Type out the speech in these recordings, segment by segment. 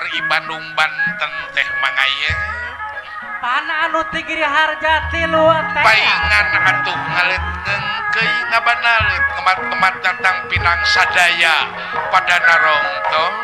RI Bandung Banten teh mangaya pananu tigiri harjati luan teh. Paingan atuh ngalit keuy ngabanalit ngemat-ngemat datang pinang sadaya pada narongtong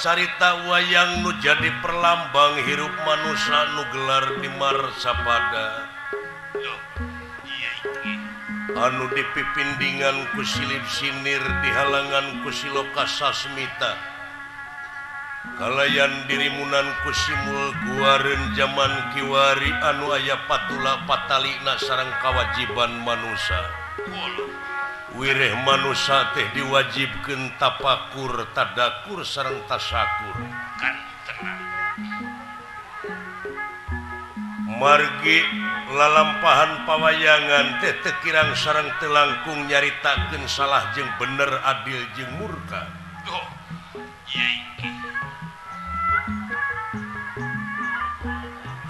sarita wayang nu jadi perlambang hirup manusia nugelar di marsapada anu dipipindingan ku silip sinir di halangan kusiloka sasmita. Kalayan dirimunan ku simul guaren zaman kiwari anu aya patula patalina sarang kawajiban manusia. wirih manusia teh diwajibkan tapakur tadakur sarang tasakur. Kan tenang. Margi lalampahan pawayangan teh tekirang sarang telangkung nyaritakan salah jeng bener adil jeng murka. Oh,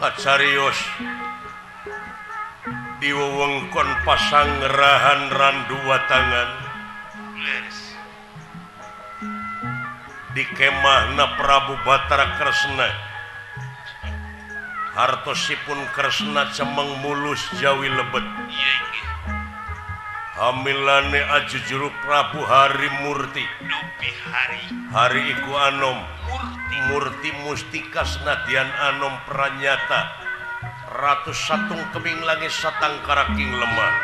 kacarios. diwewengkon pasanggerahan randu tangan. Yes. di kemahna Prabu Batara Kresna. Hartosipun Kresna cemeng mulus Jawi lebet. Hamilane aju juru Prabu Hari Murti. Dupi hari. Hari iku Anom. Murti, Murti Mustika Senadian Anom Pranyata. ratus satu keming lagi satang karaking lemah.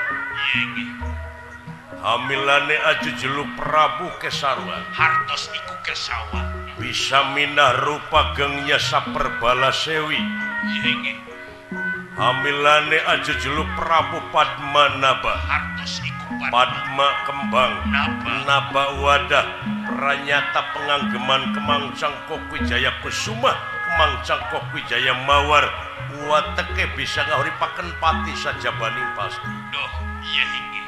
Hamilane aju jeluk Prabu Kesarwa hartos niku kesawa bisa minah rupa gengnya saperbala sewi Yenge. hamilane aju jeluk Prabu Padmanaba hartos niku Padma. Kembang. Naba, naba wadah. Pranyata penganggeman kemang cangkok wijaya kusuma. mangcangkok Wijaya Mawar wateke bisa ngahuri paken pati saja bani pasti Duh, iya hinggi.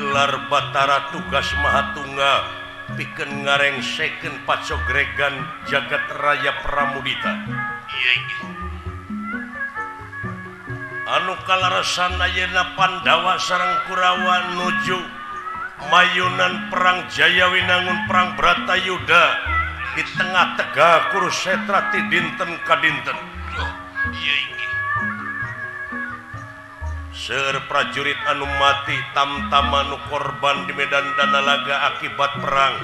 gelar Batara tugas Mahatunga piken ngareng seken paco gregan jagat raya Pramudita iya hinggi. anu kalarasan ayena Pandawa sarang Kurawa nuju mayunan perang Jayawinangun perang Bratayuda di tengah tegah kurusetra ti dinten ka dinten Se prajurit anu mati tamtamanu korban di Medan danalaga akibat perang.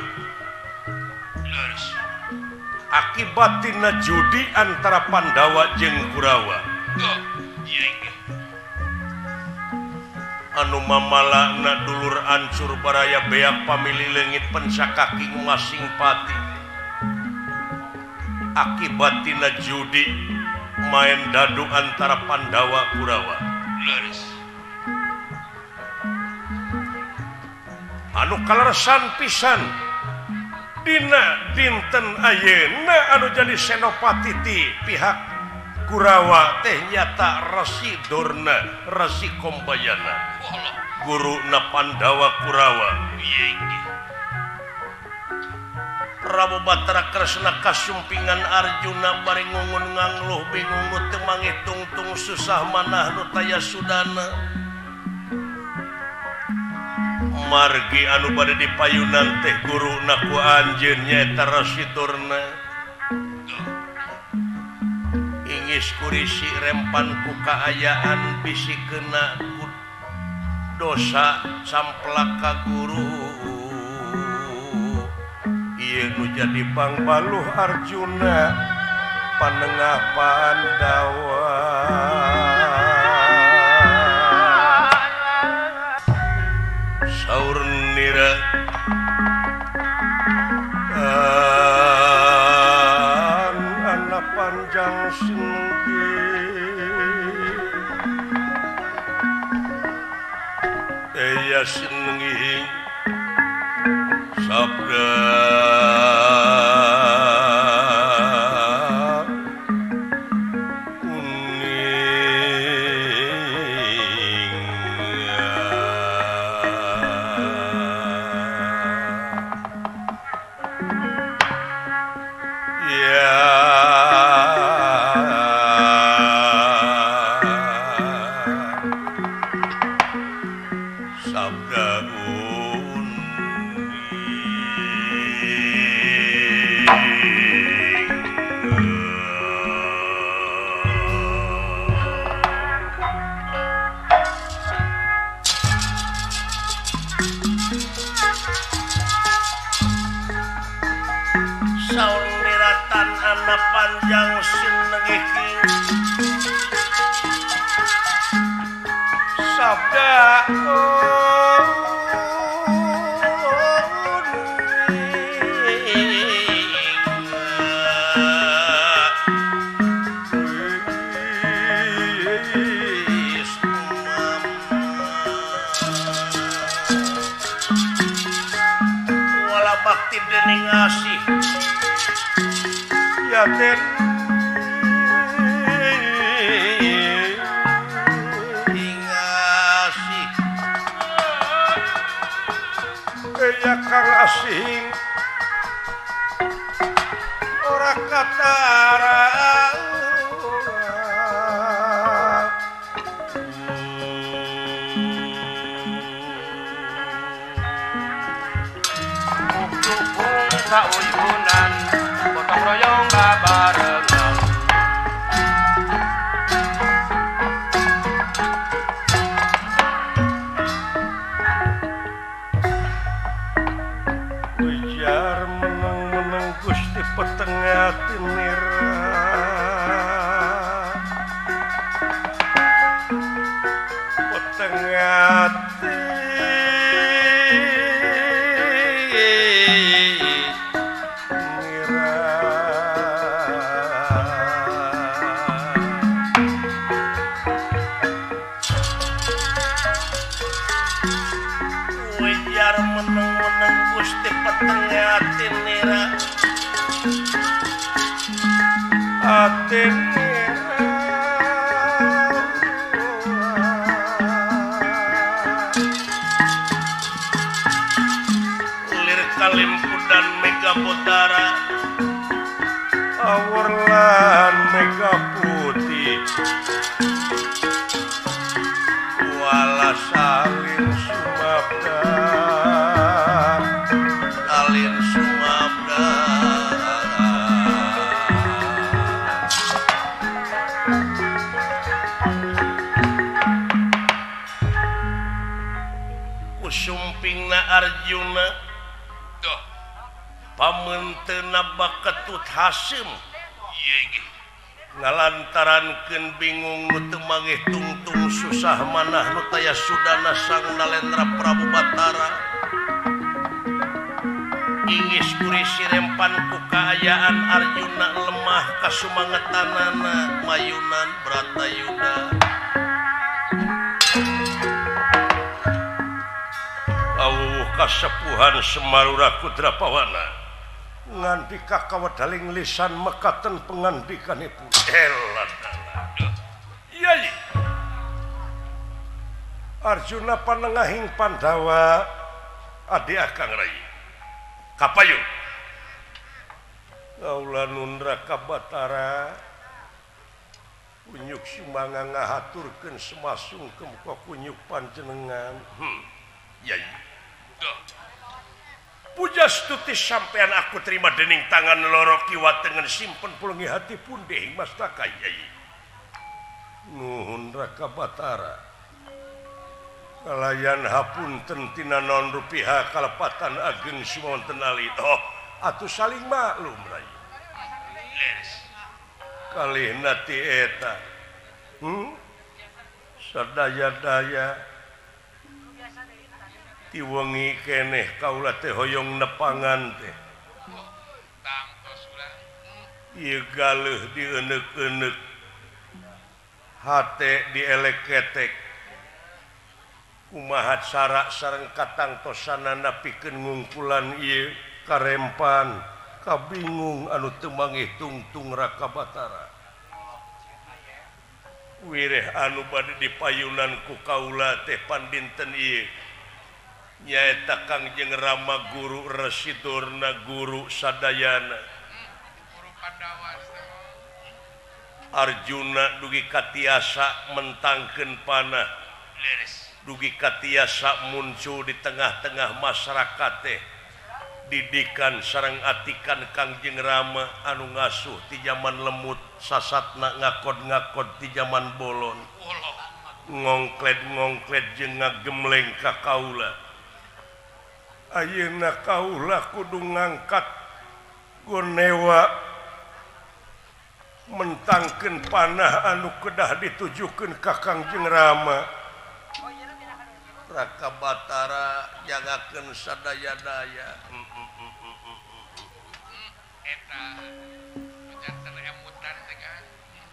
Akibat Tina judi antara Pandawa jenggurawa anu Mamala nadulur ancur baraya beak pamili lengit pensakaking masing pati. akibat Tina judi main dadu antara Pandawa Kurawa. Anu kalsan pisan. Dina dinten Ayena anu jadi senopatiti pihak Kurawa tehnyata Rasidorna Rasikombayana. Guru na Pandawa Kurawa. Prabu Batara Kresna Kasumpingan Arjuna bari ngungun ngangluh bingung teu mangitungtung susah manah nu taya sudana. Margi anu bade dipayunan teh guru naku anjeun nyaeta rasiturna. Ingis kurisi rempan ku kaayaan bisi kena ku dosa samplak ka guru. Igu jadi paluh Arjuna panengah Pandawa saurnira dan anak panjang singgi. Eya singgi sabda Ya den Ingasih Ya kang asing Ora katara Dukung Arjuna pamentenabakatut Hasim. Ngalantarankeun bingung teu temangih tungtung susah manah nutaya Sudana sang Nalendra Prabu Batara. Ingis kuri sirempan ku kaayaan Arjuna lemah kasumangetanana mayunan Bratayuda kasepuhan Semarura Kudra Pawana. Ngandika lisan mekaten pengandikanipun elan Yai Arjuna panengahing Pandawa Adi Akang Rai. Kapayung. Kaula nundra Batara kunyuk sumanga ngahaturkeun semasung ke muka kunyuk panjenengan. Hmm. Yai pujastuti sampean aku terima dening tangan loro kiwa dengan simpen pulungi hati punding mas takayai. nuhun raka batara. Kalayan hapun tentina non rupiah kalepatan ageng simonten Oh, atuh saling maklum rai. Kali nati eta. Hmm? sadaya daya tiwengi keneh kaula teh hoyong nepangan teh. Ieu galeuh dieneuk-euneuk hate dielek-ketek kumaha cara sareng katangtosanana pikeun ngungkulan ieu karempan. Kabingung anu teu mangih tungtung raka batara. Wireh anu bade dipayunan ku kaula teh pandinten ieu. nyaeta Kangjeng Rama guru Residurna guru Sadayana. Arjuna dugi Katiasa mentangken panah. Dugi Katiasa muncul di tengah-tengah masyarakat teh. Didikan sarang atikan Kangjeng Rama anu ngasuh di zaman lemut sasatna ngakod-ngakod di zaman bolon. Ngongkled ngongkled ngagemleng gemleng kakaula Ayeuna kaulah kudu ngangkat gonewa mentangkeun panah anu kedah ditujukeun ka Kangjeng rama. Raka batara jagakeun sadaya-daya. Mm -mm -mm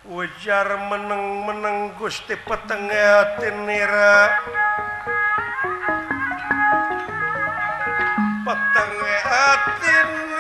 ujar meneng-meneng Gusti petengah tinira peteng atin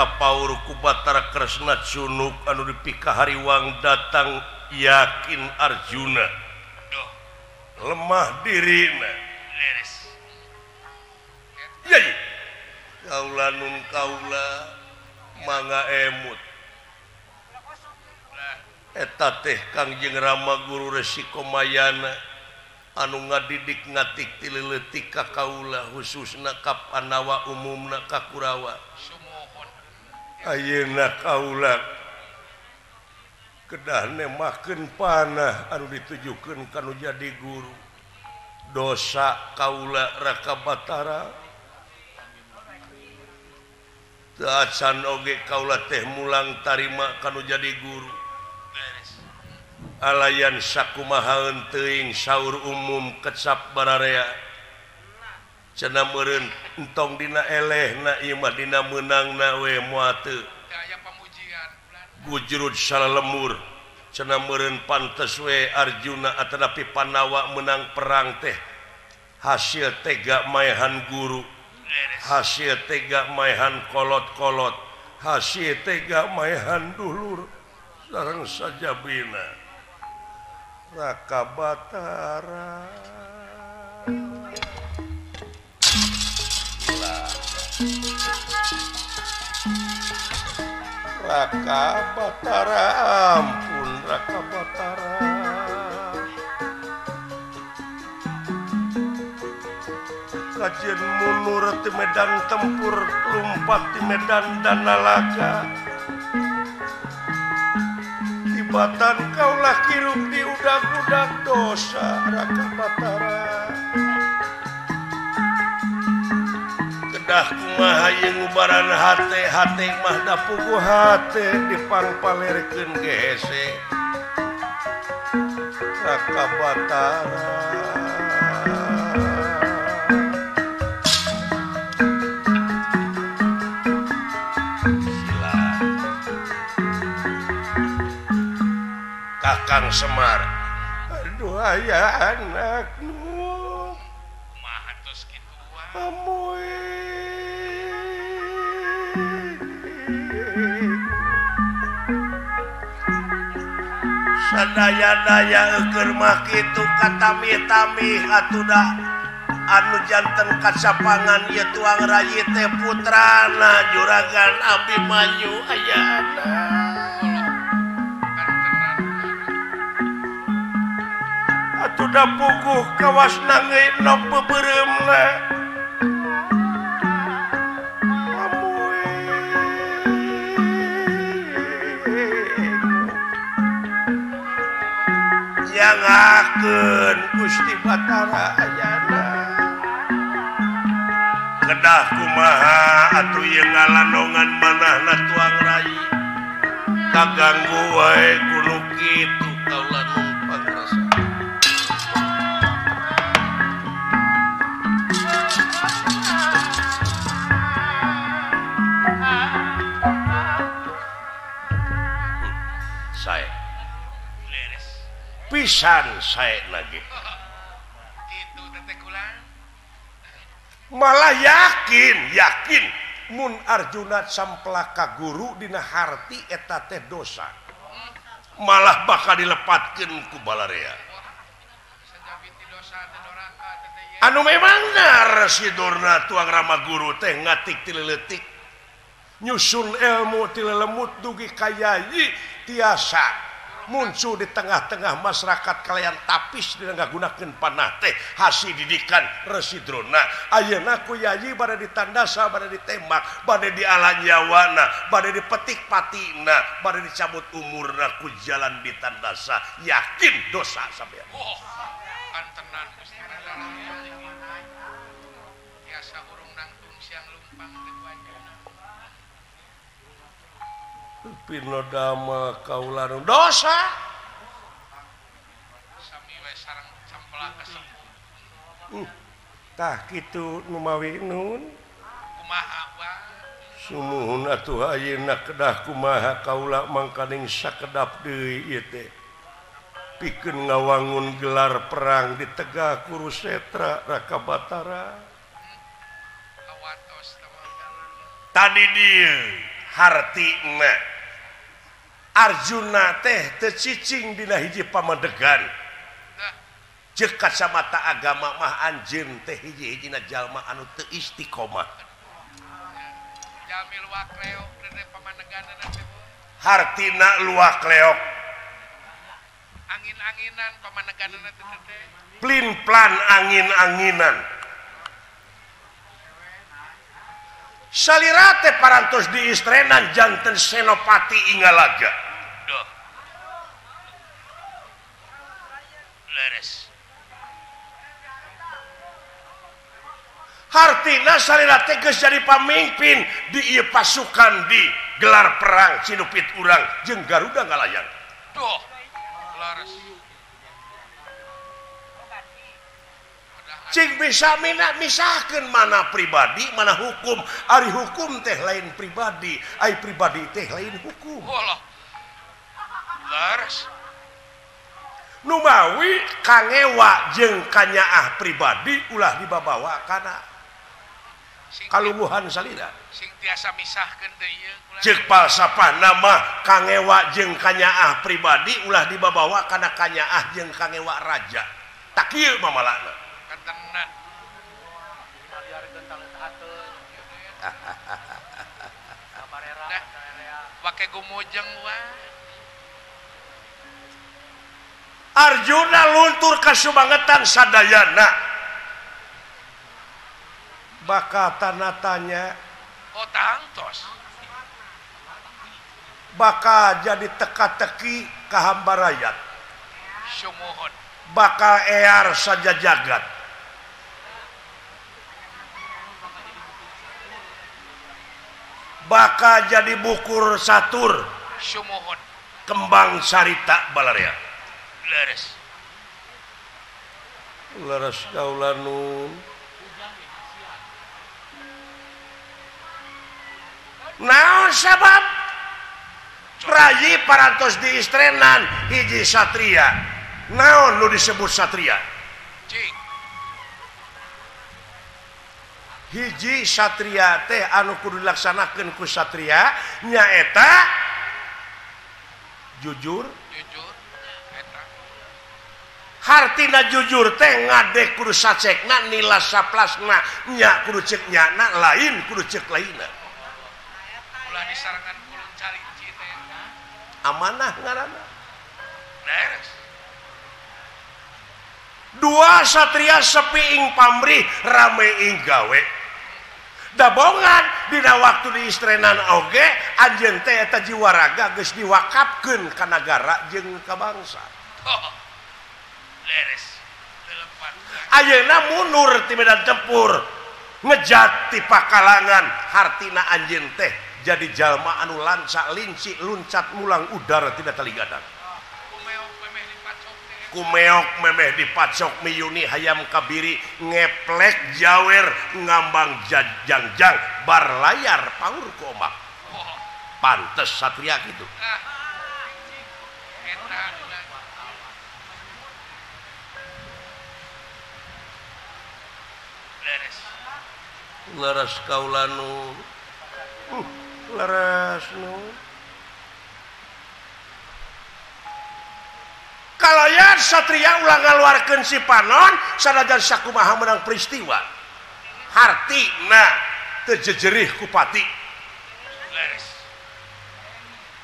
kapur kubatara Kresna Sunuk anu dipikahariwang datang yakin Arjuna. Duh. lemah diri kaula nun kaula manga emut. Eta teh Kangjeng Rama guru resikomayana anu ngadidik ngatik tililetik ka kaula khusus ka kap anawa umum Kurawa. Ayeuna kaula kedah nemaken panah anu ditujukan kanu jadi guru. Dosa kaula raka Batara. Taacan oge kaula teh mulang tarima kanu jadi guru. Alayan sakumahaun teuing saur umum kecap bararea. cena meren entong dina eleh na imah dina menang nawe muate gujurud salah lemur. Cena meren pantes we Arjuna atanapi Panawa menang perang teh. Hasil tega maehan guru. Hasil tega maehan kolot-kolot. Hasil tega maehan dulur. Sarang saja bina. Raka Batara. Raka Batara ampun Raka Batara. Kajian munur di medan tempur lompat di medan dan nalaga. Tibatan kaulah kirup di udak-udak dosa Raka Batara Dahmahayubaran hati-hati Mahda pugu hati di dipangpalerkan GC Raka Batara Kang Semar. Aduh ayah anak nu. Mahatus gitu sedaya-dayangkermah itu katami-tami anu jantan kacapangan ya tuang rayi teh putrana juragan Abimanyu Manyu aya Atuh puguh kawas nangit no peberemlah ngaken Gusti Batara Ayana kedah kumaha atuh yang ngalanongan manahna tuang rai. Kaganggu wae kudu kitu kaula pisan saya lagi. Malah yakin yakin. Mun Arjuna samplaka guru Dina Harti eta teh dosa. Malah bakal dilepatkan ku balaria. Anu memang ngar si Dorna tuang Rama guru teh ngatik tileletik. Nyusun ilmu tilelemut dugi kayayi tiasa. muncul di tengah-tengah masyarakat kalian tapis dengan nggak gunakan panah teh hasil didikan residrona Ayenaku yayi pada ditandasa pada ditembak pada di alan Yawana pada dipetik patina pada dicabut umurku jalan ditandasa yakin dosa sampai oh, Pinodama kaulan dosa! Tah gitu numawi nun Sumuhun atuh ayeuna kedah kumaha kaula mangkaning sakedap deui ieu teh. Pikeun ngawangun gelar perang di Tegah Kurusetra Raka Batara. Tadi dia. Hartina Arjuna teh teu cicing dina hiji pamadegan. Jeung kacamata agama mah anjeun teh hiji-hijina jalma anu teu istiqomah. Jamil wakreo leok dina pamadeganna teh. Hartina luak leok. Angin-anginan pamadeganna teh. Plin plan angin-anginan. salirate parantos di istrenan jantan senopati ingalaga Leres. Hartina salirate geus jadi pamimpin di ieu pasukan di gelar perang Cinupit urang jeung Garuda ngalayan. Duh, Leres. bisa misahkan mana pribadi mana hukum. Ari hukum teh lain pribadi Ay pribadi teh lain hukum. Numawi kangewa jeung kanyaah pribadi ulah dibabawa karena kalungguhan salpah nama kangewa jeung kanyaah pribadi ulah dibabawa karena kanyaah jeng kangewa raja. Tak mama kena pakai gumujeng wah. Arjuna luntur kasubangetan sadayana. Bakal tanatanya oh tangtos bakal jadi teka-teki kahamba rakyat sumuhun. Bakal ear saja jagat. bakal jadi bukur Satur. Sumuhun. kembang sarita balaria. Leres. Leres kaula nu naon sabab? Rayi parantos di istrenan hiji satria. Naon lu disebut satria? Cing. hiji Satria teh anu kudu dilaksanakan ku Satria nyaeta jujur. Hartina jujur teh ngadek kudu sacekna nila saplasna nya kudu cek nyana lain kudu cek lainna. Amanah ngarana dua satria sepi ing pamrih rame ing gawe. dabongan Dina waktu di istrenan Oge Anjen jiwa jiwaraga geus diwakafkeun ke negara jeung ke bangsa oh. Ayeuna mundur ti Medan tempur ngejati pakalangan hartina Anjen teh jadi jalma anu lansa linci luncat mulang udara tidak telingadang kumeok memeh dipacok miyuni hayam kabiri ngeplek jawer ngambang jajangjang bar layar paur koma. Pantes satria gitu. Leres. Kaulanu uh, leres nu. kalau ya Satria ulang ngaluarkan si panon sanajan sakumaha menang peristiwa hartina terjejerih kupati Les.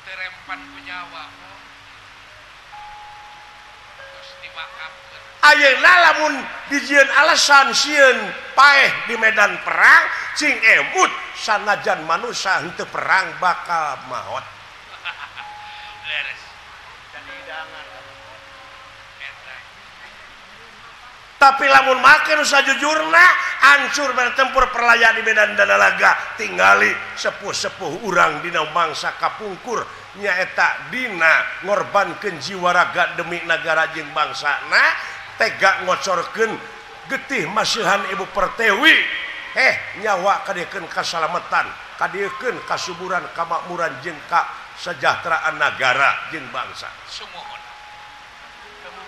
terempan punyawa Ayeuna lamun dijieun alasan sieun paeh di medan perang cing emut sanajan manusia henteu perang bakal maot. Leres. Dan hidangan. tapi lamun make usah jujurna hancur bertempur perlayan di Medan dan Laga tinggali sepuh-sepuh urang dina bangsa kapungkur. Nyaeta dina ngorban raga demi negara jeng bangsana tega ngocorkeun getih masihan ibu pertewi. Eh nyawa kadeken kasalamatan kadeken kasuburan kamakmuran jengka sejahteraan negara jeng bangsa. Semua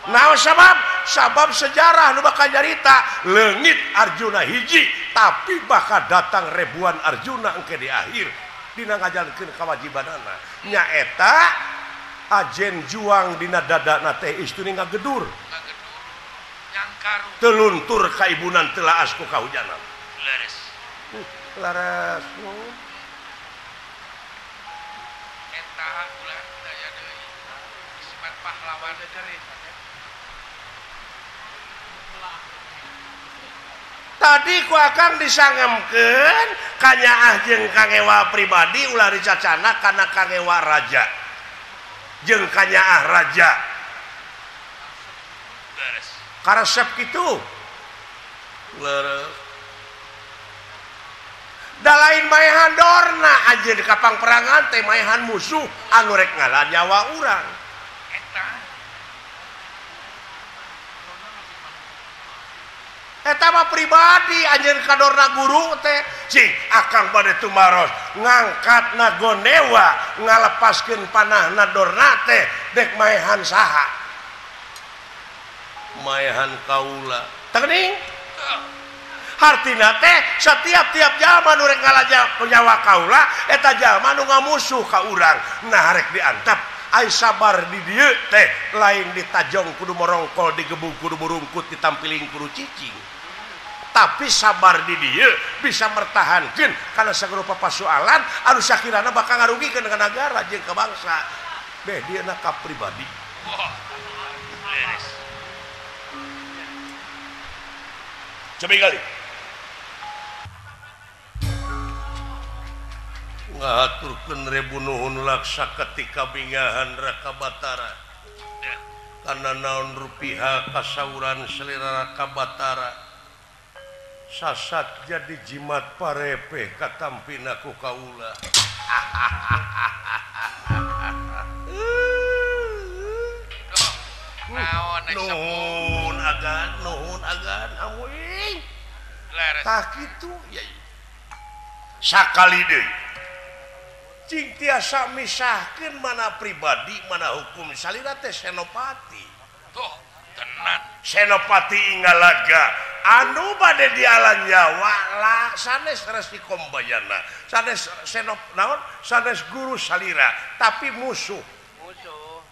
naon sabab? Sabab sejarah nu bakal nyarita legit Arjuna hiji tapi bakal datang ribuan Arjuna engke di akhir. Dina ngajalankeun kewajiban anak nyaeta ajen juang dina dadana teh istri ngagedur. Teluntur kaibunan telah asku kahujanan. Leres uh, leres oh. eta daya deui. Pahlawan deui tadi ku akan disangemken kanyaah ahjeng kangewa pribadi ulari cacana karena kangewa raja. Jeng kanyaah raja. Karesep gitu da lain mayahan dorna aja di kapang perangan teh mayhan musuh anurek ngalah nyawa urang. etama pribadi anjir kadorna guru teh. Si akan pada tumaros ngangkat nagonewa ngalepaskan panah nadorna teh dek maehan saha. Maehan kaula. Tening hartina teh setiap-tiap zaman urang ngalaja nyawa kaula eta zaman nu ngamusuh ka urang. Nah rek diantep. Ay sabar di dia teh lain ditajong kudu morongkol digebung kudu burungkut ditampiling kudu cicing. Tapi sabar di dia bisa mertahankan karena segrupa persoalan anu sakirana bakal ngarugikan dengan negara jeung ke bangsa beh dia nakap pribadi. Coba kali. ngaturkeun rebu nuhun laksa ketika bingahan raka Batara. Karena naon rupiah kasauran selera raka Batara. Sasat jadi jimat parepe katampin aku kaula. Nuhun agan nuhun agan awing tak itu ya sakali deui. tiasa misahkan mana pribadi mana hukum. Salira teh senopati. Tuh tenan. Senopati inggalaga anu bade dialan Jawa lah sanes resi kombayana sanes senop naon? Sanes guru salira tapi musuh. Musuh.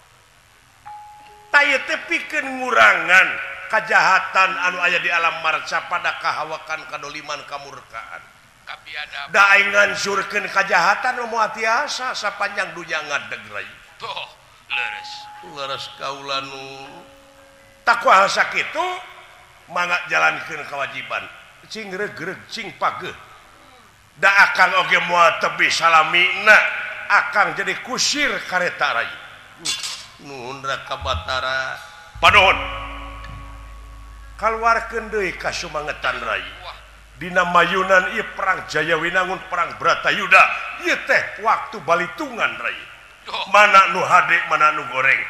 Tayo tepikan ngurangan kejahatan anu ayah di alam marca pada kahawakan kadoliman kamurkaan. daingan surken kejahatan rumah tiasa sapanjang dujangan degerai oh, leres. Leres kaulanu takwa sakit itu mangga jalankan kewajiban. Cing regreg cing page da akan oge moal tebi salamina akan jadi kusir kareta rai. Nun raka batara. Panuhun. Keluarkan deui ka sumangetan rai. Wah. Mayunan ieu perang Jaya Winangun perang Bratayuda Yuda teh waktu balitungan Ray. Oh. Mana nu hade mana nu goreng.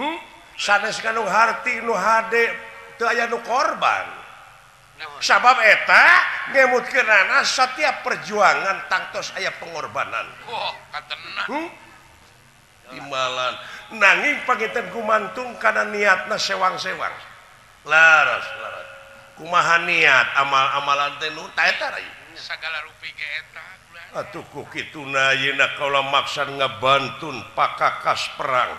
Hmm? sanati nu harti nu korban. Sabab eta ngemut kerana setiap perjuangan tangtos aya pengorbanan. Oh, hmm? Imalan. Nanging pagitan gumantung karena niatna sewang-sewang. Laras laras. kumaha niat amal-amalan teh nu ta eta rai segala rupi ke eta bulan Atuh ku kituna yeuna kaula maksan ngabantun pakakas perang.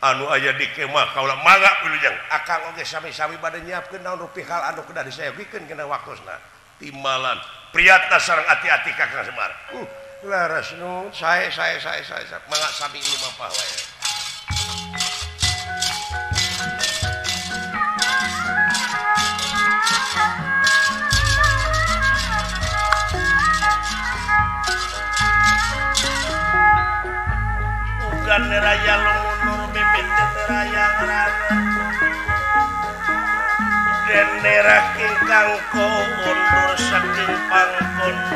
Anu aya di kemah kaula mangga wilujeng akang oge sami-sami bade nyiapkeun rupi hal anu kedah disayaeukeun kana waktuna timbalan priyatna sareng ati-ati kakang Semar. Uh, laras nu sae sae sae sae sae. mangga sami lima pahlawe jenengane raya lumunur mimpin raya rana dene rak ingkang kondur saking pangkon.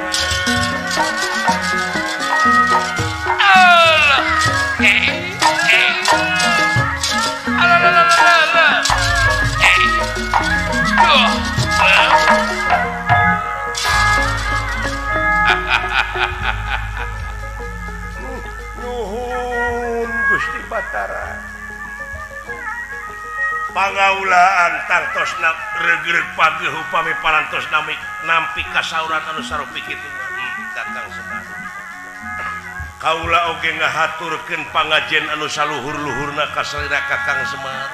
Batara Pangaulantartosna pagi upami parantos nami nampi kasauran anu sarupi kitu hmm, datang Semar Kaula oge ngahaturkeun pangajian anu saluhur-luhurna ka salira Kakang Semar.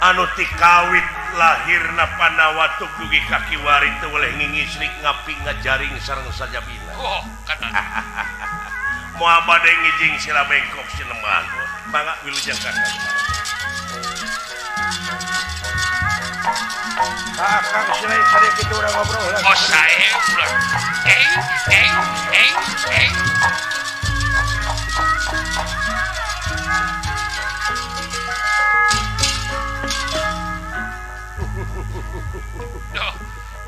Anu ti kawit lahirna panawatu dugi ka kiwari teu weleh ngingisrik ngaping ngajaring sareng sajabina. Oh. Muhammad yang ngijing sila bengkok sineman mangga wilujeng kakak Kakang sila sadek itu udah ngobrol lah. Oh saya udah. Eh eh eh eh. Duh,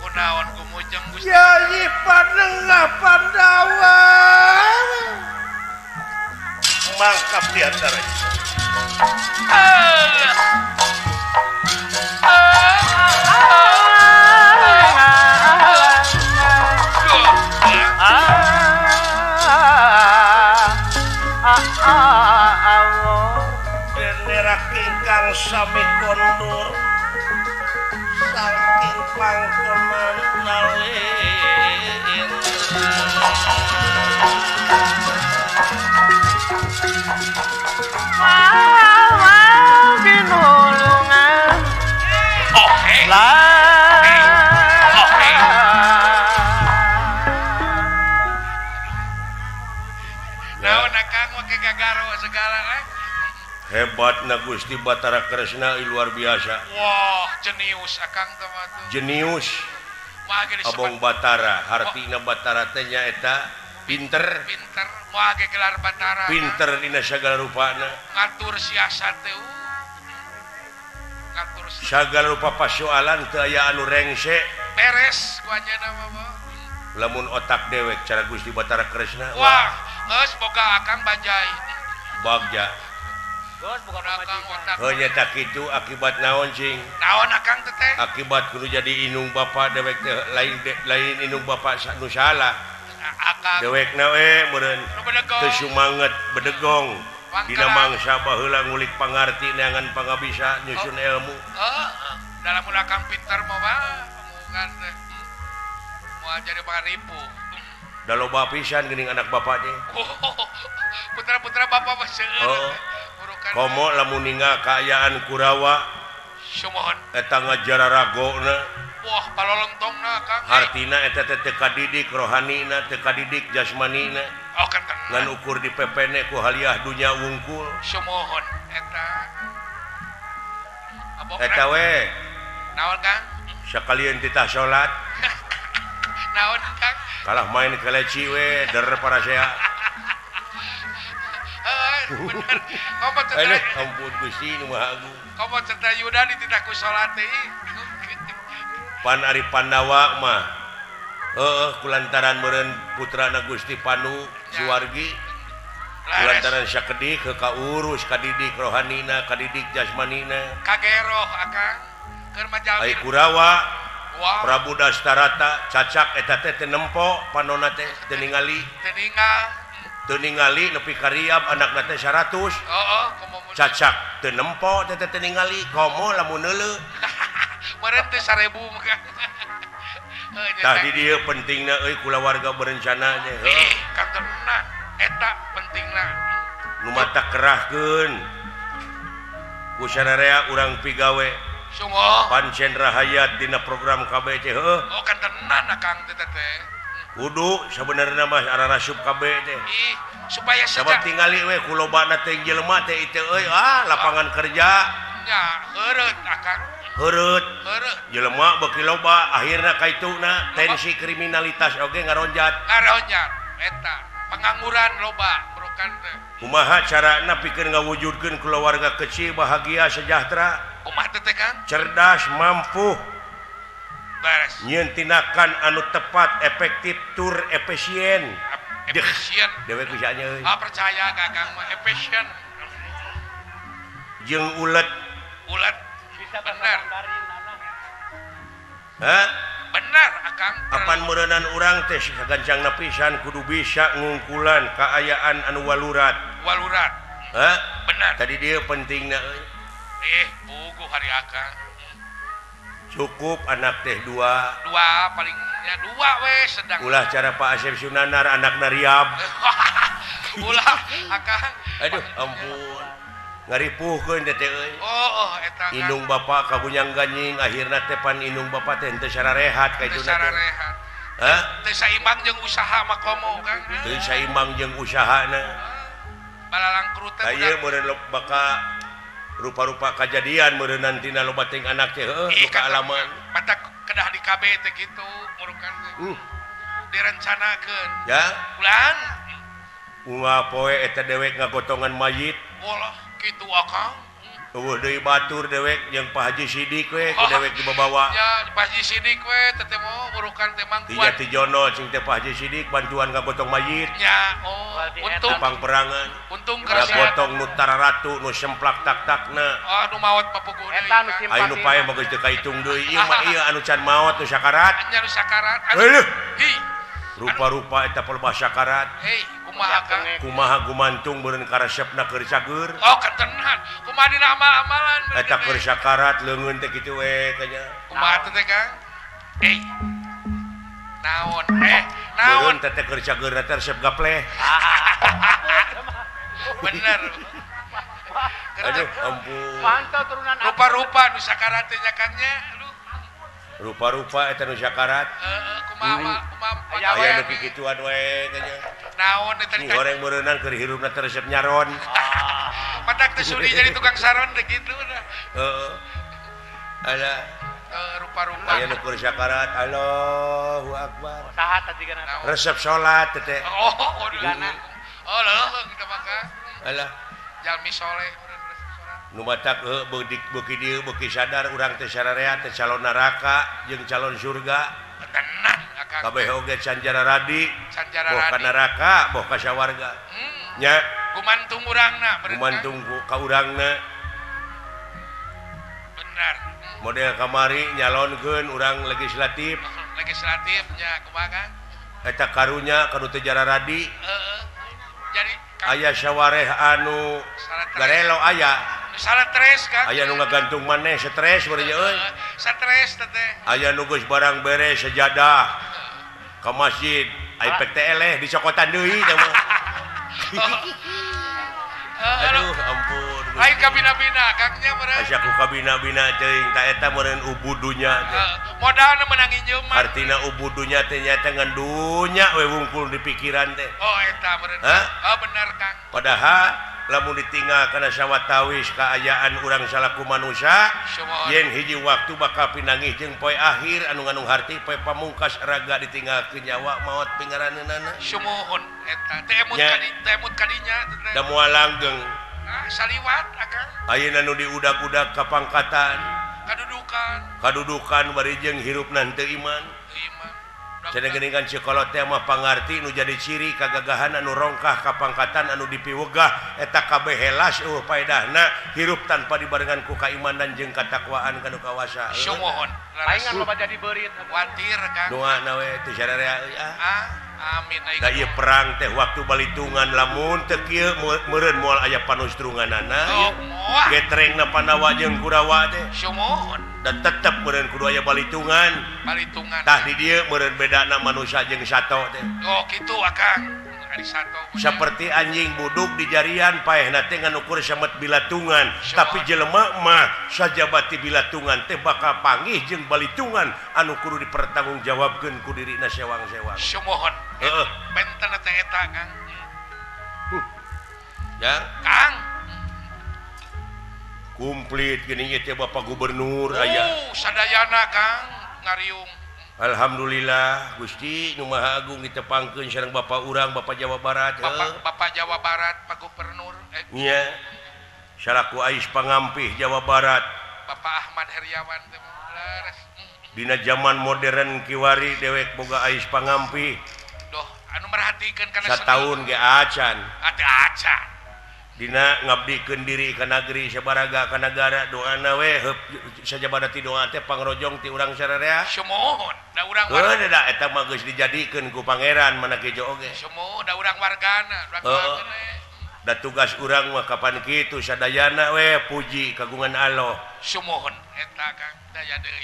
kunaon kumujeng Gusti. Ya nyi pandawa. mangkap di antara ini. Sami kondur saking pangkon hebat na Gusti Batara Kresna luar biasa. Wah, jenius jenius. Abong Batara Hartina oh. Batara tenya eta pinter. Pinter gelar Batara. Pinter Dina segala rupana ngatur siasat uh. segala rupa pasoalan anu rengse. Beres lamun otak dewek cara Gusti Batara Kresna Wah semoga akan bajai Bagja. Bukan akang otak. Oh kitu akibat naon cing Naon akang teh teh? akibat kudu jadi inung bapak dewek teh lain de- lain inung bapak sa- nu salah Akang dewek na we eh, meureun teu sumanget bedegong dina mangsa baheula ngulik pangarti neangan pangabisa nyusun oh. ilmu Heeh. Dalam mun akang pinter mah mah kan teh. Mau jadi pangaripu. da loba pisan geuning anak bapak teh oh, putra-putra bapak mah seueur. Oh. komo lamuninga kaayaan Kurawa etanga eta teh teu didik rohanina teu didik jasmanina dan ukur di PPnek ku haliah dunya wungkul. Sekalian kita salat kalah main keleciwe dari para sehat Pan Ari Pandawa mah. Eh kulantaran meren putra na Gusti Panu Suwargi. Kulantaran Syakedik ke kaurus kadidik rohanina kadidik jasmanina. Kageroh akang. Keur majalmi Ai Kurawa wow. Prabu Dastarata cacak eta teh nempo panona teh teu ningali. Teu ningali teu ningali nepi ka riab anakna teh 100 Heeh, komo cacak teu nempo teh teh teu ningali komo lamun heuleu Meureun teh 1000 mah. Heuh, nya, tah Kang. di dieu pentingna euy kulawarga berencana nya heuh Eh, kan tenan. Eta pentingna. nu mata kerahkeun ku urang pigawe Sungguh. pancen rahayat dina program KB teh heuh Oh, kan tenan kudu sabenerna mah arana sub KB teh. Ih, supaya Sabab sejak tingali we kulobana teh jelema teh itu euy. Ah lapangan kerja. Nya heureut akang. heureut. Heureut. jelema beuki loba akhirna kaituna tensi kriminalitas oge ngaronjat. Ngaronjat eta pengangguran loba burukan teh. kumaha carana pikeun ngawujudkeun keluarga kecil bahagia sejahtera? Kumaha teh Kang? cerdas mampu. nyentinakan anu tepat efektif tur efisien. Dewek ah, percaya kakang mah efisien. Jeung ulet. Ulet. Bener. ha bener akang. Apan merenan urang teh sagancangna pisan kudu bisa ngungkulan kaayaan anu walurat. Walurat. Ha bener. Tadi dia pentingna euy. Eh buku hari akang. cukup anak teh dua. Dua palingnya dua weh sedang. Ulah cara Pak Asep Sunanar anak Nariab ulah akang. Aduh ampun. Ngaripuhkeun teh teh oh, oh eta indung bapak kagunyang ganying akhirna teh pan indung bapak teh teu sararehat ka itu teh. rehat. Hah? Teu saimbang jeung usaha mah komo kan? Teu saimbang jeung usahana. Balalangkrut teh ieu meureun baka rupa-rupa kejadian merenantina lobating anak di KB gitu uh. Hmm. direncanakan ya? Pulang poe dewek nggak gotongan mayit gitu akang. Uh, deui Batur dewek yang Pak Haji Sidik we ku oh, dewek dibawa. Ya, Pak Haji Sidik kue tete mau urukan teh mangkuan. Iya ti Jono cing teh Pak Haji Sidik bantuan gotong mayit. Ya, oh. Untung pang perangan. Untung kerja gotong nu tararatu nu semplak tak takna. Oh, nu maot papuguh deui. Eta nu simpati. Ayeuna pae bagus teu kaitung deui. Ieu mah ieu anu can maot nu sakarat. Anya nu sakarat. Heuh. Rupa-rupa eta pelebah sakarat. Hei. kumaha gumantung berenkaraepnagur oh, sakarat lengun gitu naon eh? Oh, naon? teteh kerja teh resep gaple bener. Aduh ampun. Mantap turunan rupa-rupa nu kangnya. Lu... rupa-rupa etan Jakartat eh, eh, goreng merenang ke teh resep nyaron. Ah, matak teh sudi jadi tukang saron begitu Heeh. ada. Uh, rupa-rupa. Nu keur sakarat. Allahu Akbar. Resep salat teh oh, oh, oh, oh, oh, oh, oh, oh, alah. Jalmi oh, Nuki eh, sadar urang Tesarea calon neraka jeung calon surga. Canjara Radi neraka Bokasa warganya kumantung ka urangna benar model kamari nyalonkeun urang legislatif. Oh, Legislatifnya Eta karunya kalau Tejara Radi. Eh, eh. Jadi kang aya syawareh anu garelo aya. Salat tres kan? Aya nu ngagantung maneh stres bari euy. Eh, stres teh teh aya nu geus barang beres sejadah ke masjid. iPad ah. teh eleh dicokotan deui teh mah. Aduh. ampun. ubudunya modal menangi Martina ubudunya ternyata we wewungkul di pikiran teh. Oh, oh, bener Kang. padahal lamun ditinggal karena sawatawis keayaan urang salahku manusia yang hiji waktu bakal pinangi jeng poi akhir anu-ganung harti poi pamungkas raga ditinggal ke nyawa maut pinggaranan muallanggeng Ah, saliwat Ayeuna nu diudag-udag ka kapangkatan kadudukan. Kadudukan bari jeung hirup nanti iman. Ceningan sekolah mah pangarti nu jadi ciri kagagahan anu rongkah kapangkatan anu dipiwegah. Eta kabeh helas eueuh paedahna hirup tanpa dibarengan ku kaimanan jeung katakwaan kana kawasa syumohon lain loba jadi beurit. Khawatir kang. Doa nawe teu ah. ah. perang teh waktu balitungan lamun tekil meren mual ayah panustrungan anak getreng na panawa jeung kurawa teh. Dan tetep meren kudu aya balitungan. Balitungan. Tah di dia meren beda na manusia jeung sato teh. Oh gitu akang. seperti anjing buduk di jarian payah nanti nganukur samet bilatungan. Tapi jelemakmah sajabati bilatungan teh bakal panggih jeng balitungan. Anu kudu dipertanggung jawabkan ku dirina sewang sewang semohon uh. benten teh eta kang. Huh. ya kang. Kumplit gini teh bapak gubernur uh, ayah oh, sadayana kang. Ngariung. Alhamdulillah Gusti Numaha Agung ditepangkeun sareng Bapak urang Bapak Jawa Barat Bapak, Bapak Jawa Barat Pak Gubernur eh. Iya. Syaraku Ais Pangampih Jawa Barat. Bapak Ahmad Heriawan Dina zaman modern Kiwari dewek boga Ais Pangampih. Duh anu merhatikan karena Satahun ge acan. Ate acan. Dina ngabdiken diri ke negeri sebaraga ke negara doa nawe saja pada doa teh pangrojong ti urang sarerea semohon da urang warga. oh, da eta mah geus dijadikeun ku pangeran mana ke oge. Semohon da urang wargana urang oh. wargana. dan tugas urang mah kapan gitu Sadayana we puji kagungan Allah Sumohon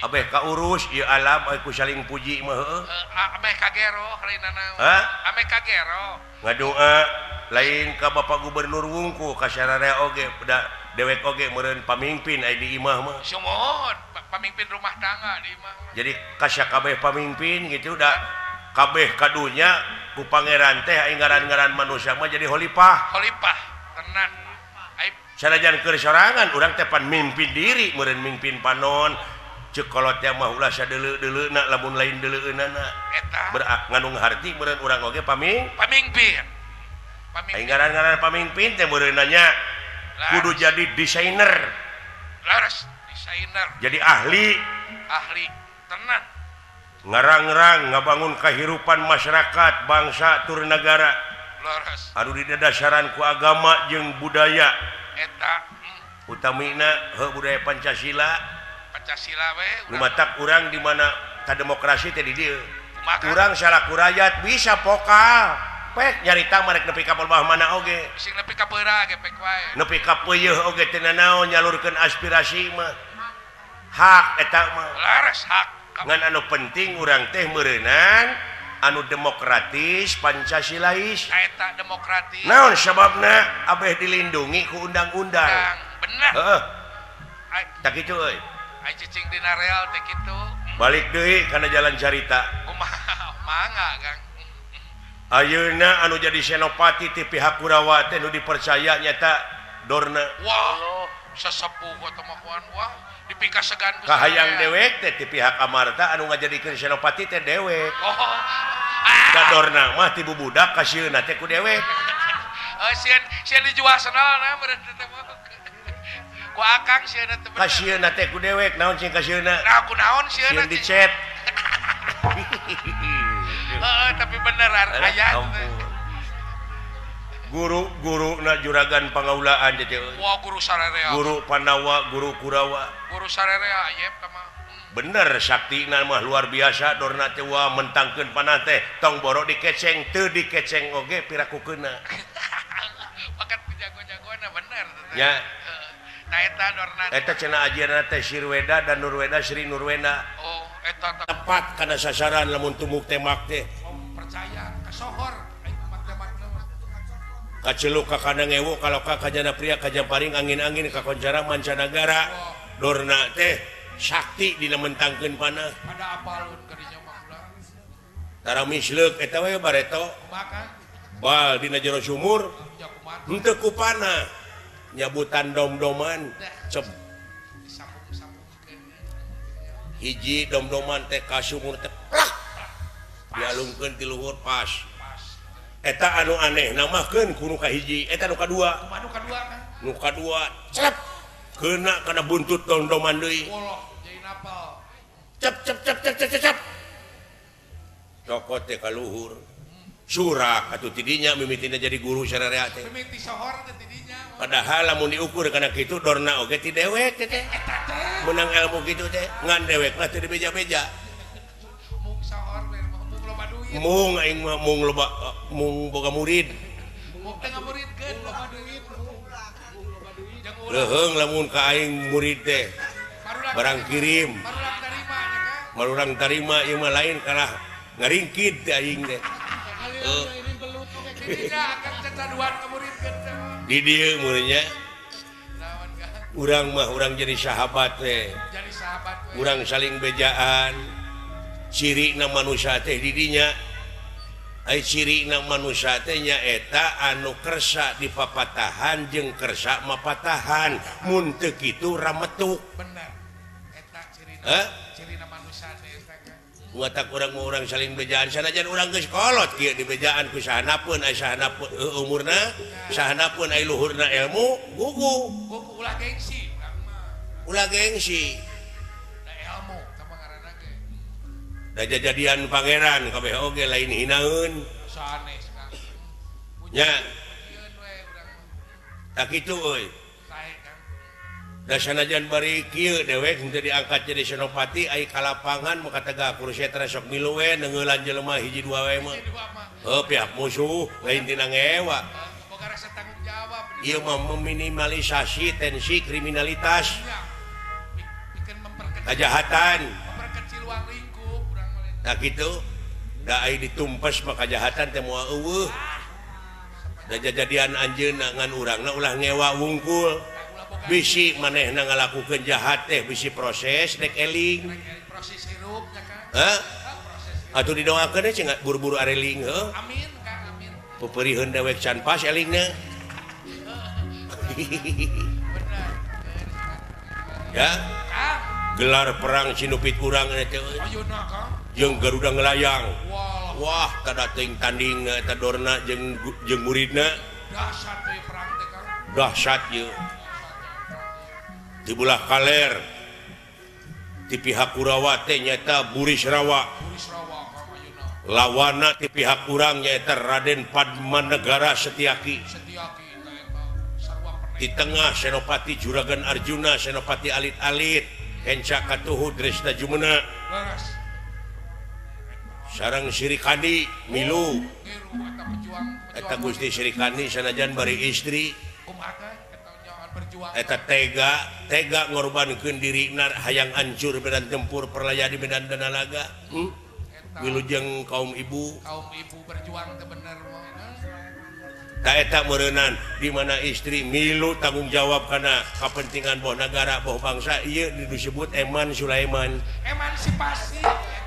Abeh ka urus ieu alam aku saling puji mah heeh. Abeh kagero Hah? Abeh kagero. Ngadua lain ka Bapak Gubernur Wungku ka sararea oge da dewek oge meureun pamimpin ai di imah mah. Sumohon pamimpin rumah tangga di imah. Jadi kasya kabeh pamimpin gitu da kabeh kadunya ku Pangeran teh ngaran-garan manusia mah jadi khalifah khalifah tenang sanajan urang teh tepan mimpin diri meureun mimpin panon. Ceuk yang mah ulah sadeuleu-deuleuna lamun lain deuleueunana eta. Berak ah, nganung harti meureun urang oge paming pamimpin pamimpin ngaran-ngaran pamimpin teh meureun nanya kudu jadi desainer. Laras desainer. Jadi ahli. Ahli tenang ngarang-rang ngabangun kehidupan masyarakat bangsa tur turnegara Aduh di dasaranku agama jeung budaya. Eta hmm. utamina budaya Pancasila. Pancasila mata kurang di mana tak demokrasi tadi dia kurang salaku rakyat bisa vokal pek nyarita mereka nepi kapal bah mana oge? Nepi kapera nepi kapeuyeung oge teu nanaon nyalurkeun aspirasi mah. Hak eta mah. Laras hak. ngan anu penting urang teh meureunan anu demokratis Pancasilais. Demokratis. Naon sebabnya Abeh dilindungi ku undang-undang? Bener. Uh, tak itu balik deui karena jalan carita. Ayeuna anu jadi senopati ti pihak kurawa teh Nu dipercaya nyata Dorna. Wah sesepuh dipikaseganhayang dewek teh di pihak Amarta anu ngajadikeun senopati teh dewek. Dadornamah tibu budak kasih ku dewek. Ku dewek naon aku naon di chat. Tapi beneran ayah. guru-guru na juragan pengaulaan wah guru, guru Pandawa guru Kurawa. Guru hmm. bener Sakti nama luar biasa Dorna Tewa mentangkan panah teh tong boro dikeceng teu dikeceng Oge piraku kena ya. Eh, Sirweda dan Nurweda Sri Nurweda. Oh, eta tepat karena sasaran lamun tumuk temak teh. Oh, percaya kesohor kaciluk kakadang ewu kalau kakajana pria kajamparing angin-angin ka kakoncara mancanagara dorna teh sakti dina mentangkeun panah. Ada apalun kadinya tara misleuk eta we bareto. Bal dina jero sumur. Henteu ku panah. Nyabutan dom-doman cep. Hiji dom-doman teh ka sumur teh dialungkeun ti luhur pas. eta anu aneh namakeun kudu ka hiji. Eta nu kadua manu kedua kan? Nu kadua cep kena kana buntut dom-doman deui woloh jadi napal. Cep cep cep cep cep cep cokot teh ka luhur surak atuh tidinya mimitina jadi guru sararea teh. Mimiti sohor teh di dinya padahal lamun diukur kana kitu dorna oge ti dewek teh teh. Eta teh. Menang ilmu gitu teh ngan dewek lah teh di beja-beja mung aing mah mung loba eh, mung boga murid. Leheng lamun ka aing murid teh barang kirim. Marurang tarima ieu mah lain kalah ngaringkit teh aing teh. Di dieu meureunnya urang mah urang jadi sahabat teh. Urang saling bejaan. ciri manusia teh didinya. Ciri manusia tehnya eta anu kersa di papatahan jeung kersa mapatahan. Muntuk itu rametuk. Watak orang-orang saling bejaan sana jangan orang kolot. Kia di bejaan ku sahana pun ay sahana pun uh, umurna. Sahana pun ay luhurna ilmu gugu. Gugu ulah gengsi ulah gengsi. jadian Pangeran KBOG lain inaunnya tak itu dasanajan bari dewek diangkat jadi senopati Aika lapangan mah kategal kurusetra sok milu we neungeulan jelemah hiji dua wema oh pihak musuh lain tinang ewa ia mau meminimalisasi tensi kriminalitas. Kejahatan. memperkecil wangi. nah gitu. Dai ditumpes maka jahatan semua uh dan jadian anjir nangan urang nah ulah ngewa wungkul. Bisi maneh na jahat teh bisi proses dek eling. Atau didoakan ya nggak buru-buru areling he peperihan dewek can pas elingnya ya? Gelar perang sinupit kurang itu jeng Garuda ngelayang. Wow. Wah tadating tanding eh, tadorna jeng jeng muridna. Dahsyat dibulah kaler di pihak Kurawa teh nyata Buris Rawa. Lawana di pihak kurang nyata Raden Padmanegara Setiaki. Di tengah Senopati Juragan Arjuna Senopati Alit-alit. Kenca Katuhu Dresna Jumena. Laras. sarang Sirikandi milu. Eta Gusti Sirikandi sanajan bari istri. Eta tega tega ngorbankeun diri nar hayang hancur medan tempur perlaya di medan danalaga hmm? milujeng kaum ibu. Kaum ibu berjuang teh bener tak merenan dimana istri milu tanggung jawab karena kepentingan bahwa negara bahwa bangsa. Ia disebut Eman Sulaiman. Emansipasi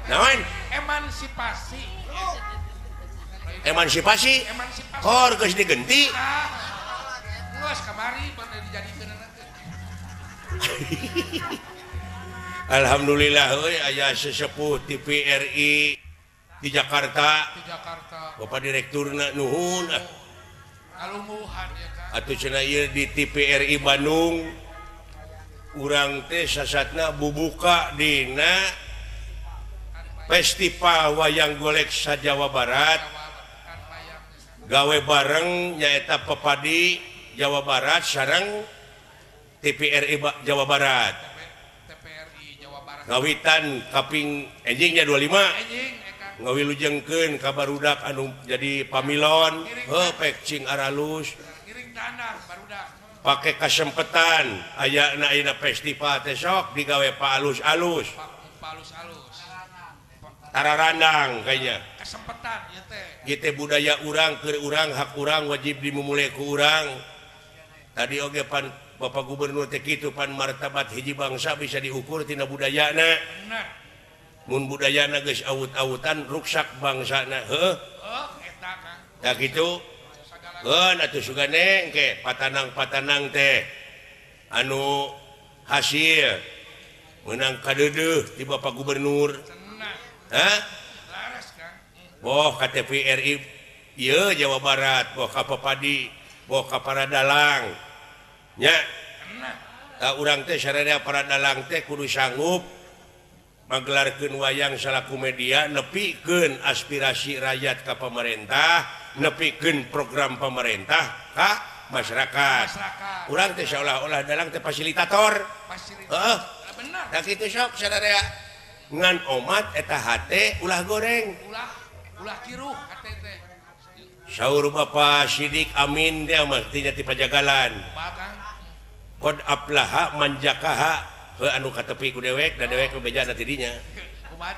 naon emansipasi emansipasi kor ke sini oh, genti ah. Alhamdulillah euy ayah sesepuh TVRI di Jakarta, di Jakarta. Bapak Direktur Nuhun. Oh. di TPRI Bandung urang teh sasatna bubuka Dina festival wayang golek sa Jawa Barat. Gawe bareng nyaeta pepadi Jawa Barat sarang TPRI Jawa Barat. Ngawitan kaping enjingnya 25 enjing. ngawilu jengken kabar udak anu jadi pamilon. Hepecing aralus pakai kasempetan. Aya naina festival tesok digawe palus alus tara randang kayaknya. Kita budaya urang ke urang hak kurang wajib dimulai ke urang. Tadi oge pan Bapak Gubernur teh kitu pan martabat hiji bangsa bisa diukur tina budayana. Nah Mun budaya nages awut-awutan ruksak bangsa na tak gitu suganeng engke patanang patanang teh. Anu hasil. Menang kadede di Bapak Gubernur. Boh KTP RI Iya Jawa Barat Boh Kapapadi Boh Kapara Dalang nya. Tak ah, urang teh syarada para dalang teh kudu sanggup. megelarkan wayang salaku media nepiken aspirasi rakyat ke pemerintah nepiken program pemerintah Ka masyarakat. Kurang seolah-olah dalam fasilitator. Uh, sok ngan omat eta hate ulah goreng. Sauur Bapak Sidik Amin dia mestinya tipajagalan kod aplaha manjakaha. anu tepiku dewek dan dewek tadinya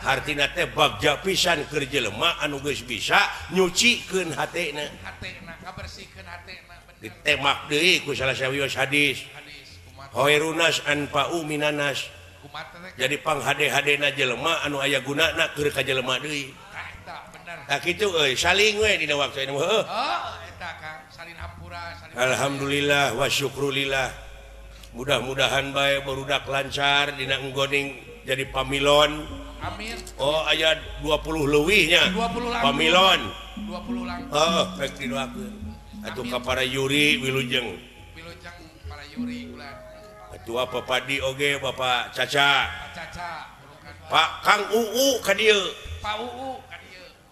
Hartina teh bagja pisan keur jelema anu geus bisa nyucikan ditemak ku salah hadis. Hoirunas anpa minanas. Jadi pang HD-HD na jelema anu aya gunana keur ka jelema deui. Tah kitu euy, saling we dina waktu ini. Heeh. Alhamdulillah wa syukrulillah. mudah-mudahan baik berudak lancar dina enggoning jadi pamilon. Amin. Oh ayat 20 leuwihnya. 20 langsung pamilon. 20 lang oh rek didoakeun. Atuh ka para yuri wilujeng. Wilujeng para yuri bulan. Atuh apa padi oge Bapak Caca? Pak Caca burukan Pak Kang Uu ka dieu. Pak Uu.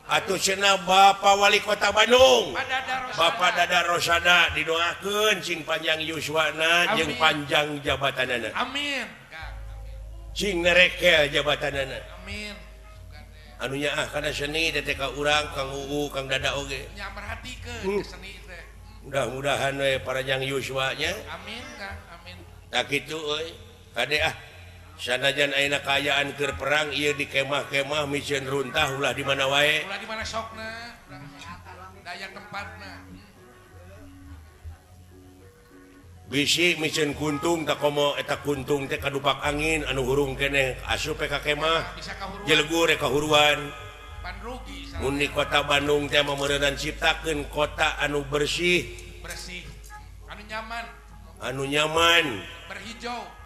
Atuh Cina Bapak Wali Kota Bandung. Bapak Dada Rosana didoakan sing panjang Yuswana jeung panjang jabatan anak Amin. Sing nerekel jabatan anak Amin. Anunya ah karena seni DTK urang Kang Uu Kang Dada oge. Hmm. mudah-mudahan we para yang Yuswanya Amin Kang. Amin. Tak itu euy. Kade ah sanajan Aina Kaayaan ke perang ia di kemah-kemah mission runtah ulah di mana wae? Bisi mission kuntung tak komo eta kuntung teh kadupak angin anu hurung kene asup ka kemah. Jelgur kahuruan unik kota Bandung teh memerenan ciptakan kota anu bersih. Bersih. Anu nyaman. Anu nyaman. Berhijau.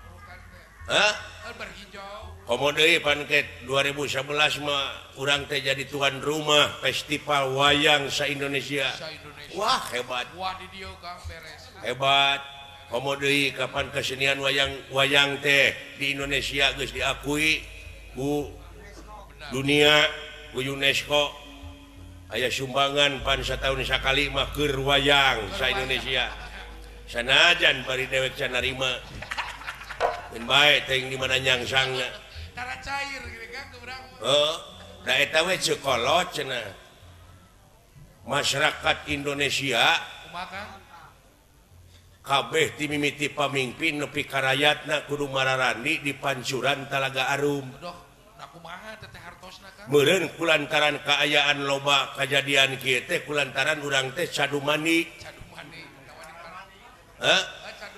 komode panket 2011 mah kurang teh jadi Tuhan rumah festival wayang sa Indonesia Wah hebat. Wah, hebat. Komode Kapan kesenian wayang wayang teh di Indonesia guys diakui Bu dunia Bu UNESCO. Aya sumbangan pansa tahun mah keur wayang sa Indonesia sanajan bari dewek sanarima baik cenah oh, masyarakat Indonesia kabeh dimimiti pemimpin nepi karayatna Kudu Mararani di Pancuran Talaga Arum. Meren kulantaran keayaan loba kejadian teh kulantaran urang teh Cadu mani Cadu mani.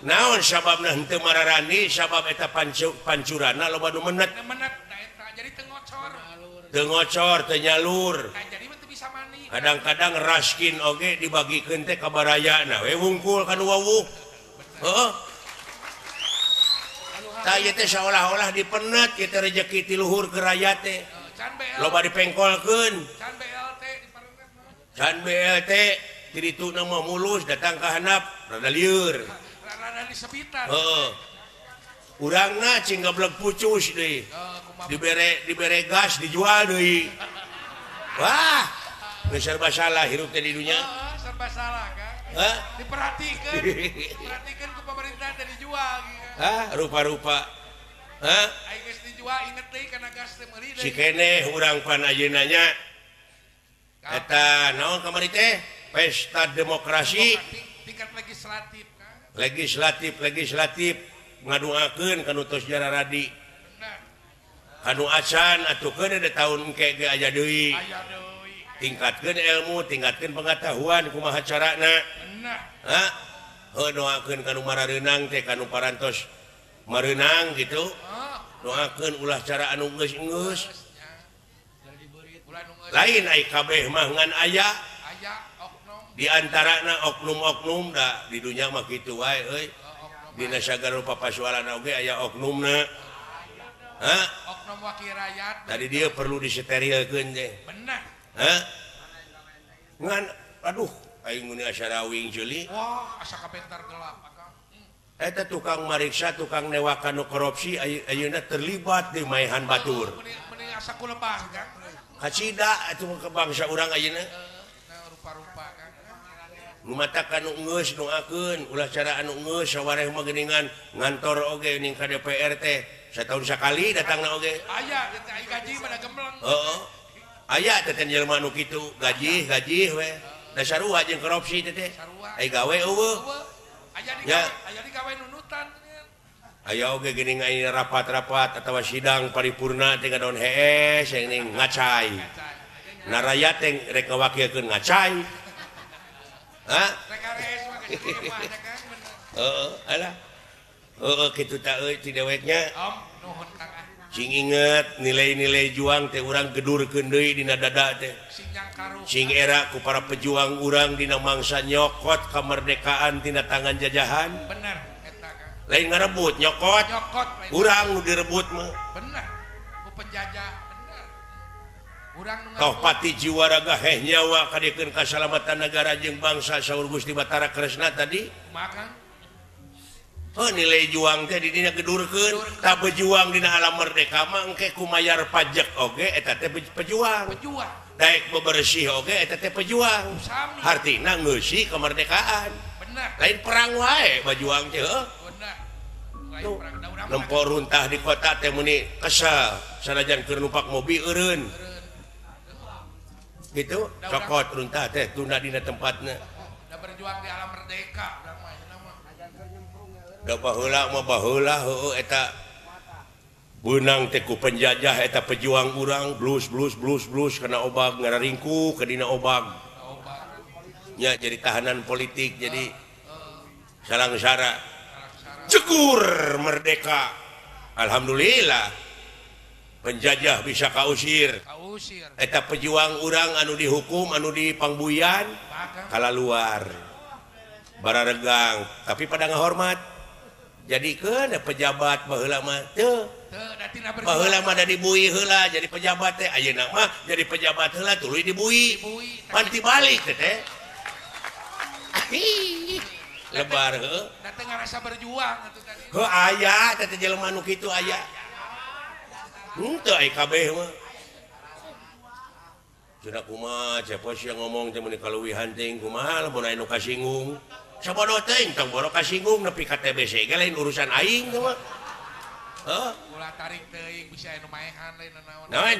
naon sabab Mararani sababeta pancuran tengocor tenyalur kadang-kadang raskin oge dibagi teh kabaraya nah we wungkul kan wawuh heeh. Tah ieu teh seolah-olah dipenat kita rezeki ti luhur geraya teh. Loba dipengkolkeun. Can BLT tiri mah mulus datang ka handap rada lieur urangcing goblok pucus deh diberre diberre gas dijual Dwi Wah serba salah hirupnya di dunia diperhatikan. Rupa-rupa. Kurang panjenanya kata naon kamari teh? Pesta demokrasi tingkat legislatif. legislatif legislatif. Ngaduaken kanutus jara radi. Anu acan atau ke tahun ke aja Dewi tingkatkan ilmu tingkatkan pengetahuan kumaha carana. Doakan kan renang teh kan parantos merenang gitu. Doakan ulah cara anu lain kabeh mangan ayah diantara na oknum-oknum da di dunia mah kitu wae euy. Dina sagara papasualan oge aya oknumna. Ha? Oknum wakil rakyat. Tadi dia perlu disterilkeun teh. Benar ha? Ngan aduh aing ngune asa rawing jeuli wah asa kapentar gelap akang eta eh, tukang mariksa tukang newakan nu korupsi ayeuna terlibat di maehan batur. Mending asa kulebah kacida atuh ke bangsa urang ayeuna. Eh. mematakan ungus doakeun ulah cara anu ungus sawareh mageningan ngantor oge ning ka DPRT setahun sekali datangna oge. Aya gaji mana gembleng. Heeh. Aya teh jelema nu kitu gaji gaji we. Da sarua jeung korupsi teh teh. Ai gawe eueuh. Aya di gawe nunutan aya oge geuning aya rapat-rapat atawa sidang paripurna teh daun hees yang ning ngacai. Naraya teh rek ngawakilkeun ngacai. tidaknya oh, oh, oh, sing ah. inget nilai-nilai juang teh urang gedur deui di dada teh. Sing era ku para pejuang urang dina mangsa nyokot kemerdekaan tina tangan jajahan. Bener lain ngarebut nyokot. Nyokot urang direbut mah. Bener ku penjajah. pati jiwaraga nyawa kaken kesalamatan negara jeng bangsa saur Gusti Batara Kresna tadi. Oh, nilai juang teh dina gedurkeun, tapi juang alam merdeka mah engke kumayar pajak oge eta teh pejuang. Pejuang. Daek bebersih teh pejuang. Sami. hartina ngeusi kemerdekaan. Bener. lain perang wae bajuang lempor runtah di kota teh muni kesal. Sanajan keur numpak mobil eureun. gitu. Cokot runtah teh tunda dina tempatnya. Berjuang di alam merdeka bahula mau bahula eta benang teku penjajah eta pejuang urang blues blues blues blues kena obag ngara ringku ke dina obak. Ya jadi tahanan politik jadi sarang sara cekur merdeka. Alhamdulillah. penjajah bisa kausir. Eta pejuang urang anu dihukum anu dipangbuyan kalau luar bararegang tapi pada ngahormat jadi ke ada pejabat bahulama tuh bahulama ada dibui hela jadi pejabat teh ayeuna mah jadi pejabat hela tuluy dibui. Panti balik teh lebar he. Datang ngerasa berjuang atuh tadi. He aya teh jelema nu kitu aya. Henteu ai kabeh mah. Cenah kumaha cepos sih ngomong teh muni kaluwihan teuing kumaha lamun aya nu kasinggung. Sabodo teuing tong boro kasinggung nepi ka TBC ge lain urusan aing teh mah. Heuh, Ulah tarik teuing bisa anu maehan lain naon. Naon?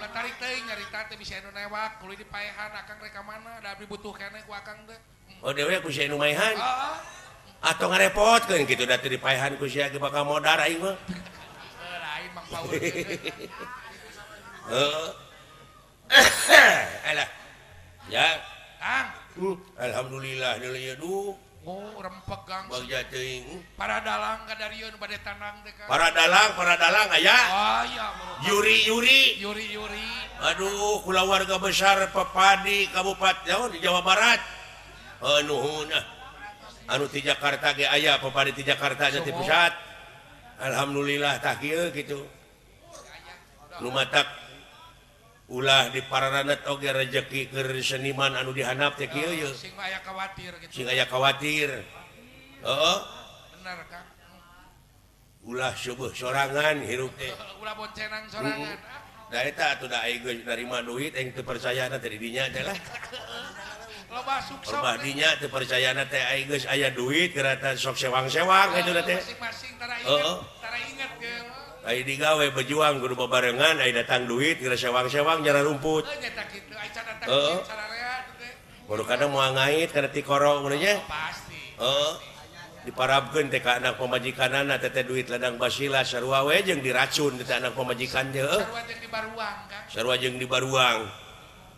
Ulah tarik teuing nyarita teh bisa anu newak kuluy dipaehan akang rek ka mana da abdi butuh kene ku akang teh. Hmm. Oh dewe ku sia anu maehan. Heeh. Atong ngarepotkeun kitu da teu dipaehan ku sia ge bakal modar aing mah. Eh. Alhamdulillah para dalang para dalang para dalang aya Yuri Yuri. Yuri Yuri. Aduh pula warga besar pepadi Kabupaten di Jawa Barat. Eh, Anuhun ah. anu ti Jakarta ge aya pepadi di Jakarta jadi pusat. Alhamdulillah takil gitu. lumatak ulah di pararana toge rezeki ke seniman anu dihanap teh kieu ah, yeuh. sing aya kawatir gitu. Sing aya kawatir. Heeh. Bener kang ulah subuh sorangan hirup teh. Ulah boncenang sorangan. Da eta atuh da aing geus narima duit aing teu percayana teh di dinya teh lah. Loba sukses. Loba dinya teu percayana teh aing geus aya duit gerata sok sewang-sewang ah, kitu teh. masing-masing tara inget tara inget geus digawe berjuang guru bebarengan datang duit sewang-sewang jalan rumput. Oh, Baru kadang mau ngait karena korongnya oh, teh TK anak pemajikan anak tete duit ladang basila sarwawe jeung diracun teh anak pemajikan dia sarwa yang di Baruang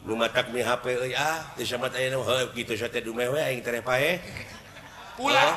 rumah tak mi HP ah di sama heuh gitu sate teh dumewe eh. aing terepae eh, pulang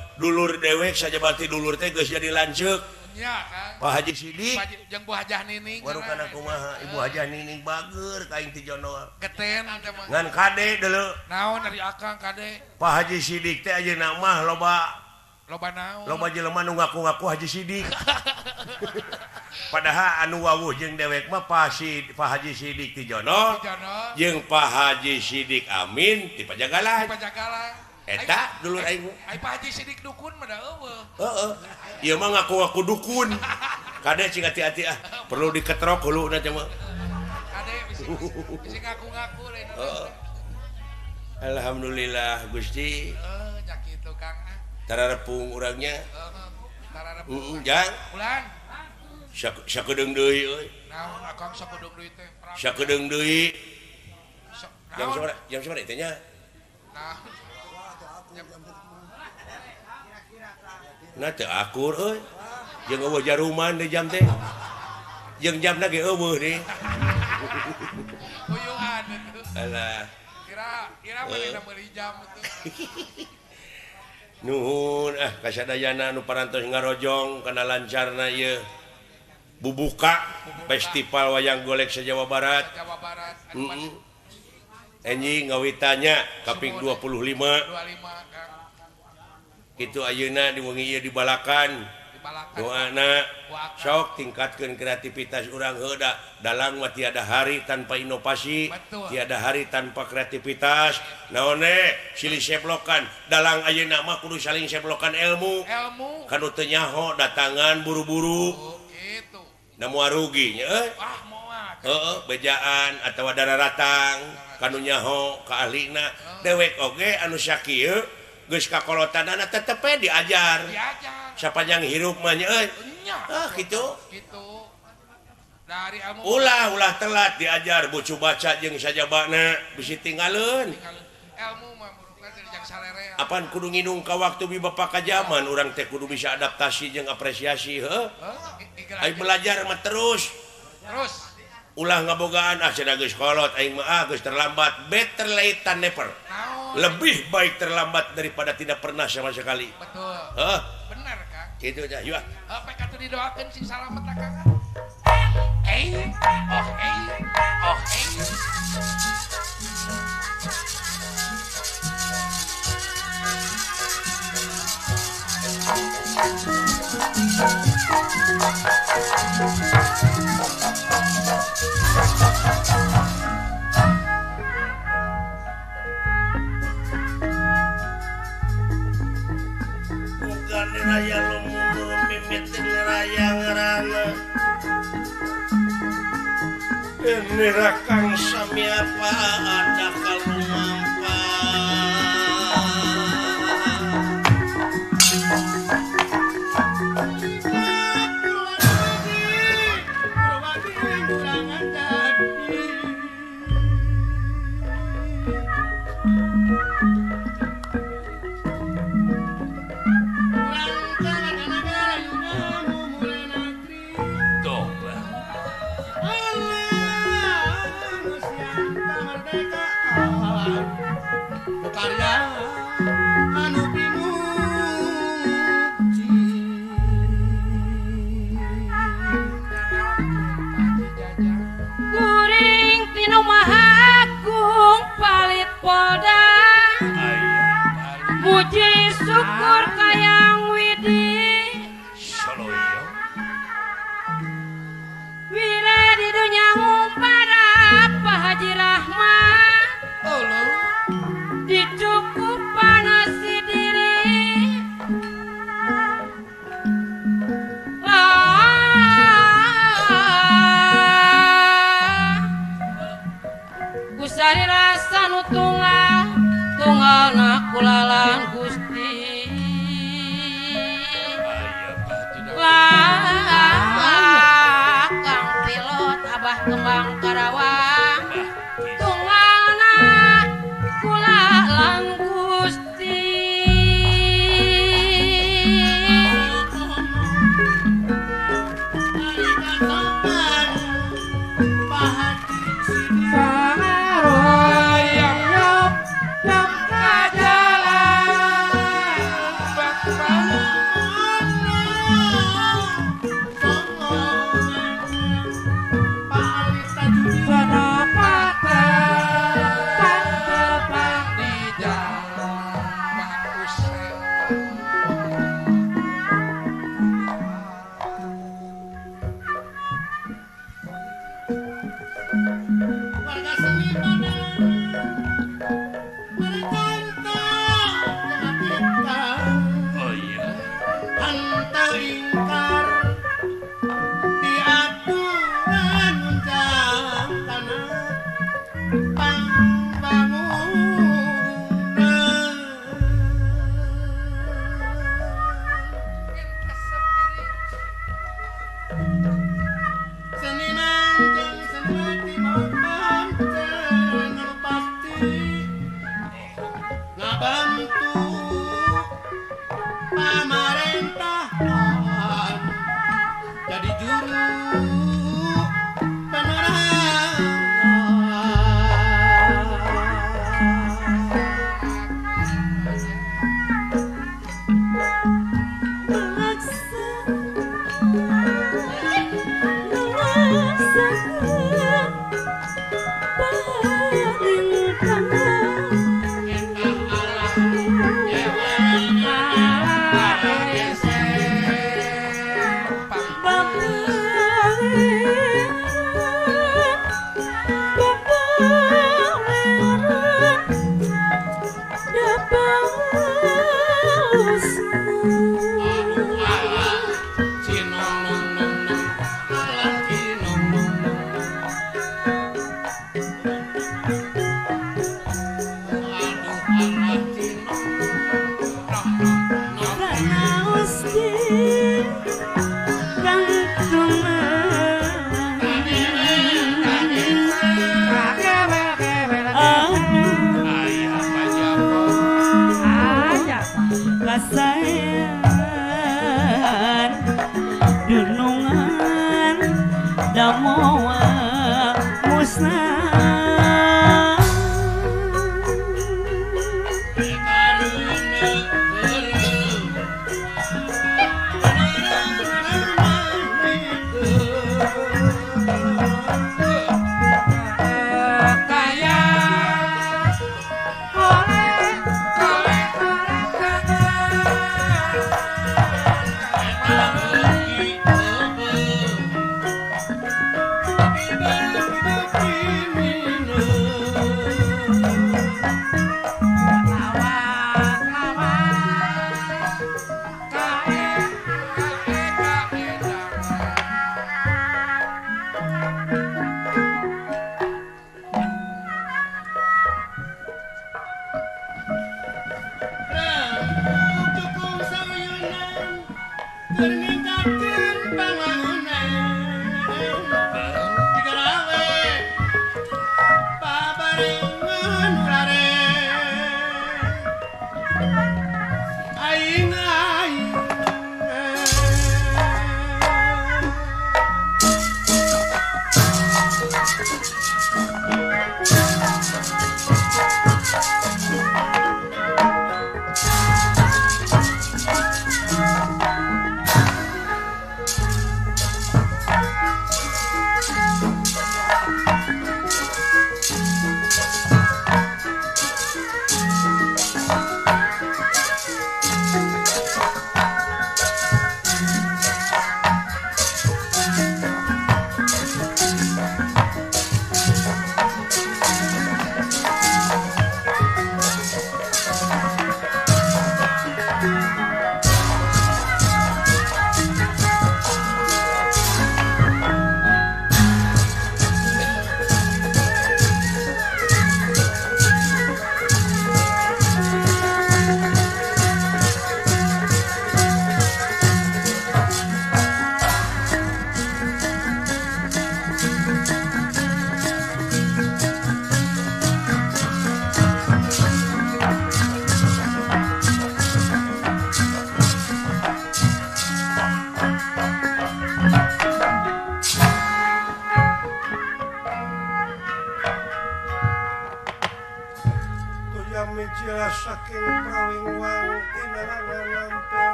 dulur dewek saja berarti dulur teh geus jadi lanceuk. lancuk Kang. Pak Haji Sidik. Jeung Bu Hajah Nining baru kana kumaha? Ibu Hajah Nining bager kain ti Jono. Geten ngan kade deuleu. naon dari akang kade? Pak Haji Sidik teh ayeuna mah loba. Loba naon? Loba jelema nu ngaku-ngaku Haji Sidik. Padahal anu wawuh jeung dewek mah Pak Sid Pak Haji Sidik ti Jono. Jeung Pak Haji Sidik Amin ti Pajagalan. Ti Pajagalan. eta dulur aing. Ai Pak Haji Sidik dukun mah da eueuh. heeh ieu mah ngaku-ngaku dukun kade cing hati-hati ah perlu diketrok heulu na teh mah Kade bisi bisi ngaku-ngaku lain. Heeh. Alhamdulillah Gusti Heeh, nya kitu Kang. ah. tararepung urangnya Heeh. Tararepung. Heeh, jang Bulan. sak- deui euy Naon akang sakudung duit teh? Perang. deui jam naon? sabaraha jam sabaraha teh nya Naon? nah teu akur euy jeung eueuh jaruman di jam teh jeung jamna ge eueuh de. Uyuhan itu. alah Kira kira mana meuli jam teh. nuhun ah kasadayana nu parantos ngarojong kana lancarna ieu bubuka festival wayang golek se Jawa Barat Jawa Barat. Anu Heeh. anjing ngawitanya kaping 25 gitu Ayeuna diwengi dibalakan. Dibalakan. doana sok tingkatkan kreativitas orang heda dalam tiada hari tanpa inovasi Betul. tiada hari tanpa kreativitas. Naone silih seblokan. Dalam Ayeuna mah kudu saling seblokan ilmu. Ilmu. Kanu tenyaho datangan buru-buru. Oh, namu ruginya eh? ah, bejaan atau darah ratang kanunyaho kealina dewek oge anu Syakir kakolotan TTP diajar. Siapajang hirupnya eh. ah, gitu ulah-ulah telat diajar bucu baca jeng saja bakna bisi tinggalun Apaan kudu nginung ka waktu bi Bapak ka zaman orang teh kudu bisa adaptasi jeung apresiasi he huh? belajar mah terus. Terus. Ulah ngabogaan ah, as maagus ah, terlambat. Better late than never. Oh, lebih baik terlambat daripada tidak pernah sama sekali. Betul. Huh? benar kak. itu aja yuk ah. eh, kata didoakan sing salamet lah eh, kakak eh oh eh oh eh. Oh. raya lumpur mimitin raya ngerana ini rakang sami apa ada kalau 啦啦。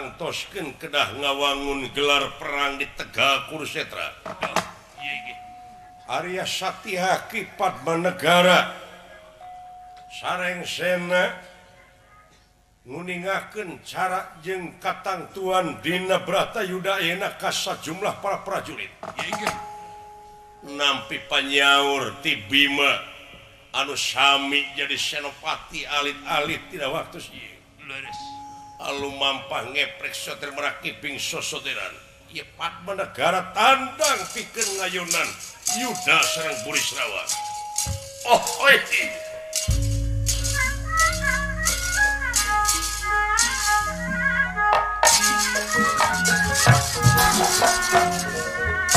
ngantoken kedah ngawangun gelar perang di Tegal Kursetra Arya Satya Kipat Negara sareng Sena. Nguningaken cara jeng Katang Tuan Dina Brata Yudaena kasat jumlah para prajurit. Nampi panyaur ti Bima. Anu Sami jadi senopati alit-alit tidak waktu sih. alumampangepreksotmeraping sosoderan. Negara tandang pikir ngayunan. Yuda Serang Burisrawa Oh oi Thank you.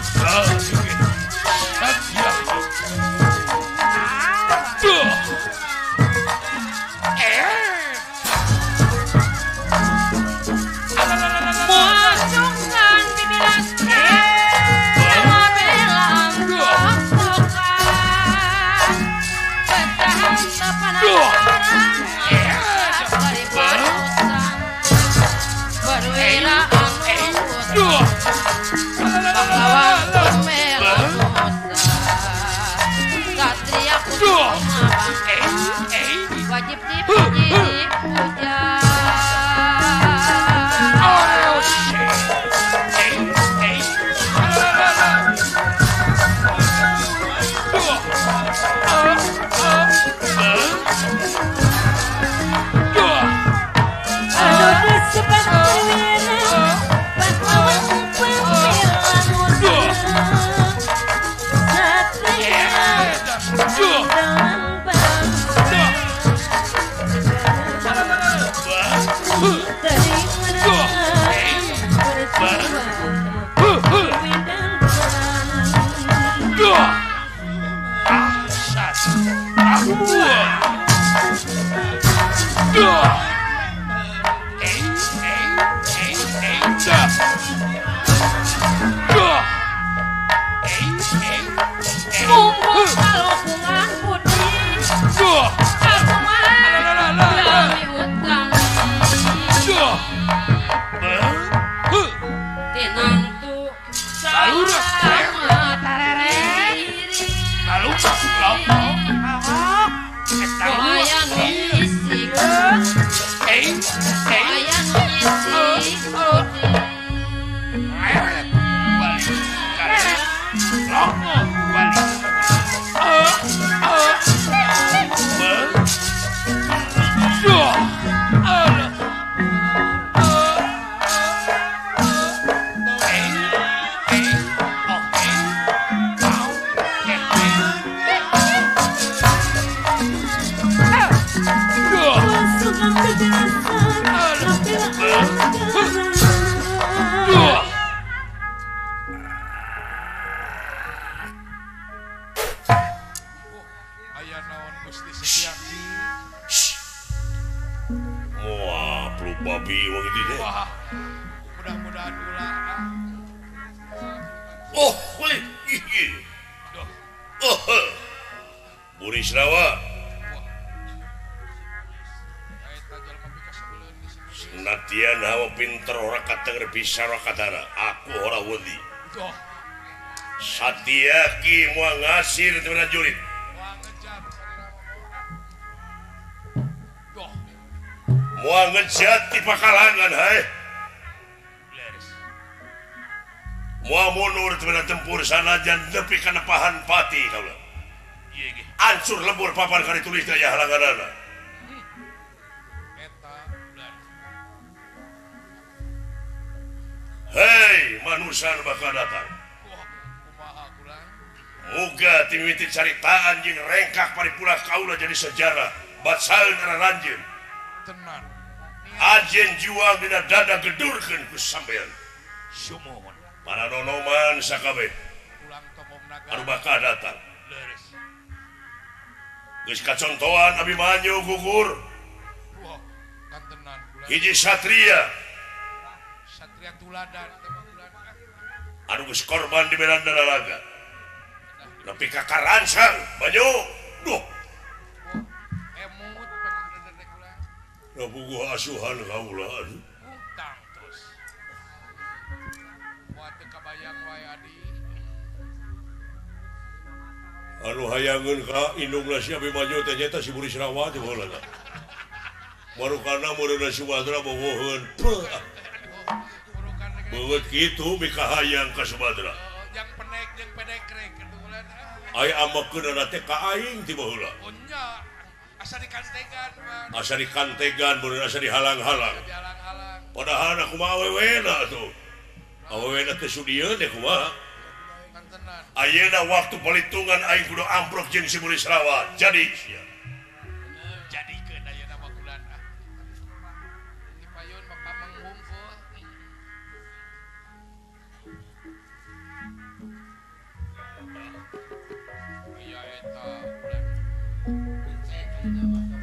Oh. aku orangdi Satyaki ngasir jurit. Mau ngejat di pakalangan hai. Mau mundur teman tempur sana jan lebih karena pahan pati kau hancur lembur papan kali tulis daya halangan anak. Hei manusia bakal datang. Muga timiti caritaan jing rengkak paripura kaula jadi sejarah. Batsal dan ranjin. Ajen jual dina dada gedurkan ku sampean Para nonoman sakabe. Anu bakal datang. Geus kacontohan Abimanyu gugur. Hiji Satria. tuladan Aduh geus korban di Medan Lalaga. Tapi ka karancang bejo duh. Emut teh deudeuh kulan teu puguh asuhan lamunan pang terus moe kabayang wae adi. Anu hayangeun ka Indungna si be maju teh nyaeta si Buri Rawat teh kulana barukarna meureuna Sumatera bawoeun begitu Mikahayang ke Sumatera asa dikantegan bener asa dihalang-halang padahal aku mau awewena tuh awewena ke studio deh kumaha Ayeuna waktu pelitungan aing kudu amprok jeung si Mulisrawan jadi ya.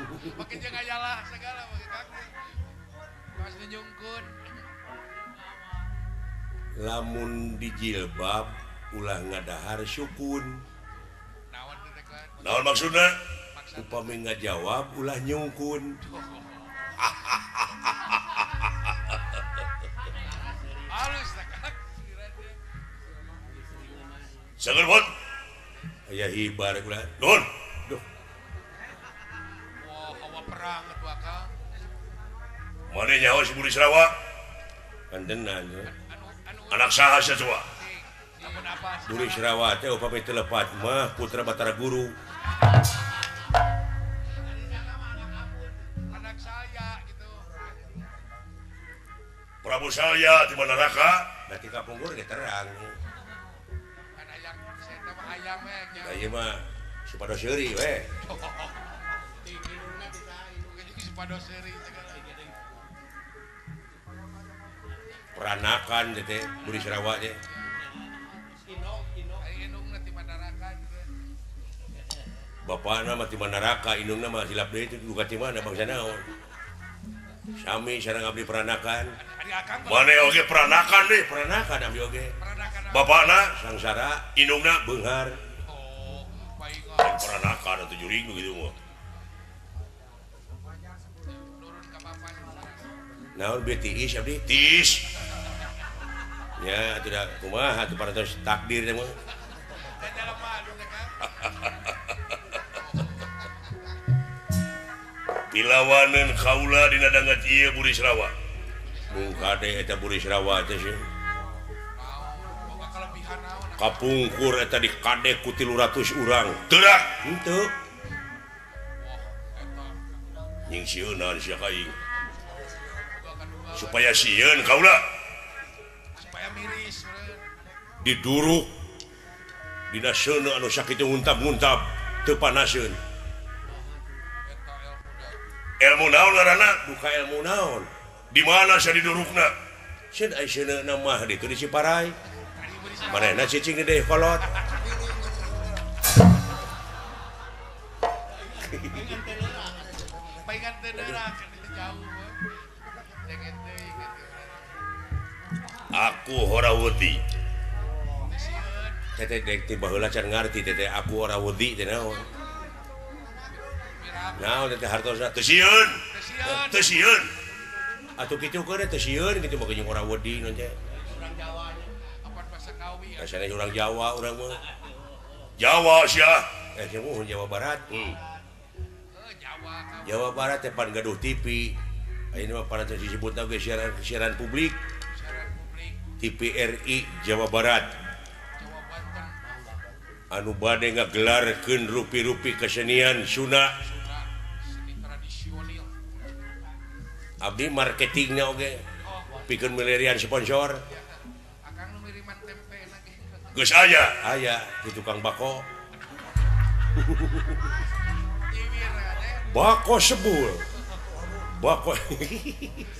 Makin jaga jala segala pakai kaki. Pas nyungkun. Lamun di jilbab ulah ngadahar syukun. Naon maksudna? Upami ngajawab ulah nyungkun. Sangat bot. Ayah hibar kula. Nun. orang manehnya si Budi Sarawak panjenengan anak saha sesuai Budi Sarawak teh upami telepat mah putra Batara Guru. Prabu saya di neraka nanti kapunggur ge terang Ayo mah supaya seri weh. padoseri peranakan teh. budi Sarawak ya Bapak nama di Mandaraka, indungna nama silap dia itu bukan di mana bangsa naon. Sami sareng abdi peranakan. Mana oge peranakan deh, peranakan abdi oge. Bapak na sangsara, Inung na benghar. Oh, peranakan atau juringu gitu mah. naon BTIs abdi tis ya tidak kumaha atuh para terus takdir teh mah. Pilawanan kaula dina dangat ieu buri serawa. Bung kade eta buri serawa teh sih. Kapungkur eta di kade ku 300 urang. Teurak henteu. Nying sieun naon sia kaing? supaya sieun Kaula supaya miris. meureun. diduruk dina seuneu anu sakit untab-muntap tepan nasun ilmu naon karena Duka ilmu naon di mana saya didurukna Sin mah nama di tulis parai. Mana na cicing di deh kolot. Baikan teu aku Horawudi ngerti aku Horawudi atau gitu siun gitu makanya orang wedi nanti rasanya orang Jawa orang mah. Jawa sih eh kamu Jawa Barat. Hmm. Jawa Barat depan gaduh TV ini mah pada disebut siaran siaran publik. TPRI Jawa Barat. Anu bade ngagelarkeun rupi-rupi kesenian Sunda. Abdi marketingnya oke okay. pikir milerian sponsor. Gus aja aya di tukang bako. Bako sebul. Bako.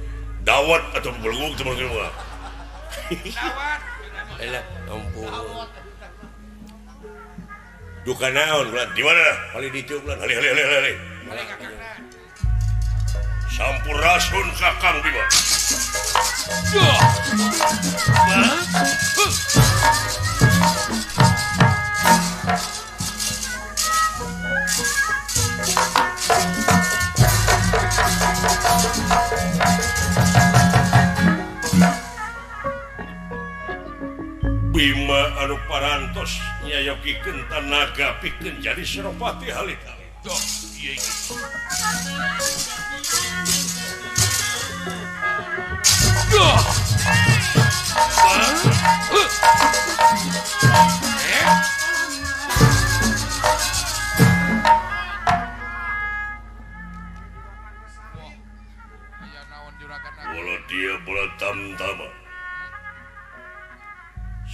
dawat atau belgung teman semua duka naon bulan di mana? Kali ditiup bulan hali hali hali hali sampurasun kakang bima. mana Huh? Bima Aduh parantosnya Yogiken tanaga pikeun jadi Suropati Hal eh? dia bula tamtama.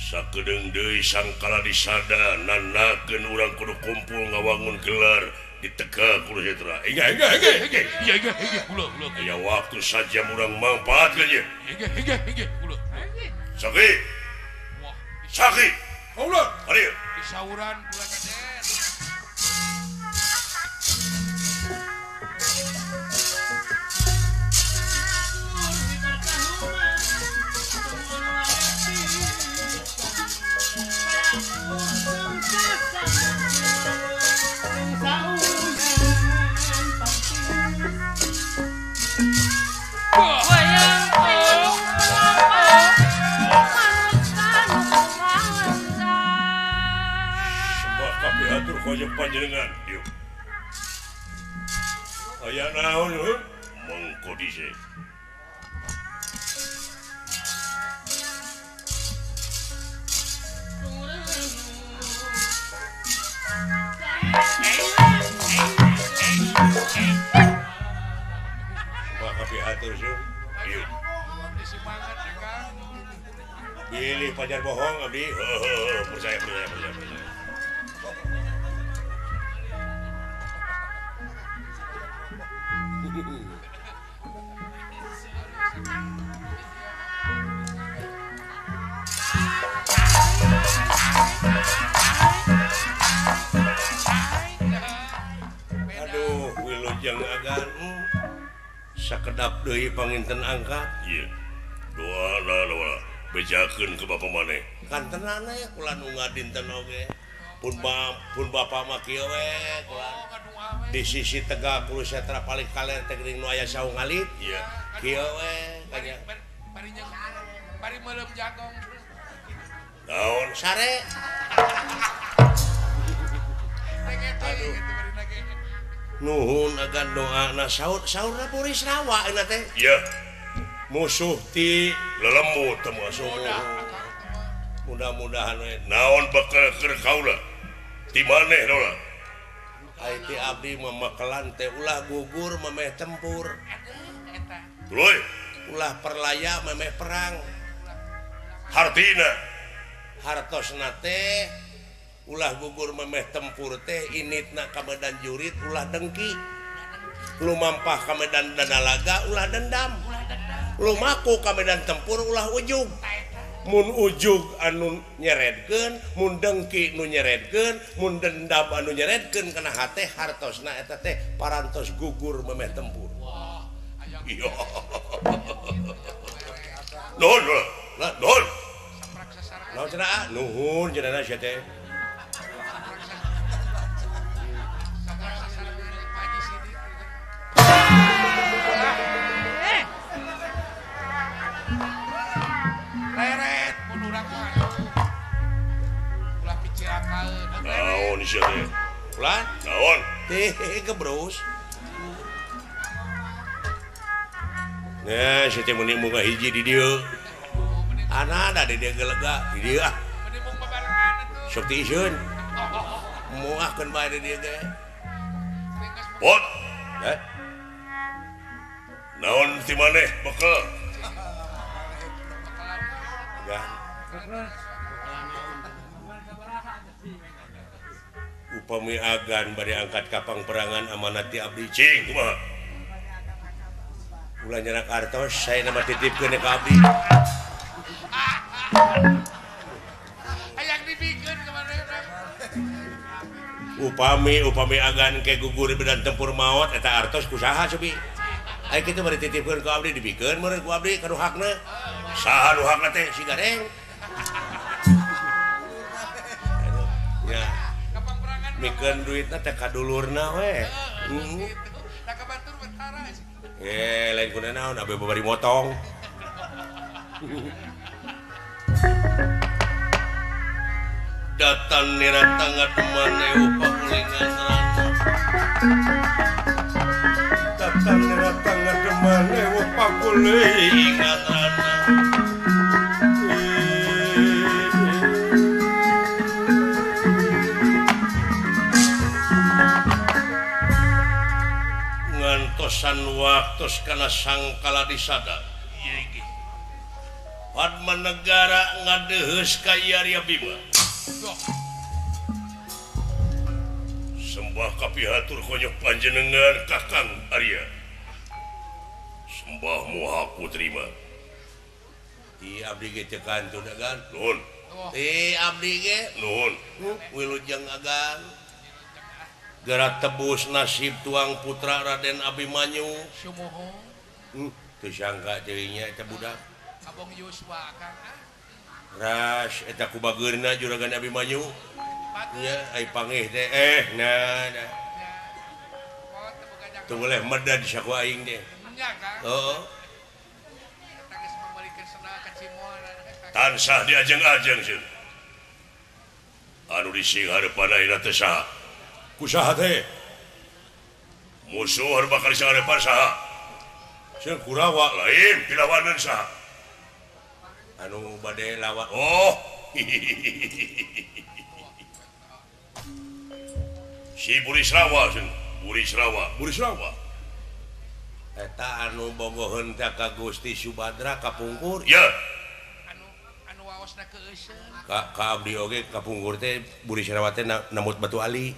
sakedeng deui sangkala disada nanaken urang kudu kumpul ngawangun gelar ditegakra e, waktu saja murang manfaat sakit sakit sauran kojok panjenengan yuk ayah naon yuk mengko disik pilih pajar bohong Abdi oh, percaya percaya percaya percaya Aduh Wilujeng agan Sakedap deui panginten angkat. Iya, doa bejaken ke Bapak maneh. Kanten aneh nu dinten Oge. Pun ba pun bapak mah kieu we kula. Oh, Di sisi tegak kulo setra paling kaler teh geuning nu aya saung alit. Iya. Kieu we Bari kanya. bari bari nyeng meuleum jagong. Naon sare? Aduh. Nuhun agan doa na saur saurna puris rawa euna teh. Iya. Musuh ti lelembut teu musuh. mudah-mudahan eh. naon Abdi memelan teh ulah gugur memeh tempur. Lui. ulah perlaya memeh perang. Hartina. Hartosnate ulah gugur memeh tempur teh initna ka Kamedan jurit ulah dengki. Lu mampah Kamedan danalaga ulah dendam. Lumaku Kamedan tempur ulah ujung mun ujug anu nyeredken mundengki nu nyeredken mundendam anu nyeredken kena hati hartos na eta teh parantos gugur memeh tempur. Iya. Nuhun non non non cenah ah? nuhun cenah sia teh. Thank you. naon ulan? Naon? Gebrus nah saya meni muka hiji di dia. Anak ada di dia gelega di dia ah. seperti isun muahkan bayar di dia teh. Pot. Eh naon ti maneh bekal Gak. pemiagan bari angkat kapang perangan amanati Abdi Cing ulah nyerak artos saya nama titip ke nek Abdi. Dibikeun ka kemarin upami upami agan ke gugur bedan tempur maut eta artos kusaha sepi Ayo kita bari titipkeun ke Abdi dibikeun meureun ku Abdi ka hakna saha nu hakna teh si gareng. Ya. mikeun duitna teh ka dulurna we. Heuh mm-hmm. ka batur betarasi eh lain kuna naon abe babari motong. Datang nira tangat mane upak ningan datang nira tangat mane upak ngingat rat kaosan waktu karena sangkala disada. Padmanegara ngadehus kaya Bima. Sembah kapihatur konyok panjenengan kakang Arya. Sembahmu aku terima. Di abdi ge teu kantu dagan? Nun di oh. abdi ge? Nun wilujeng agan. gerak tebus nasib tuang putra Raden Abimanyu. Hmm, Tersangka dirinya budak. Ras eta kubagirna juragan Abimanyu. Ya ai pangeh teh eh nah nah teu boleh medad saku aing teh. Heeh. Tansah diajeng-ajeng sih. Anu dising harapan ayeuna teh saha. musuh bakal kurawak lain pilawanan saha anu bade lawan oh. Si buri Srawa buri Srawa buri Srawa eta anu bogohan ka Gusti Subadra kapungkur. Ya. Anu anu waosna na ka ka abdi oge kapungkur teh buri Srawa teh namut batu ali.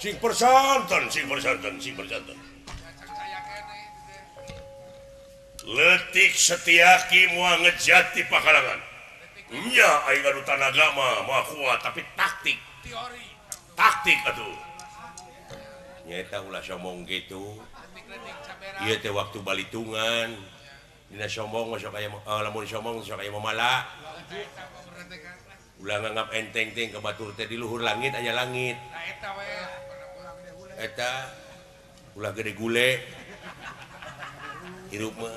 sing persantan, sing persantan, sing persanten letik setia ki mua ngejat di pakalangan iya aing anu tanaga mah kuat tapi taktik taktik aduh nyata ulah sombong gitu iya teh waktu balitungan. Dina sombong sok aya lamun sombong sok aya mamala ulah nganggap enteng-teng ke Batur teh di luhur langit aja langit. Eta ulah gede gule. Hirup mah.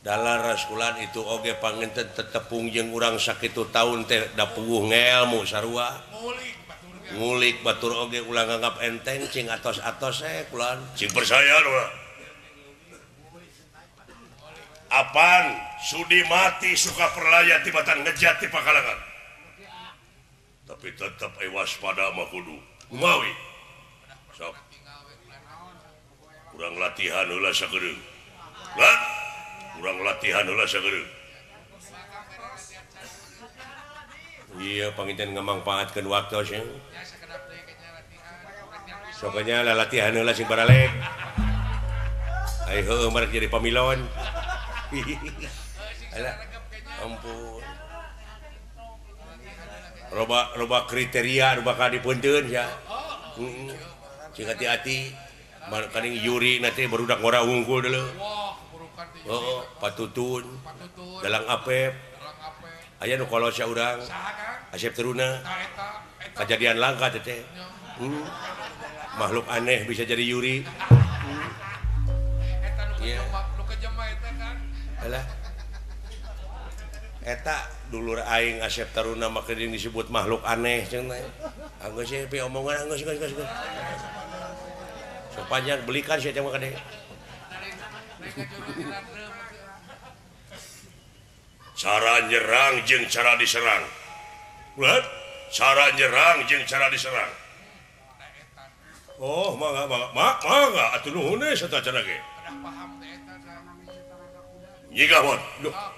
Dalam raskulan itu oge panginten tetepung jeung urang sakitu tahun teh da puguh ngelmu sarua. Ngulik batur oge ulang nganggap enteng cing atos-atos eh kulan. Cing percaya dua apaan? Sudi mati suka perlaya tibatan ngejat di Pakalangan tapi tetap eh, waspada Makudu Mawi Sok. kurang latihan kurang latihan Iya panginten ngamangpaatkeun waktu sih. Sokanya lah latihan lah sing baralek. Ayo mereka jadi pemilon. ampun loba loba kriteria bakal dipunten ya hmm. sing hati-hati kaning Yuri nanti berudak ngora unggul dulu oh, patutun dalang apep aya nu kalau saya Kang? asep teruna kejadian langka tete hmm. makhluk aneh bisa jadi Yuri hmm. yeah. Alah. eta dulur aing Asep Taruna maka disebut makhluk aneh cenah. Anggo pi omongan anggeus geus geus geus. Sepanjang belikan sih mah kadek. cara nyerang jeung cara diserang. Ulat, cara nyerang jeung cara diserang. Oh, mangga mangga mangga mangga atuh nuhun eta cara ge. Nyiga mon. Duh.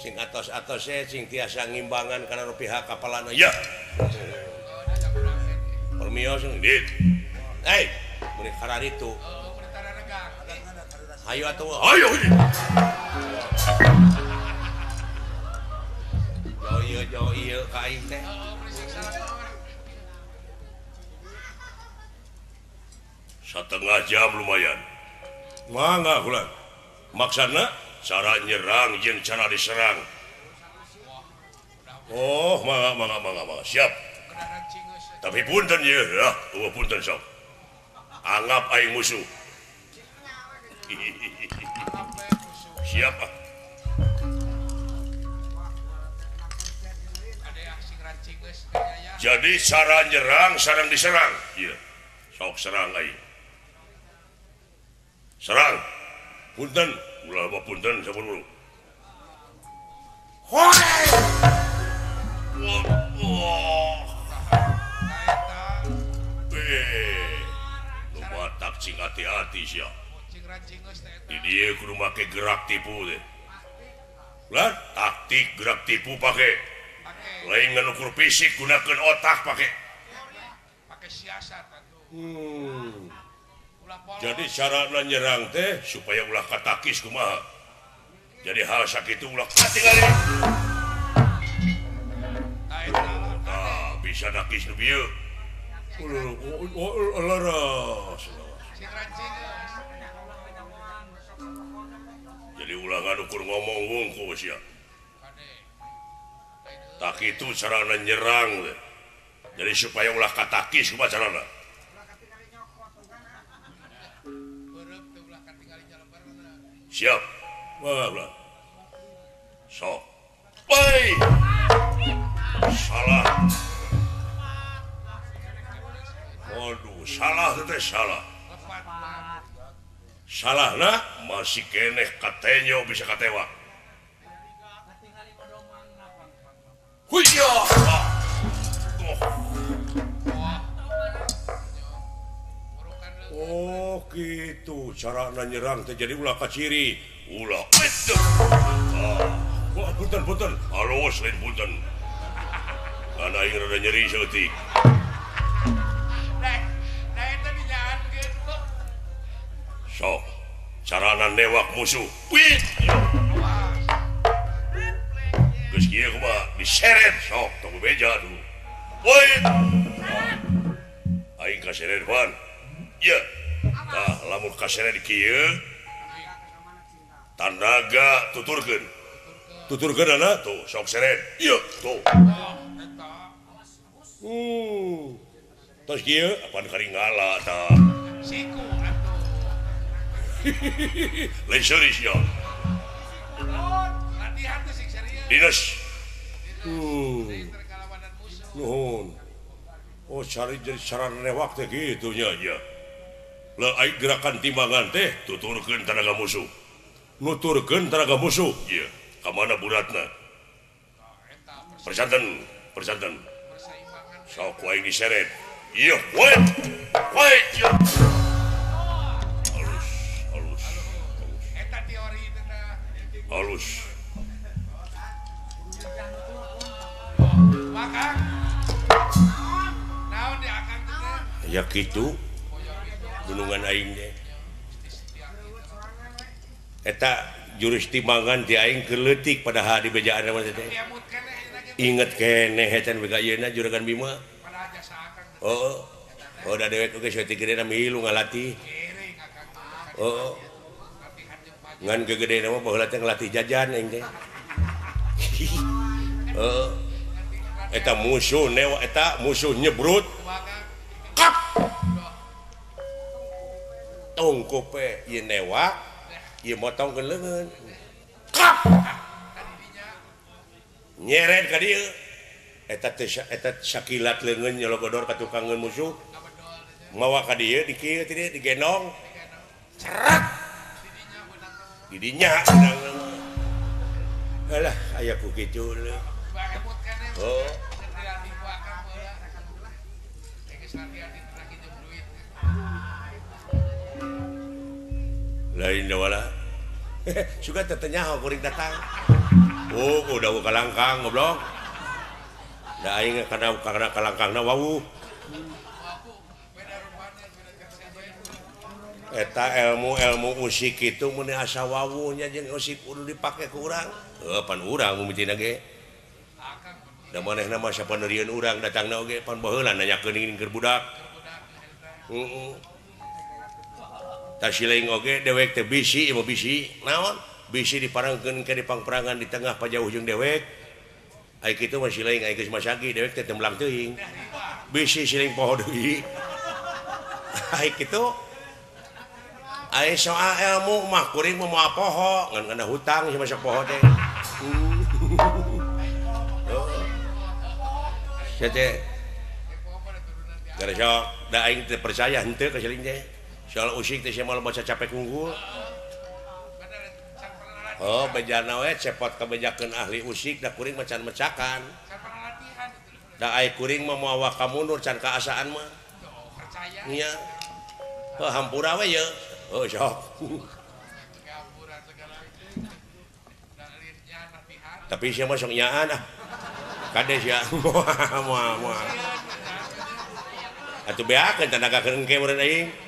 Sing atas atas saya sing tiasa ngimbangan karena pihak kapalana ya Permio sing dit. Hei, meni karar itu. Ayo atuh, ayo. Yo yo yo ieu ka aing teh. Setengah jam lumayan. Mangga kulan Maksana cara nyerang jeung cara diserang. Oh mangga mangga mangga. siap. Tapi punten ya. Uh, punten sok anggap aing musuh. Siap ah. jadi cara nyerang sarang diserang. Iya. Sok serang aing serang. Punten. punten sepuluh. cing hati-hati Di dieu kudu make gerak tipu deh. Lah, taktik gerak tipu pakai. Lain nganukur fisik gunakan otak pakai. Pakai siasat. Hmm. jadi syaratlah nyerang teh supaya ulah katakis kumaha. Jadi hal sakit ulah katakis kali. Nah, bisa nakis nu bieu. Leres jadi ulah ngadukur ngomong wungkus ya tak itu sarana nyerang teh. jadi supaya ulah katakis kumaha sarana siap. So. Salah. Waduh salah teh salah. Salahlah masih keneh katanya bisa katewa. Oh. Oh. Burukan leung. gitu cara nyerang teh jadi ulah kaciri ulah Aduh. Ah. punten punten alos lain punten karena ingin ada nyeri seketik nah dah eta dinyaankeun kok. sok carana newak musuh wih Awas. geus kieu kumaha diseret sok tunggu beja dulu wih aing kaseret pan Ah, lamun tandaga tuturkan tuturkan anak tuh sok seret iya tuh. Uh terus iya apaan kari ngala tah? Siku lain serius. Ya dinas uh nuhun. Oh cari jadi cara teh gitu ya ya. gerakan timbangan teh tuturkan tenaga musuh. Nuturkan tenaga musuh. Yeah. ke mana buratna persatan persatan sok wae diseret. Iya wae wae halus halus halus. Ya gitu gunungan Aing eta juristimangan diaing keletik padahal hari bejaan inget kene hetan bega kenetan juragan Bima. Oh, oh. oh da dewek oke okay, gede na milu ngalatih oh, oh, ngan gegede nama baheula teh ngelatih jajan aing teh. Oh, oh, eta musuh newa eta musuh nyebrut. tong kope ieu newak ieu motong ke leungeun kap nyeret ka dieu eta teh eta sakilat leungeun nyologodor ka tukangeun musuh mawa ka dieu dikieu ti dieu digenong cerak didinya alah aya ku kitu oh lain wala. Suka tetenya kuring datang. Oh udah buka langkang goblok. Da aing kana kana kalangkangna wawu eta ilmu ilmu usik itu meni asa wawunya jeung usik kudu dipake ku urang. Heuh pan urang mumicina ge da manehna mah sapaneureun urang datangna oge pan baheula nanyakeun keur budak. Heeh Tasilengge dewek bisi bisi naon bisi diparangkan ke dipangperangan di tengah pajauh ujung dewek Aik itu masih lain aik geus masagi dewek teh temblang teuing. Bisi siling poho deui. Aik itu aik soal ilmu mah kuring moal poho ngan ngana hutang sama sok poho teh. Saya teh gara sok da aing teh percaya henteu ka siling teh. soal usik teh malah baca capek unggul. Oh bejana we cepot kebejakan ahli usik da kuring macan-mecakan da ai kuring mah moal kamu kamundur can kaasaan mah. Iya. Oh hampura we ye. Oh sok. Tapi siapa sok nyaan ah. Kades ya Moal moal moal. atuh beakeun tanda ka ke murid aing.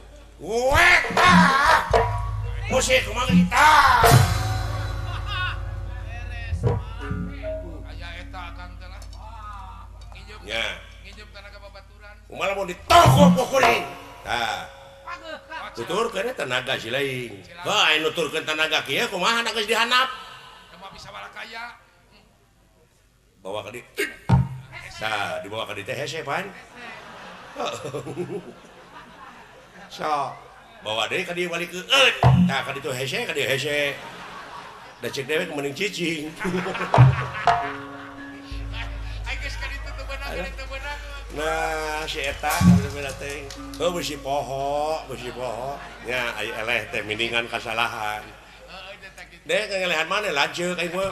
Ah! musik kita. Kumaha mau ditokoh pukulin nah. Tutur kene tenaga si lain wah ini nuturkeun tenaga kieu kumaha geus dihanap? Kamu bisa malah bawa di nah dibawa ke di teh hesepan oh. so bawa deh kadi balik ke eh nah kadi tuh hese kadi hese Da cek dewek mending cicing nah si eta teh oh besi poho besi poho ya ayo eleh teh mendingan kesalahan deh kengelehan mana lanjut kayak gue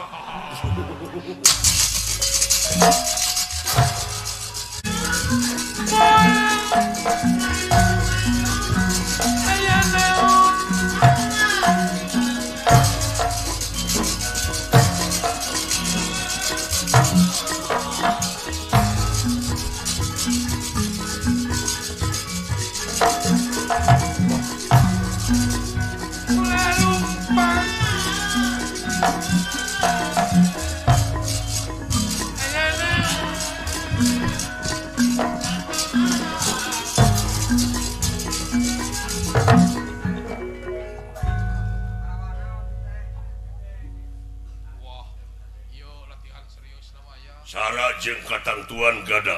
binatang gada.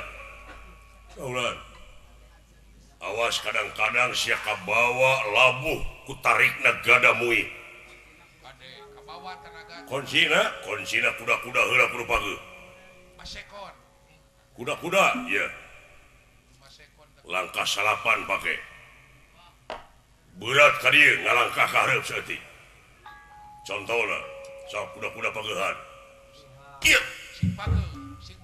Kaulan. awas kadang-kadang sia kabawa labuh kutarik kabawa mui. Konsina konsina kuda-kuda hela masekon. kuda-kuda ya langkah salapan pakai berat kali ngalangkah harap seti Contohna, sok kuda-kuda pageuhan. iya. Si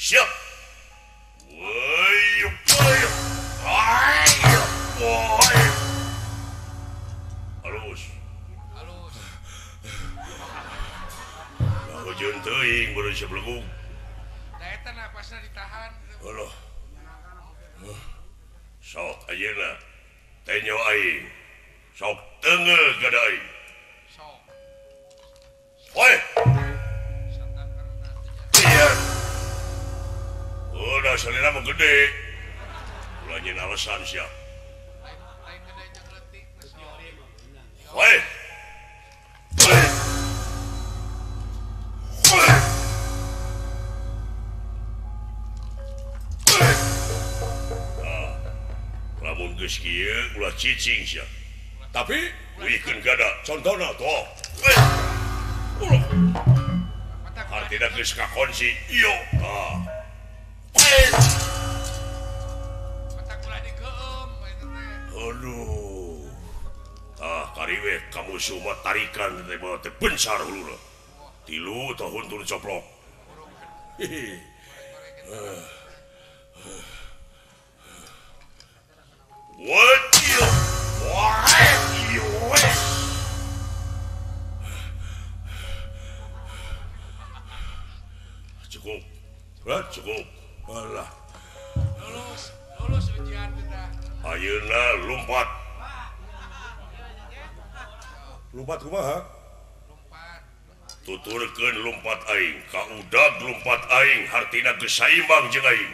行。哎呦，哎呦，哎呦，我哎呦。Halus. Halus. Aku jentuing baru eta na pasna ditahan. Halo. Sok ayeuna lah. Tenyo aing. Sok tengel aing. Sok. Woi. udah selera mah gede ulangin alasan siap Woi. Nah, lamun geus kieu ulah cicing sia. Tapi wikeun gada contohna tuh. Ulah. Hartina geus kakonsi ieu. Tah. Aduh. Ah, kariwe kamu semua tarikan besar hulu tilu tahun turun coplok What you, what you wish? cukup. What? cukup. Ayeuna lompat. Lompat kumaha Lompat. tuturkeun lompat aing ka udag lompat aing hartina geus saimbang jeung aing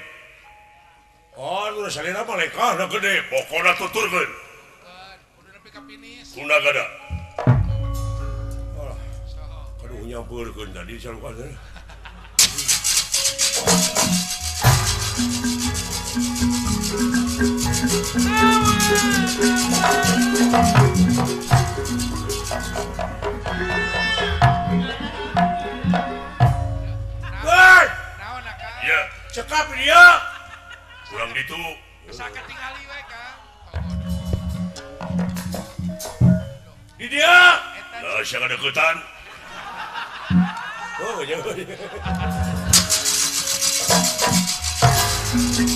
Oh, nu salina malaikat na gede, pokona tuturkeun. Kudu nepi ka finish. Kuna gada. Oh, kaduh nyampeurkeun tadi salukan. cekap dia. Pulang gitu di dia. Eh, nah, siapa deketan oh jauh.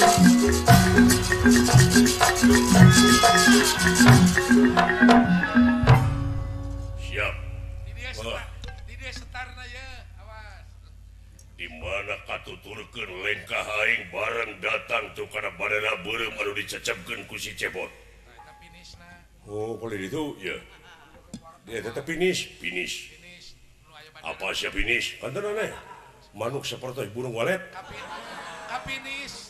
siap. Dimana Katuturken lengkaing bareng datang tuh karena badana anu baru dicecapkan kusi cebot. Oh boleh itu ya dia tetap finish finish apa siap finish kan aneh. Manuk seperti burung walet. Kapinis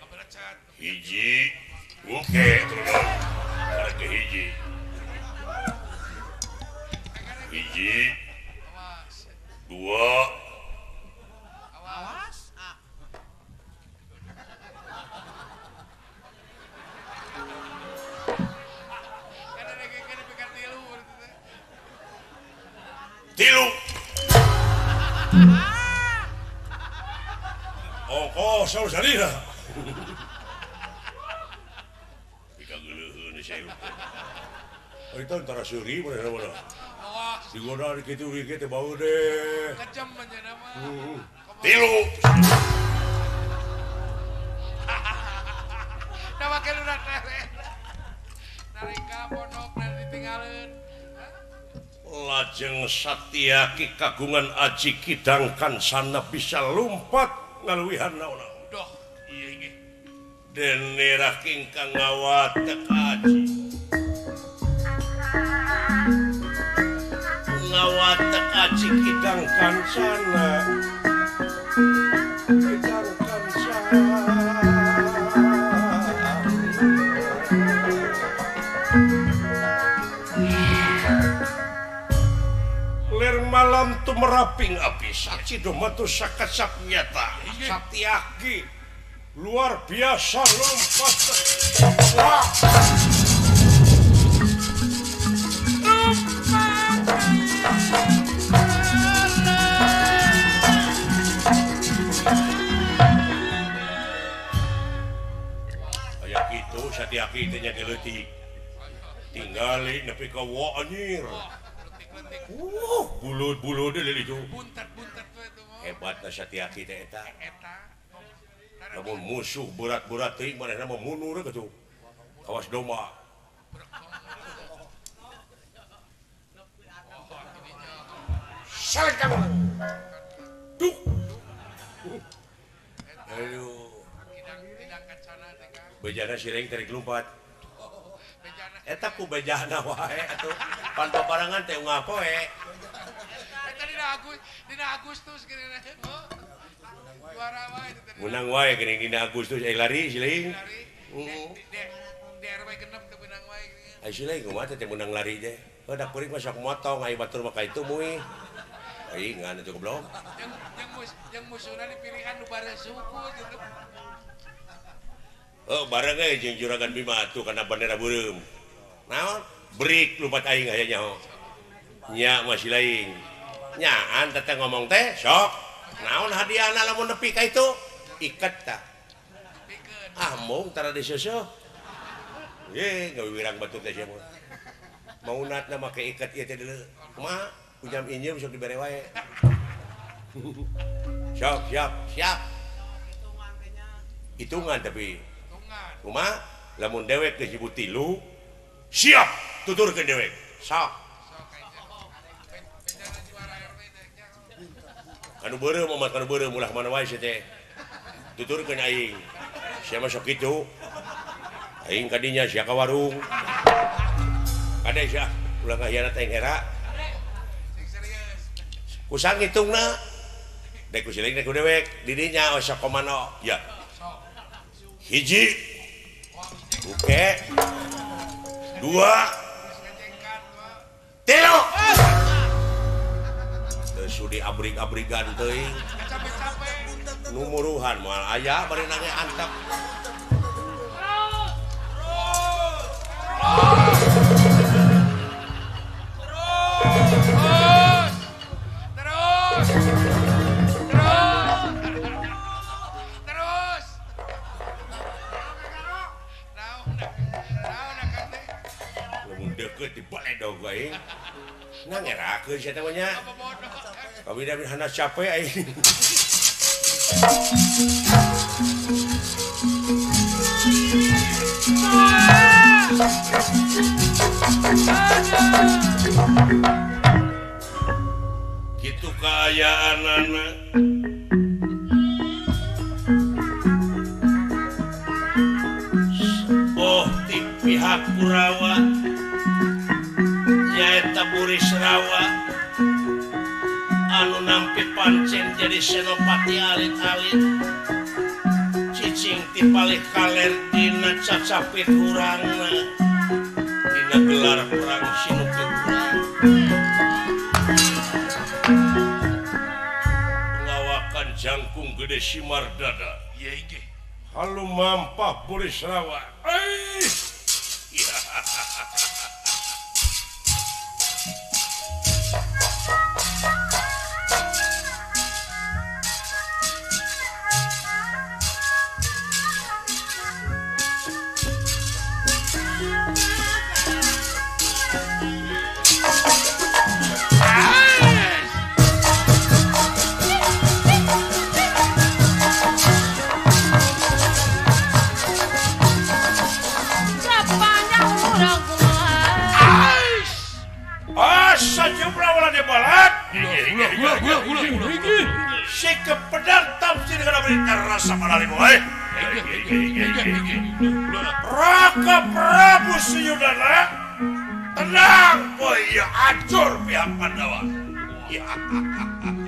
hiji. Oke. Hiji. Hiji. Dua. Awas. tilu. Oh, oh, saudara Ahorita Syuri digoda gitu gitu bau deh tilu lajeng Satya Ki kagungan Aji Kidangkan sana bisa lumpat ngaluwihan naon denera ingkang ngawat tekaji ngawat tekaji kidang kancana. Kidang kancana. Lir malam tumeraping api saksi domatu sakat sakmieta, iya. sakti aki luar biasa lompat. Wah hati-hati tanya geleti tinggali nepi ke wo anjir. Uh bulut bulut deh itu. Hebat hati-hati teh eta. namun musuh berat-berat teuing manehna mah mundur gitu awas doma Salek kamu Duk Aduh. Tidak tidak kacana teh Kang. Bejana sireng tarik lompat. Bejana. Eta ku bejana wae atuh. Pan parangan teh ngapoe Eta dina Agustus, dina Agustus gini Menang wae gini gini Agustus eh lari siling Dari di RW genep teu benang wae gini. Ai siling kumaha teh menang lari teh oh, Udah kuring mah sok motong ai batur mah itu mui eh, Ai ngan itu goblok jeung yang mus musuhna dipilihan nu bareng suku gitu. Oh, bareng eh jeung juragan Bima tuh karena bandera burem. Naon? Break lupa aing aya nyaho. Nya masih lain. Nyaan teteh ngomong teh sok. naon hadiah lamun nepi ka itu? Iket ta. Ah mong tara disusuh ye gawirang batu teh sia mau natna make iket ieu teh deuleu kumaha ujam injem sok dibere wae. Siap siap siap. Hitungan tapi. Kumaha lamun dewek teh tilu siap tuturkeun dewek. Sok anu beureum mah anu beureum ulah mana wae teh tuturkeun aing. Sia mah sok kitu. Aing kadinya sia ka warung. Kadai sia ulah ngahianat aing era kusang ngitungna. Dek ku siling dek ku dewek. Didinya oh sok komano. Ya. Hiji. Oke dua. Tilu Sudi abrik-abrikan teuing. numuruhan moal ayah bari nage antep. deket di balai dong gue. Eh. Nggak ngerakun siapa namanya. Kabidahana capek aing. Gitu kayaan anak Oh, tim pihak Kurawa jadi senopati alit-alit cicing dibalik kaler dina cacapit kurang dina gelar perang sinupit urang pengawakan jangkung gede simar dada iya iki halu mampah boleh serawak acur pihak Pandawa. Ya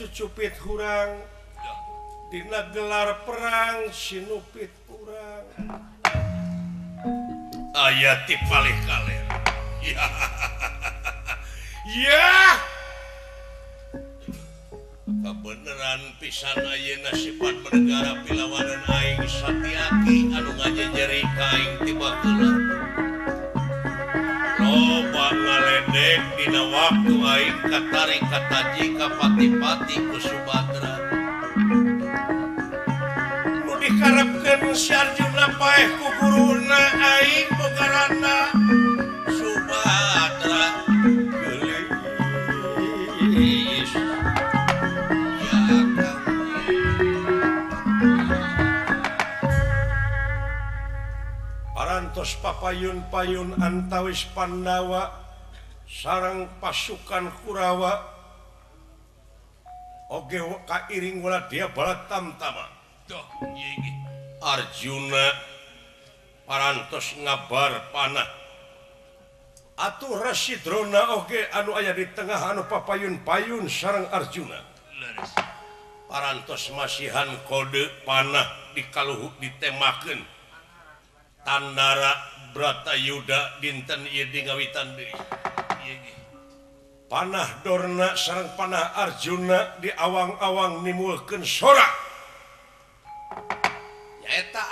就就被 payun antawis Pandawa sarang pasukan Kurawa. Oge kairing dia balat tamtama. Arjuna parantos ngabar panah. Atuh Rasidrona oge anu aya di tengah anu papayun-payun sarang Arjuna. Parantos masihan kode panah dikaluhuk ditemaken. Tandara Brata Yuda dinten ngawitan panah Dorna sarang panah Arjuna di awang-awang nimulken soranyaeta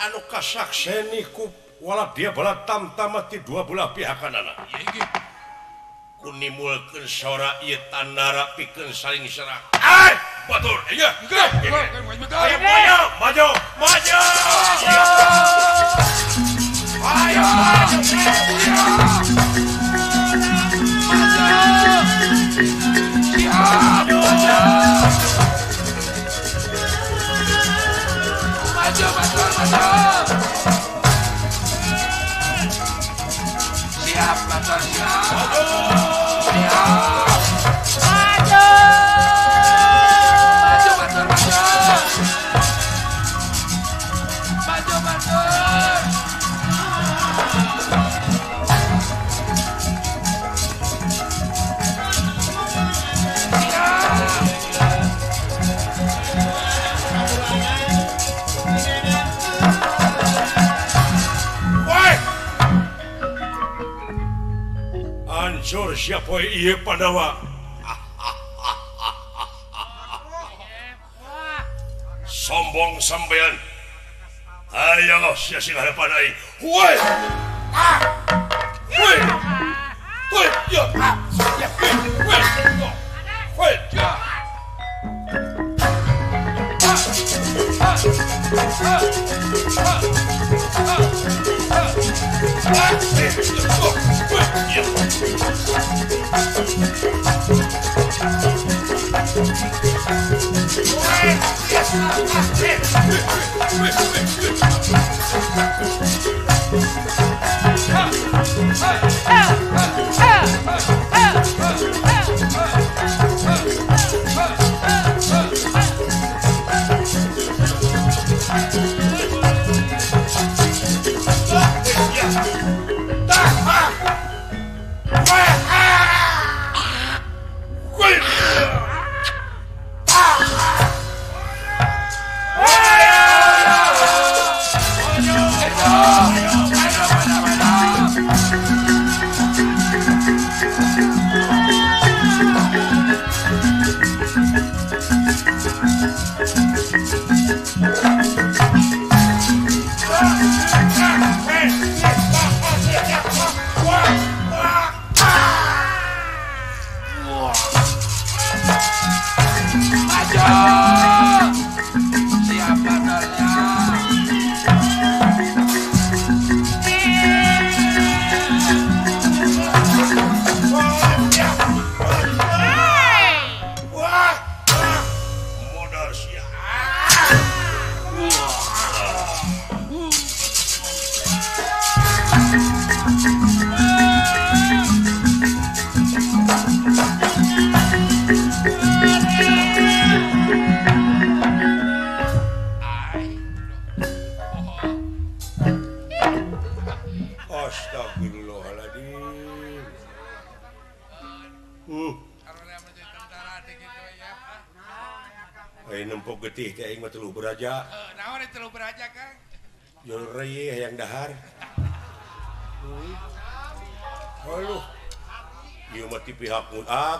anu kasakseniku wala dia bala tamtamati dua belah pihak kunimulken sora ia tanara piken saling serang ah! Batur, iya, iya, maju maju! Maju! Fire! Fire! wonder.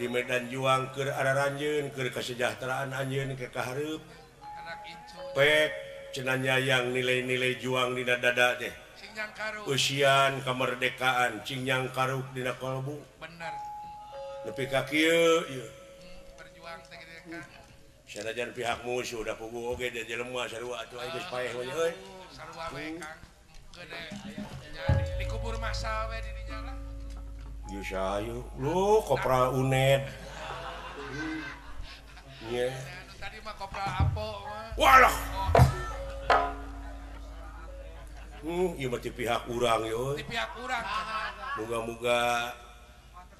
di Medan Juang ke arah Ranjen ke kesejahteraan Anjen ke Kaharep pek cenanya yang nilai-nilai juang di dada deh usian kemerdekaan cinyang karuk di kolbu. Bener. Lebih kaki sanajan pihak musuh udah pugu oge dia jelema sarua atuh aing geus paeh we euy. sarua we kang. Gede dikubur masa we di dinya. ieu Yusayu lu kopral uned yeah. tadi mah kopral apo mah? Walah. Hmm ieu mah ti pihak urang yo di pihak urang. Moga-moga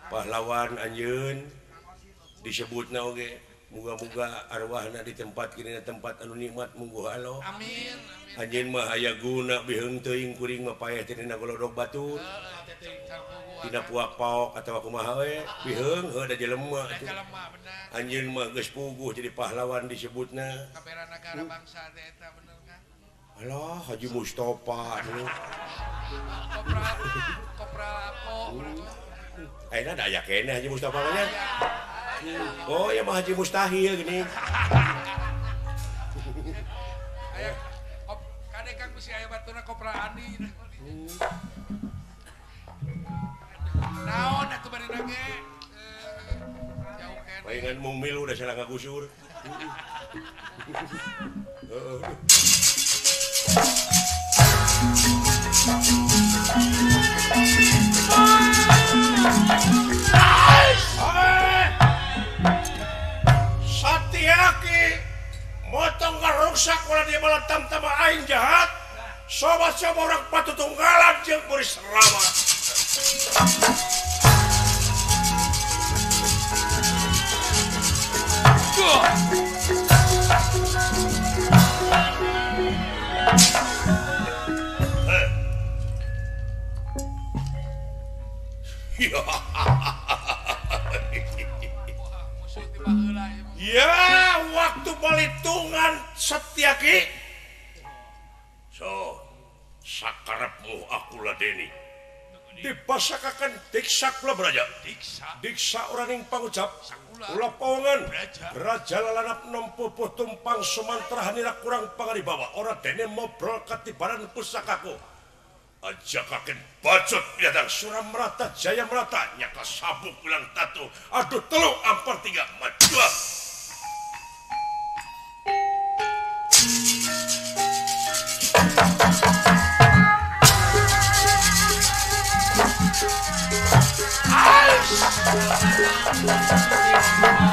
pahlawan anjeun disebutna oge. muga-muga arwahna di tempat kini tempat anu nikmat munggu halo. Amin, amin. anjeun mah aya guna biheung teuing kuring mah payah tina dina golodok batur tina puak paok atawa kumaha we biheung heuh da jelema anjing mah geus puguh jadi pahlawan disebutna. Kabera nagara bangsa teh eta bener kan Alah, Haji mustofa anu. Kopra, kopra lapo. Ayeuna da aya keneh Haji Mustafa mah Oh, ya mah Haji Mustahil gini. aya kop kade kang bisi aya batuna kopral andi naon atuh bari nage Eh, jauh kene Palingan mung milu udah salah. Heeh. tonggal rusak kalau dia malah tam tam aing jahat sobat sobat orang patu tunggalan jeung kuris selamat Yeah. ya waktu balitungan Setyaki so sakarepmu aku ladeni. Dipasakakan diksa kula beraja diksa? Diksa orang yang pangucap kula? Pawangan. Raja lalanap nompo tumpang sumantra hanira kurang pangaribawa. Orang dene mobrol katibaran pusakaku. Aja kaken bacot biadang suram merata jaya merata nyaka sabuk bilang tatu. Aduh teluk ampar tiga. Maju Ai!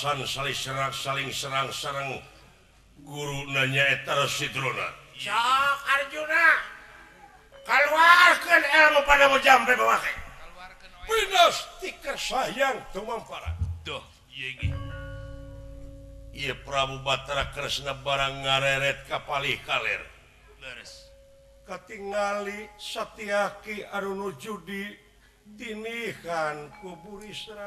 alasan saling Serang saling serang serang. Guru nanyaeta Arjuna. Keluarkan ilmu pada jam tiker sayang Iya Prabu Batara Kresna barang ngareret kapalih kaler. Leres. Ketingali Satyaki Aruno Judi dinikan kubur Isra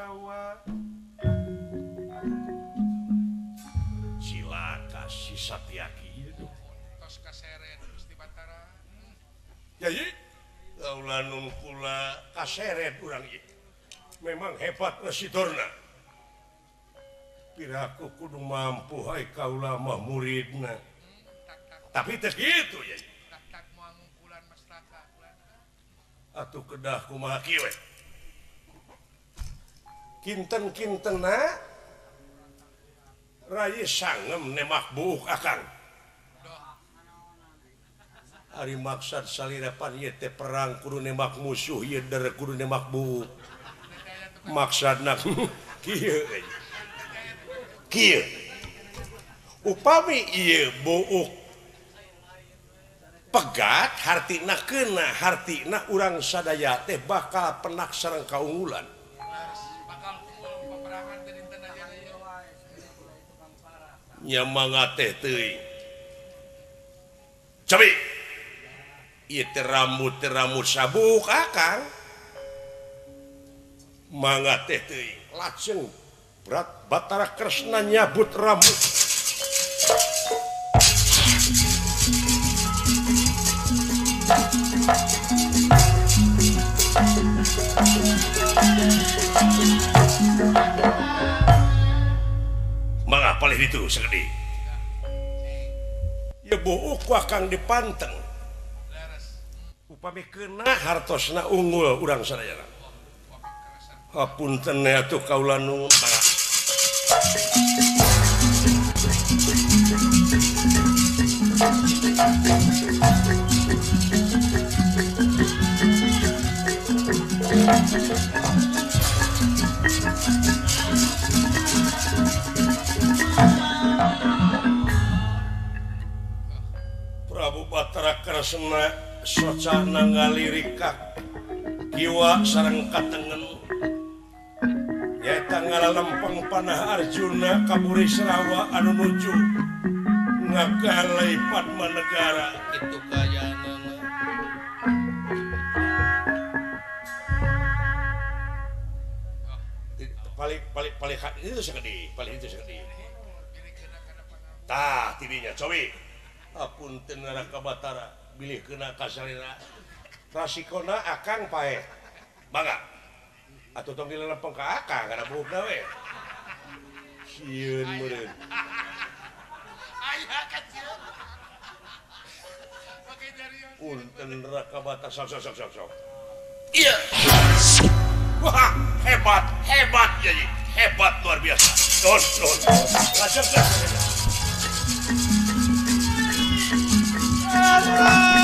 piraku kudu mampu Hai kau lama murid nah tapi kitu ya. Atuh kedahku we. kinten-kinten Rai sangem nemakbuk akan hari maksad salirapan teh perang kudu nembak musuh yeder kudu nembak buuk maksad upami pegat hartina kena hartina urang sadaya teh bakal penak sarang kaunggulan. Nyamanga teh teuing. Cabi ieu teh rambut teh rambut sabuk ah, akang manga teh. Laceng berat Batara Kresna nyabut rambut. Manga paling itu segede ya bohong kang dipanteng. Upami kena hartosna unggul urang sadayana hapunten atuh kaula nuwun. Prabu Batara Kresna soca nanggali rikak kiwa sareng katengen tanggal lempeng panah Arjuna kaburi Serawa anu nuju ngakalai Padmanegara itu kaya balik balik paling itu segede paling itu segede tah tidinya cowi apun tenara kabatara bilih kena kasarina rasikona akang pae bangga. atau tong dilempong ke akang karena buhuk we. Sieun meureun aya kecil. Pakai jari unten neraka batas. Sok sok sok sok iya. Wah hebat hebat jadi hebat luar biasa. Don don. Lanjut Allah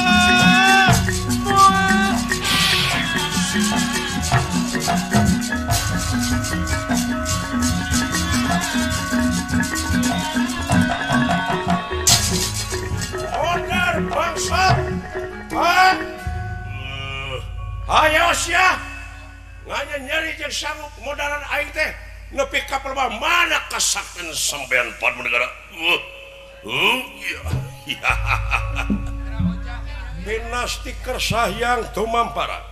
hanya nyari modern nepi kapal mana kasakan sampean pan negara uh, uh, ya. Pina stiker sayang tumampara.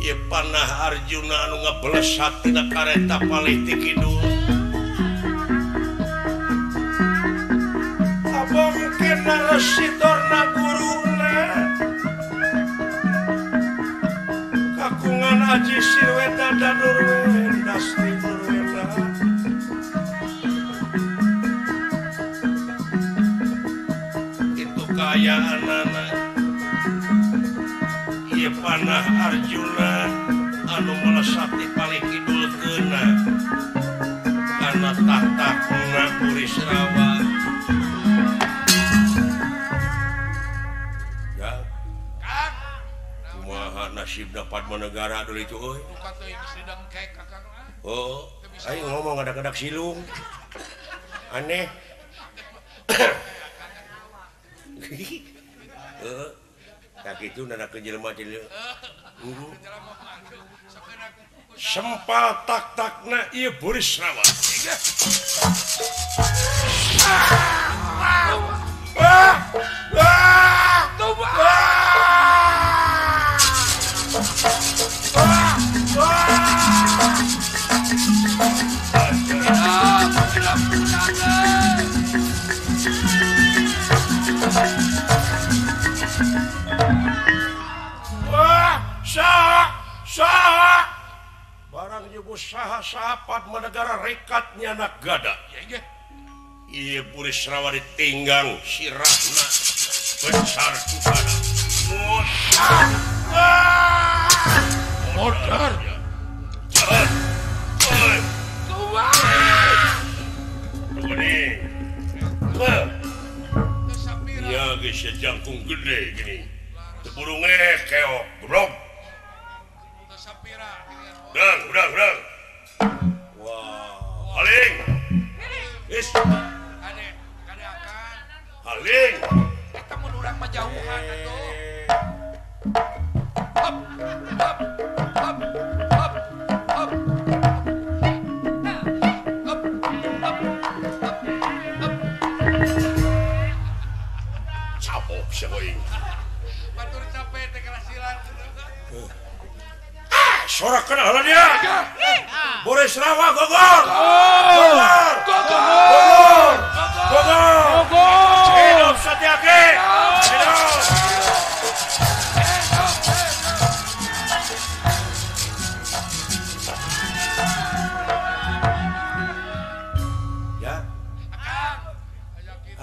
Iya panah Arjuna anu ngebelesat tina kareta palitik kidul. Abang kena resitor na guru. kagungan Aji Sirweta dan Nurwen Dasti Purweta itu kaya anak-anak. Panah Arjuna anu melesati paling kidul kena. Karena tahta kuna Purisrawa nasib dapat menegara dulu itu Oh saya ngomong ada kedak silung. Aneh. Itu nada kejelma guru sempal tak tak na iya buris rawa. Ah, ah, ah, ah, ah, ah, ah, usaha-sahabatgara rekatnya anak gada. Ibu Serawa ditinggang sirah besar jangkung gede gini burung keok goblok udah udah udah wah paling is paling ketemu menurang majauhan atuh Bogor! Bogor! Bogor! Hidup Setyaki! Hidup!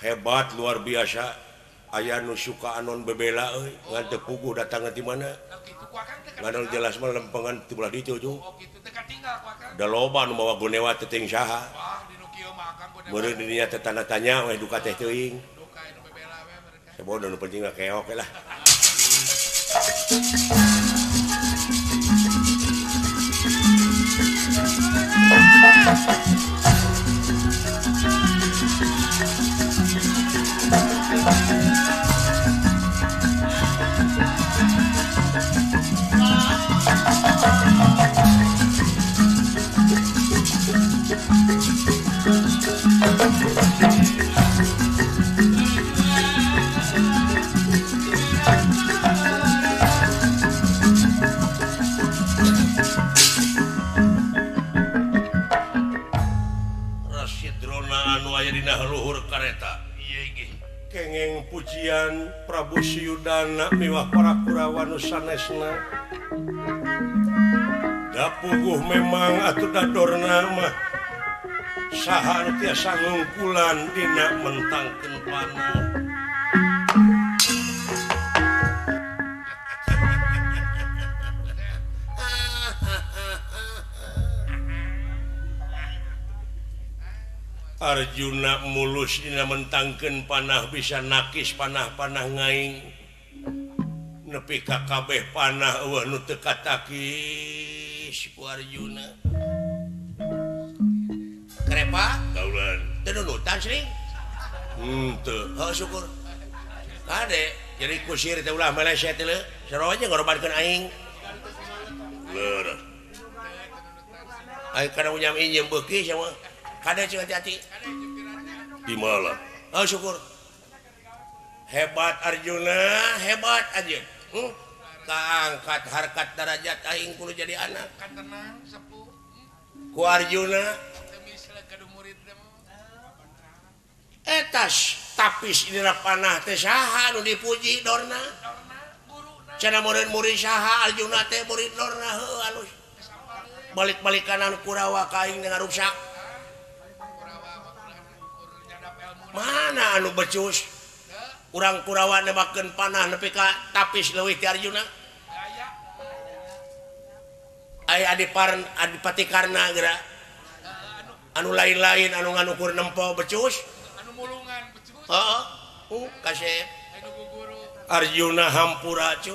hebat luar biasa. Aya nu suka anon bebela pugu datang di mana? Jelas lempengan tilah dicu da loban bawa gonewa teting syaha baru dunia tetana tanya wah duka teh teuing. Sebodoh nu penting keok e lah. pujian Prabu Syudana miwah para Kurawan Nusanesna Dapuguh memang atau dador nama sahan tiasa ngungkulan dina mentang panu Arjuna mulus dina mentangkeun panah bisa nakis panah-panah ngaing. Nepi ka kabeh panah eueuh nu teu katakis ku Arjuna. Kerepa? Kaulan teu nunutan sering henteu hmm, oh, syukur. Kade jadi kusir teh ulah Malaysia teh leuh saroanya ngorbankeun aing. Leuh ai kana unyam injem beuki sama oh, syukur. Hebat Arjuna. Hebat aja. Hmm? keangkat harkat derajat Aingkulu jadi anak. Ku Arjuna. Etas tapis inilah panah teh saha nu dipuji dorna. Cenah murid-murid saha Arjuna teh murid dorna heuh alus. Balik-balik kanan Kurawa kaing dengan rusak mana anu becus? Kurang kurawa nebakeun panah nepi ka tapis leuwih ti Arjuna. Aya adiparan adipati karna geura. Anu lain-lain anu nganukur nempo becus. Anu mulungan becus. Heeh. Uh, kasep. Arjuna hampura cu.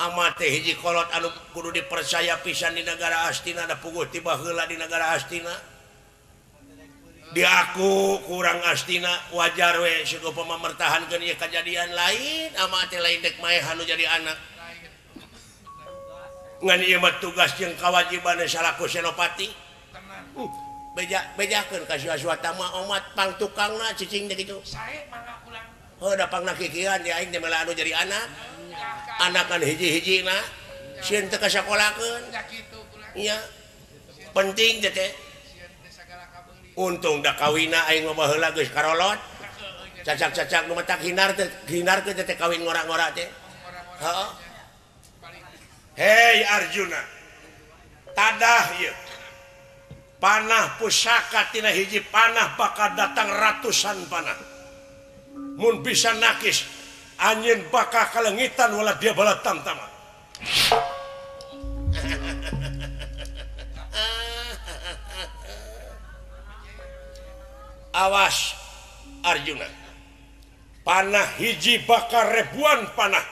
Amate hiji kolot anu kudu dipercaya pisan di negara Astina ada puguh tiba heula di negara Astina. diaku kurang astina wajar we suku pemertahankan ieu kejadian lain ama teh lain dek mae hanu jadi anak. Ngan ieu mah tugas jeung kawajiban e salaku senopati. Uh, beja bejakeun ka siswa mah omat pang tukangna cicing teh kitu. Sae mangga ulang heuh pangna kikian ya aing teh meula anu jadi anak. Anak kan hiji-hijina sieun teu kasakolakeun iya. Penting teh. untung da kawina aing mah baheula geus karolot. Cacak-cacak nu matak hinar teh hinar ke teh kawin ngora-ngora teh. Heeh. hei arjuna. Tadah ieu. Panah pusaka tina hiji panah bakal datang ratusan panah. Mun bisa nakis anjeun bakal kalengitan wala dia bala tamtama awas Arjuna. Panah hiji bakar ribuan panah.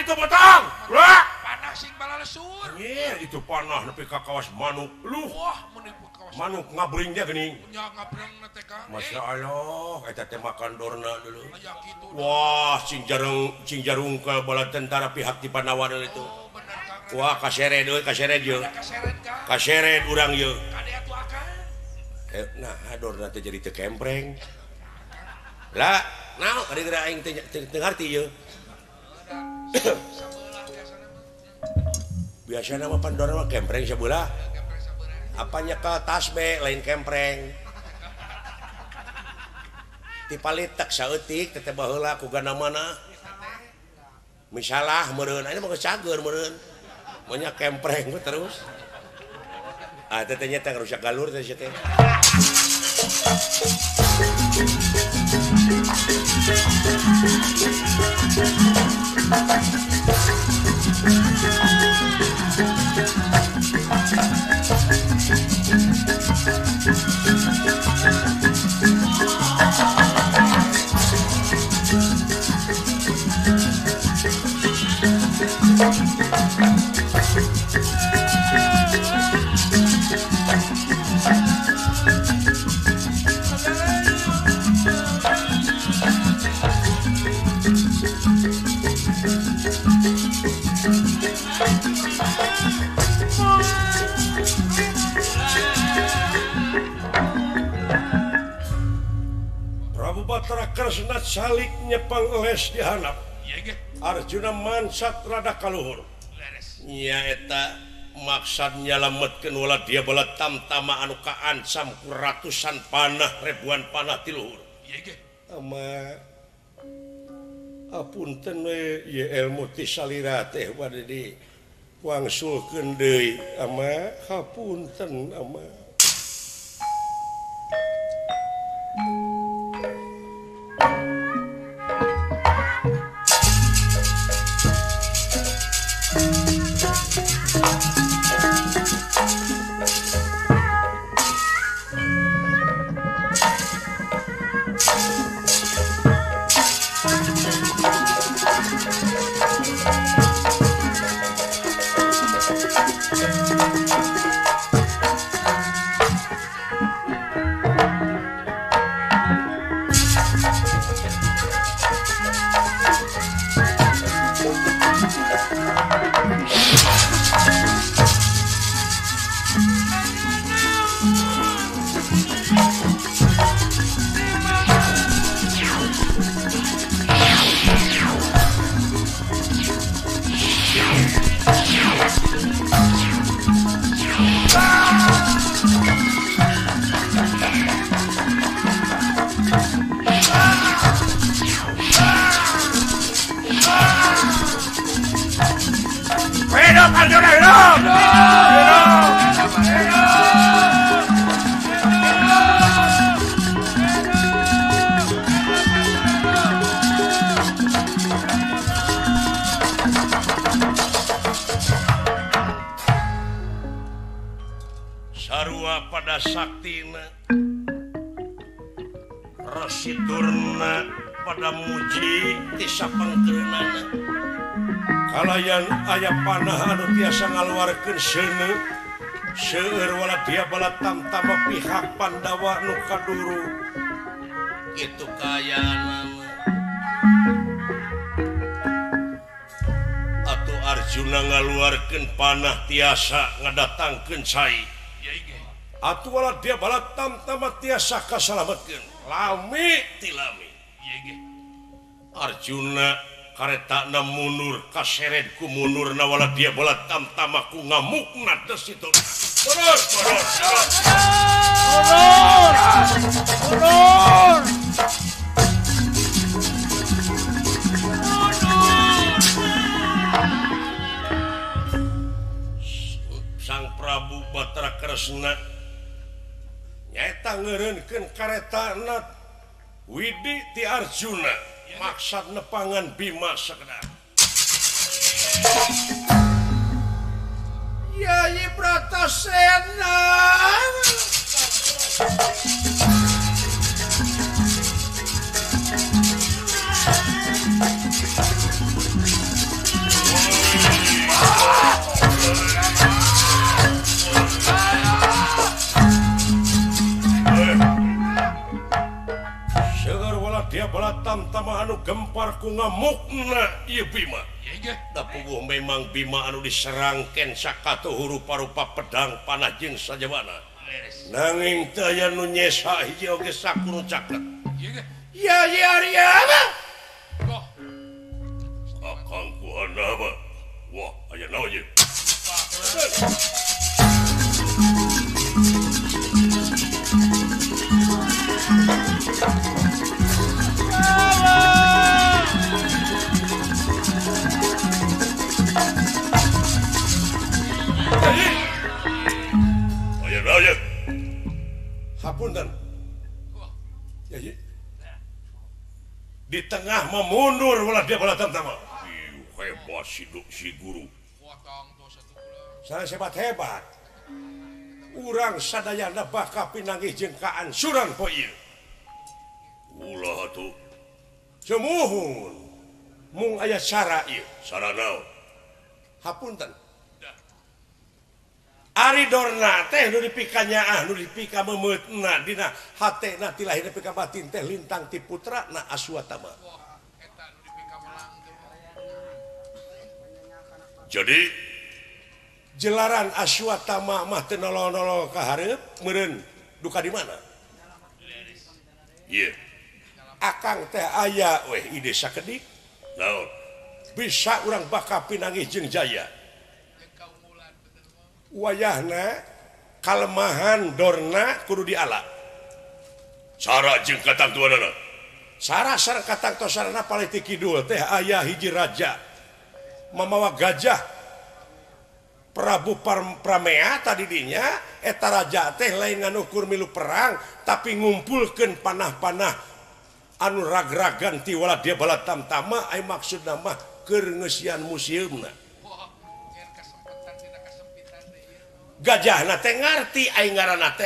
itu potong panah sing sur yeah, itu panah nepi ka kawas manuk lu Wah, manuk ngabringnya gini. Ya, Masya Allah eta teh makan dorna dulu. Ya, kitu. wah cing jarung cing jarung ke bala tentara pihak di Panawan itu. Oh, bener, wah kaseret deui kaseret ye kaseret urang ye eh, nah dorna teh jadi teu kempreng. Lah naon? Ari geura aing teh ngerti ye biasanya nama Pandora mah kempreng sebelah apanya ke tasbe lain kempreng. Tipali tak sautik tete baheula ku gana mana misalah meureun ini mah cager meureun. Maunya kempreng terus. Ah tete nya teh rusak galur teh teh Thank you. ハハハハ! Satra Kresna salik nyepang les dihanap Arjuna mansat rada kaluhur. Nyaeta maksad nyalametkeun wala dia bala tamtama anu kaancam ku ratusan panah ribuan panah tiluhur ama apunten we ye ilmu ti salira teh bade di wangsulkeun deui. Ama hapunten ama. pihak Pandawa nu dulu itu kaya atau Arjuna ngaluarkan panah tiasa ngadatangkeun saya atau walau dia balat tam tamat tiasa kasalamatkan lami tilami Arjuna kareta na munur kaseret ku munur nawala dia balat tam tamaku ngamuk na itu ¡Horror! ¡Horror! ¡Horror! ¡Horror! Sang Prabu Batra Kresna nyaeta ngereunkeun karetana Widi ti Arjuna maksad nepangan Bima sekedar Yayi Bratasena Segar wala dia bala tamtama anu gempar ku ngamukna ieu Bima. pugu memang Bima anu diserangken sakatu huruf-rupa pedang panah jeng sajabana. Nanging taya nu nyesa hijauge sakun caket. Ya ya ya kakang ku anaba wah aya naon ye? Allah di tengah memundur dia hebat si guru. Saya hebat hebat kurang sadaya lebah kapinangi jengkaan surang po poin ulah tuh semuhun. Mung ayat cara iya sarana hapunten Aridorna teh nu dipikanya ah nu dipika memeutna dina hatena ti lahir pika batin teh lintang ti putra na aswatama. Jadi jelaran aswatama mah teu nolol-nolol ka hareup meureun duka di mana? Iya. Akang teh aya weh ide sakedik. Naon? Bisa urang bakal pinangih jeung jaya. wayahna kalmahan Dorna kudu diala. Cara jeng kata Sarah sar kata tosarana politik Kidul teh ayah hiji raja. Memawa gajah Prabu Pramea tadi dinya eta raja teh lain nganukur milu perang tapi ngumpulkan panah-panah anu rag-ragan tiwala dia bala tamtama ay maksud nama kernesian museumna. gajah ngerti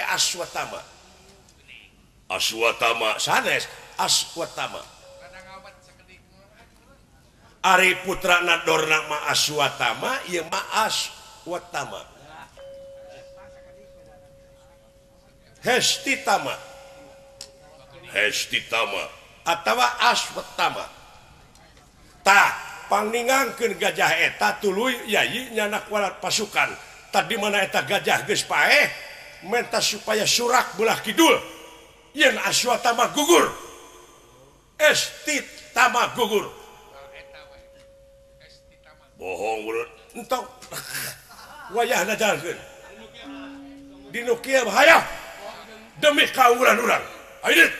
aswatama. Aswatama sanes aswatama. Ari putra Nador nama aswatama ya ma aswatama. Hestitama Hestitama atau aswatama. Tak paningangkeun gajah eta tuluy yayi nyanak walat pasukan. tadi manaeta gajah gespae menta supaya surak belah Kidul. Yen aswa tama gugur. Esti tama gugur. Bohong entok wayah najalkeun di Nokia bahaya demi kawulan urang. Ayeuna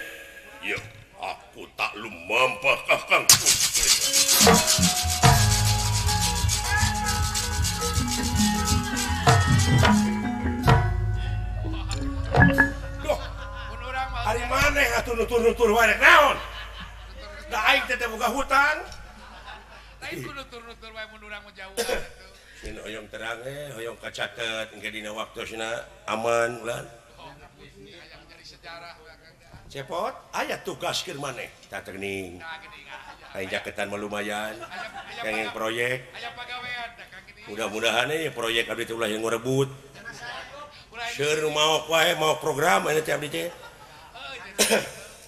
ieu aku tak lumampah kakang hutan. Sinoyong terange eh, hoyong kacatet, engke dina waktuna aman ulan Cepot aya tugas keur maneh. Tak terning. Aing jaketan mah lumayan. Kenging proyek. Mudah-mudahan ya proyek abdi teh ulah yang ngerebut Seur mau wae eh, mau program ini tiap teh.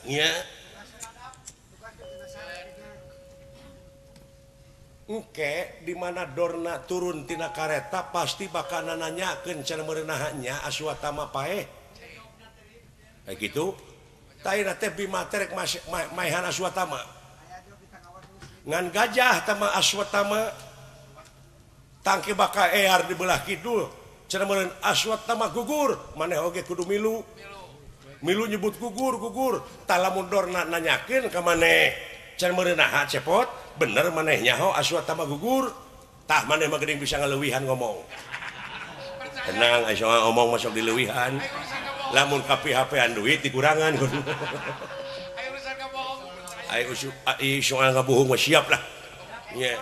Iya. Oke, di mana Dorna turun tina kareta pasti bakal nanya ke cara merenahannya aswatama pae. Eh? Kayak eh, gitu. Tapi teh bima terek masih maihan aswatama. Ngan gajah tama aswatama tangki bakal ear di belah kidul. aswat aswatama gugur manehge kudu milu. Milu nyebut gugur gugur. Talamundorna nanyakin ke maneh. Merenaha cepot bener manehnyahau aswat gugur. Tah maneh magering bisa ngalewihan ngomong. Tenang ngomong masuk dilewihan. Lamun KPHPan duit dikurangan. Siaplah yeah.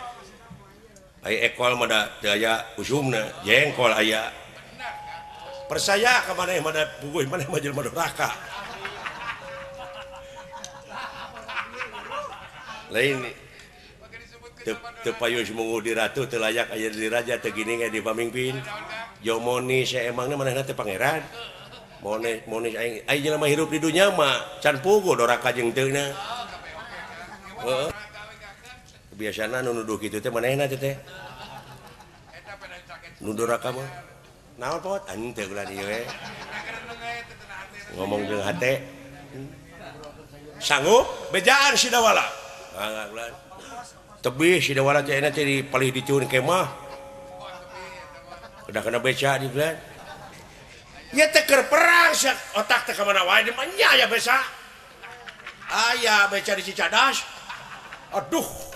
ekol mada daya usumna jengkol aya. percaya ke mana mana puguh eh, mana mah jelema neraka lain tepayus mengudi ratu telayak aja di raja tegini nggak di pamimpin jauh monis saya emangnya mana nanti pangeran. Monis monis aing aing jelema hidup di dunia mah can pugu doraka jeung teuna biasana nu nuduh kitu teh manehna teh teh. Nu doraka mah. pot ngomong sanggup bejaan Sidawala tebih Sidawala jadi paling dicun kemah udah kena beca di bulan ya teker perang syak otak teka mana wae di manya ya besa ayah beca di cicadas aduh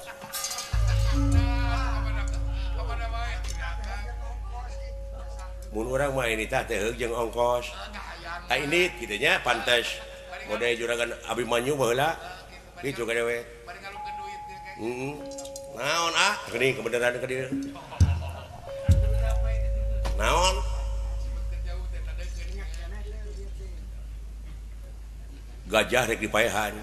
orang main ongkos ini gitunya pantes mode juragan Abi Abimanyu bahwa itu juga dewe naon ah gini kebenaran ke dia naon gajah rek dipayahan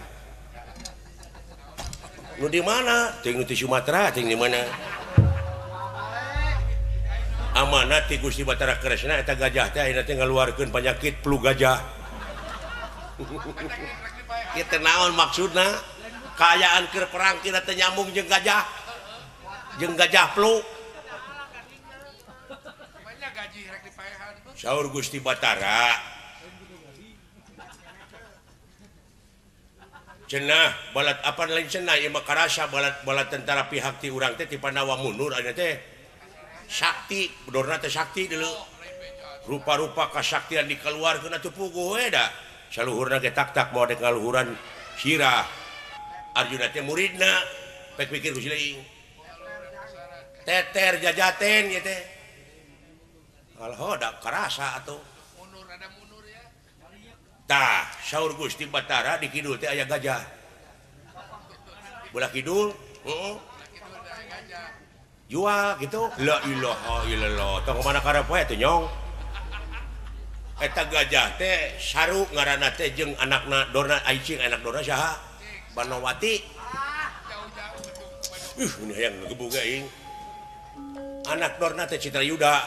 lu di mana? Tinggal di Sumatera tinggal di mana? amanat ti Gusti Batara Kresna eta gajah teh ayeuna teh ngaluarkeun penyakit flu gajah. Kita naon maksudna? Kayaan keur perang kira teh nyambung jeung gajah. Jeung gajah flu. Saur Gusti Batara. Cenah balat apa lain cenah ieu mah karasa balat balat tentara pihak ti urang teh ti Pandawa mundur anya teh Sakti Dornata Sakti dulu. Rupa-rupa kesaktian dikeluarkan pugu Saluhurna ge tak tak mau ada keluhuran sirah Arjuna teh muridna. Pek pikir kusiling teter jajaten ya teh. Kalau dak kerasa atau tah saur gusti batara di kidul teh aya gajah. Bola kidul? Uh -uh. jual gitu. Eta gajah teh saru ngaranna teh jeung anakna Donna Aicing anak Donna saha. Banowati. Uh, yang ngebuga ing anak Donna teh Citra Yuda.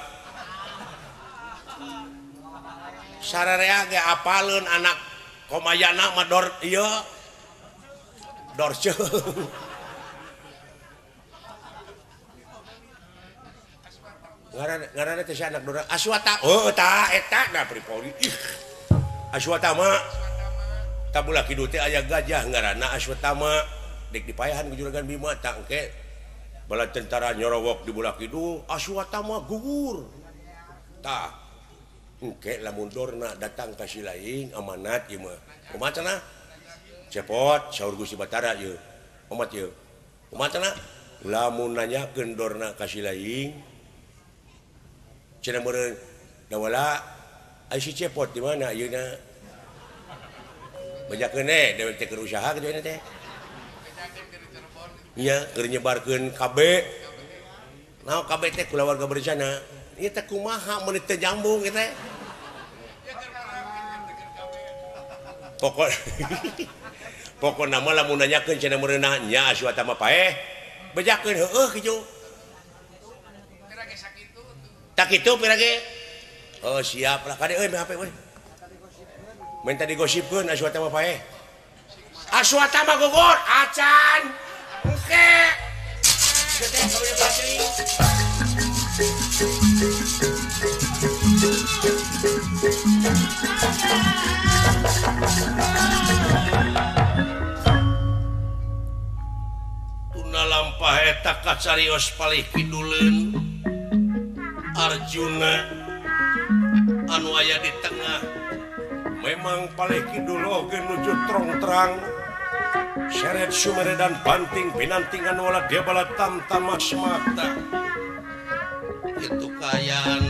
Sararea ge apaleun anak komayana mah dor ieu dorce. aswatama oh, eh, aya gajah ngaana aswatama dek dipayahan kejuragan Bima tangke bala tentara nyorowok di bulak Kidul aswatama gugurtah engke lamun dorna datang ka lain amanat ieu mah. Cepot saur Gusti Batara umat ieu? Kumaha lamun nanyakeun dorna ka silaing cepot di mana? Banyak eh. usaha iya nyebarkan KB nah KBT kula warga berencana ieu teh kumaha menit teh jambung gitu pokok pokok nama lamun nanyakeun cenah meureunna nya asuh tama paeh. Bejakeun heueuh kitu tak itu pirage oh siap lah. Kade euy HP we minta digosipkeun aswa teh bae aswa teh mah gogor acan engke tuna lampah eh, eta kacarios palih kiduleun Arjuna. Anu aya di tengah. Memang paling dulu nuju terongterang syariat Sumere dan banting binantingan wala dia bala tamtama semata itu kayaan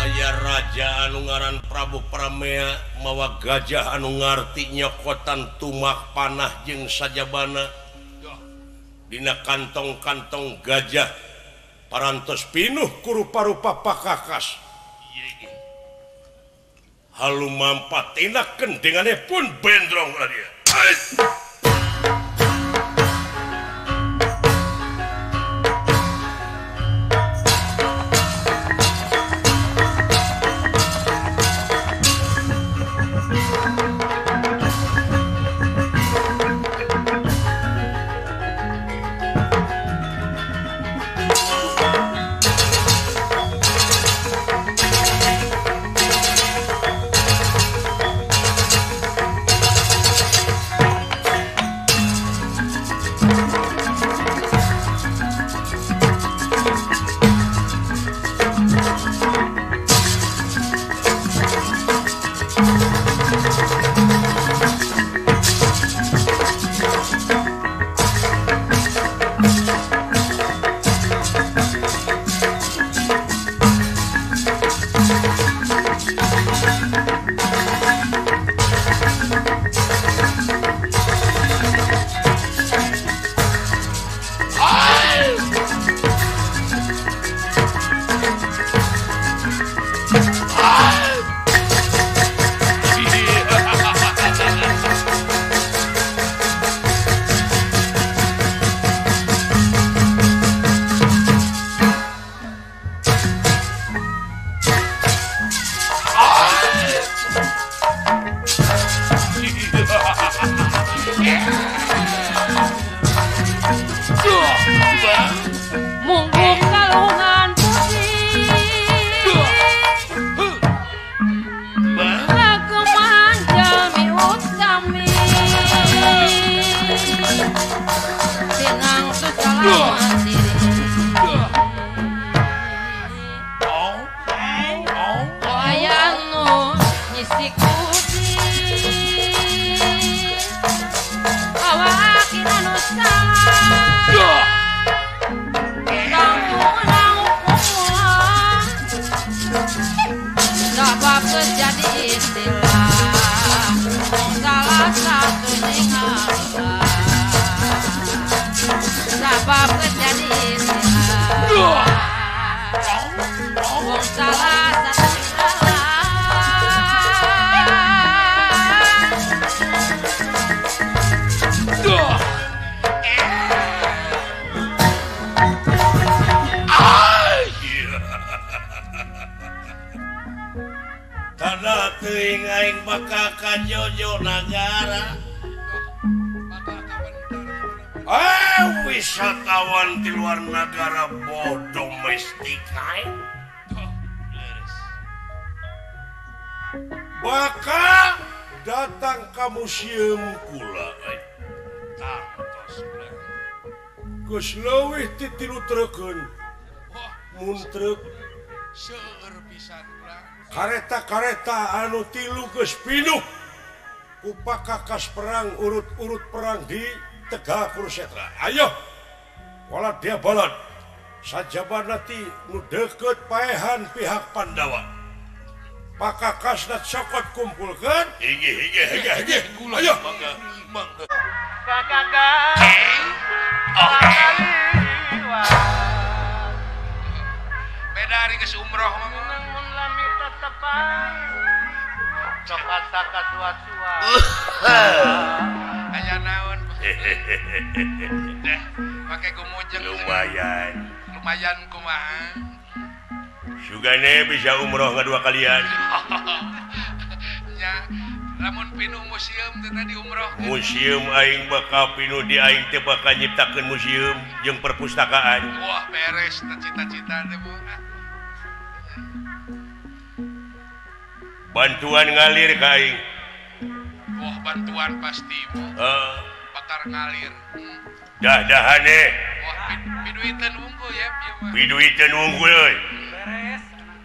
ayah raja anu ngaran Prabu Pramea mawa gajah anu ngartinya kotan tumak panah jeng sajabana. Dina kantong-kantong gajah parantos pinuh kurupa-rupa pakakas. Halu mampat tinaken dengannya pun bendrong dia. markas perang urut-urut perang di Tegal Kurusetra. Ayo wala dia balad sajaban nanti nu deket paehan pihak Pandawa. Maka kasnat sokot kumpulkan hige hige hige hige ayo. Mangga mangga. Beda hari ke umroh mah mun lamun lami tetepan naon. Eh, pakai lumayan. Lumayan kuma Sugane bisa umroh kedua kalian. Ya namun pinuh museum tadi umroh. Museum Aing bakal pinuh di Aing tebak nyiptakan museum jeung perpustakaan. Wah beres cita-cita bantuan ngalir kain oh, bantuan pasti uh. bakar ngalir. Dah dah aneh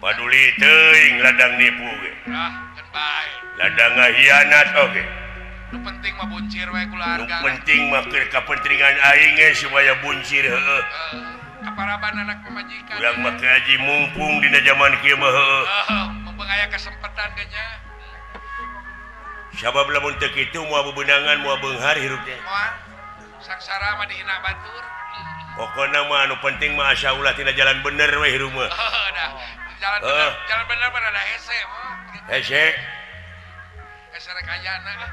paduli teing ladang nipu ah, ladang hianat oke penting mah buncir wae kulaharga nu penting mah keur kapentingan aing aingnya supaya buncir heeh. Keparaban anak pemajikan yang makaji mumpung dina jaman kieu mah heeh. pengaya kesempatan kayaknya. Sabab lamun teu kitu moal bebenangan moal beunghar hirup teh saksara mah dihina batur. Pokona mah anu penting mah asa ulah tina jalan bener we hirup mah. Oh, dah. jalan eh. bener jalan bener mah ada hese mah hese. Hese rek ayana eh.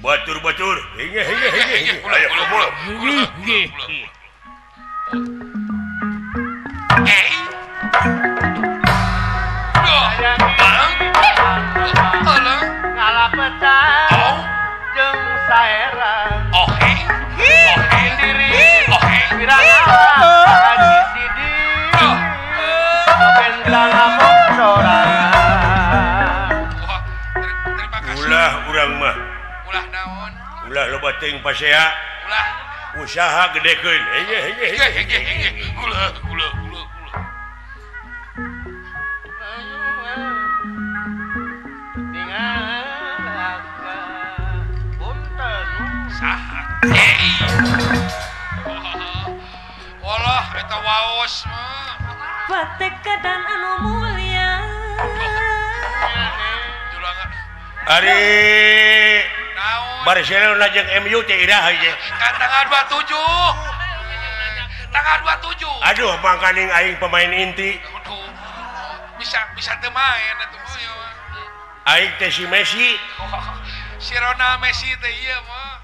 batur batur. Hinge hinge hinge hinge ayo pulang pulang pulang pulang eh usaha gede Patekedan anu mulia Ari Barcelona jeung MU teh iraha ye. Kan tanggal 27. Tanggal 27. Aduh, mangkaning aing pemain inti. Aduh. Bisa bisa teu main atuh mah. Aing teh si Messi. Si Ronaldo Messi teh ieu mah.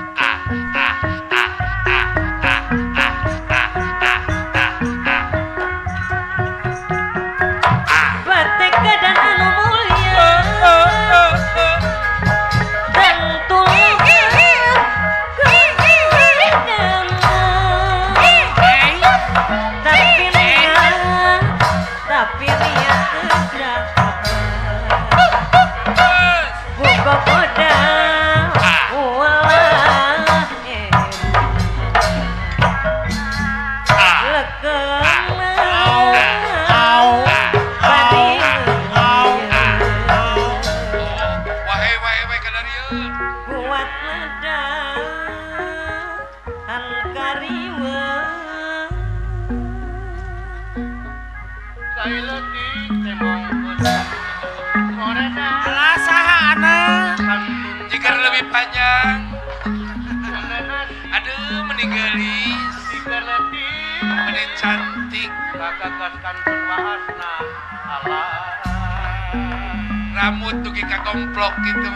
goblok gitu.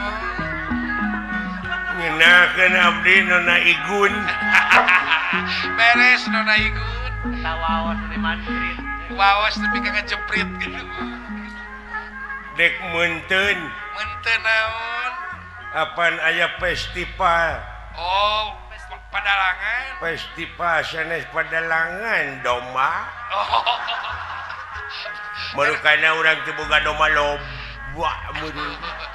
Ngenakan abdi nona igun. Beres nona igun. Kita wawas dari Madrid. Wawas tapi kagak jeprit gitu. Dek menten menten naon? Apaan ayah festival? Oh padalangan. Festival sanes padalangan domba. Oh. merukana orang tibuga domba loba mulu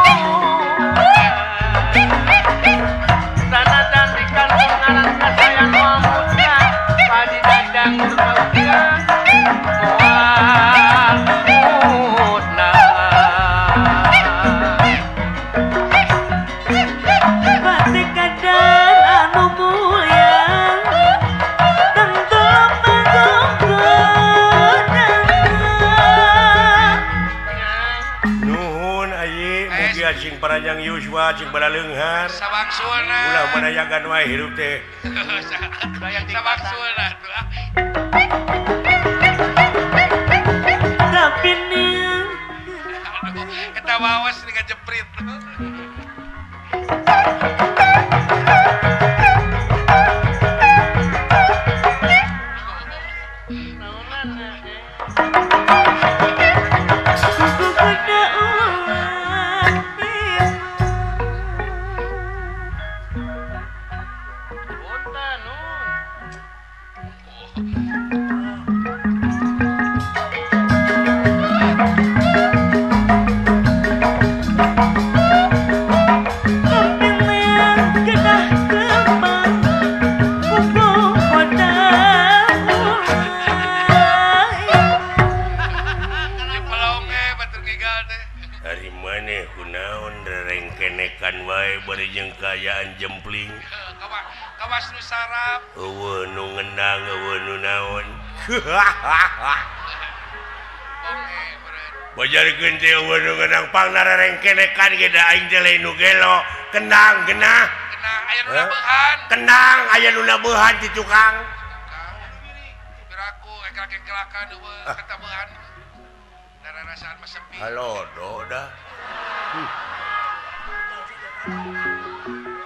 Yuswa cing balaleunghar Sabaksulna. ulah manayagan wae hirup teh Sabaksulna tuh. Ah. Tapi nih Aduh, Kita wawas jeprit. awas eueuh nu naon. Bajarkeun teh bajar genti ngenang. Panglara rengkenekan geda aing jelai nu gelo. Kenang genah kenang aya nu nabeuhan kenang aya nu nabeuhan di tukang. Beraku ekrak kelakan eueuh ah. kata beuhan darah rasaan mah sepi. Halo do dah. Hmm.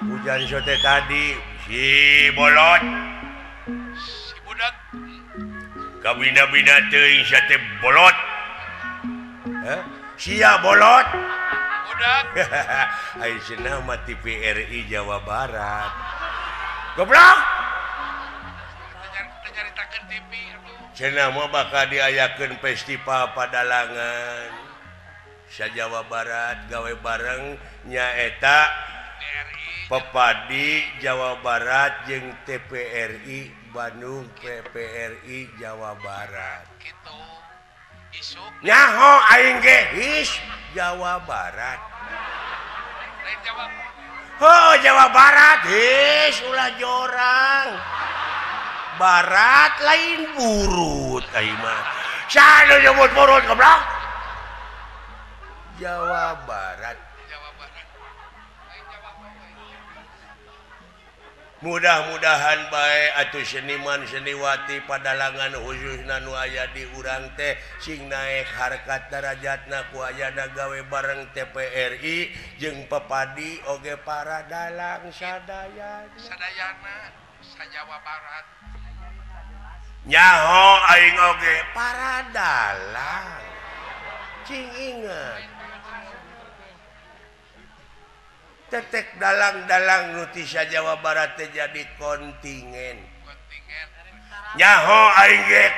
Hujan sote tadi. si bolot si budak kabina-bina teuing sate bolot. Eh? sia bolot. Budak hayu cenah mah TVRI Jawa Barat. Goblok! Nyaritakeun TV cenah mah bakal diayakeun festival padalangan sa Jawa Barat gawe bareng nyaeta TVRI pepadi Jawa Barat jeung TPRI Bandung PPRI Jawa Barat. Nyaho aing Jawa Barat. Oh Jawa Barat his ulah jorang Barat lain burut nyebut burut Jawa Barat. mudah-mudahan baik atau seniman seniwati padalangan khusus Nanu aya di urang teh. Sing naik harkat darajatnaku ayana gawe bareng TPRI jeung pepadi oge para dalang sadaya Sadayana Jawa Barat. Nyaho aing oge para dalang. Cing inget. tetek dalang-dalang Nutisya Jawa Barat jadi kontingen nyaho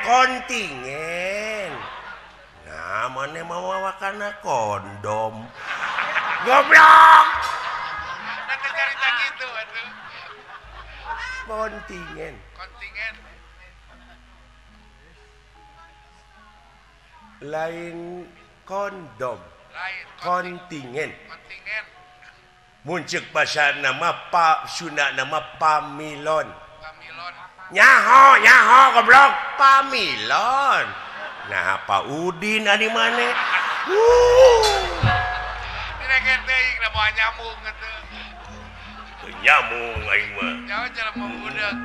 kontingen nah mana mau wakana kondom? Goblok! Kontingen kontingen lain kondom. Lain kontingen kontingen muncul bahasa nama Pak Sunda nama pamilon. Pamilon nyaho nyaho goblok. Pamilon. Nah Pak Udin adi mana? Uh. nyamung nyamung aing mah. Jauh jalan budak.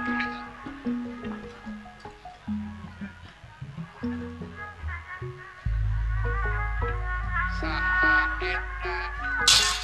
saha eta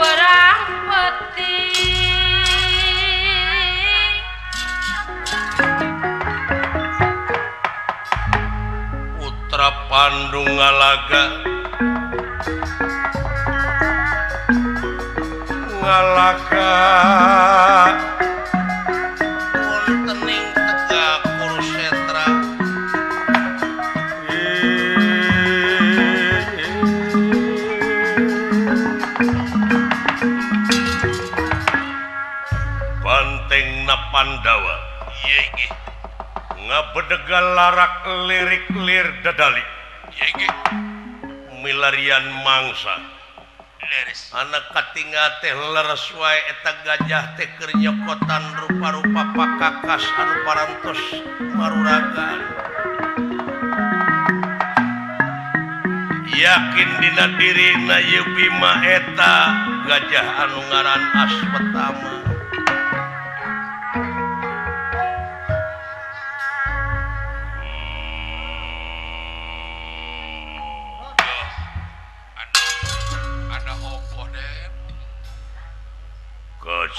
perang peti Putra Pandu Ngalaga Ngalaga. Pandawa ngabedegal larak lirik lir dadali milarian mangsa. Anak katinga teh lereswai eta gajah teh nyokotan rupa-rupa pakakas anu parantos maruragan. Yakin dina diri na Bima eta gajah anu ngaran as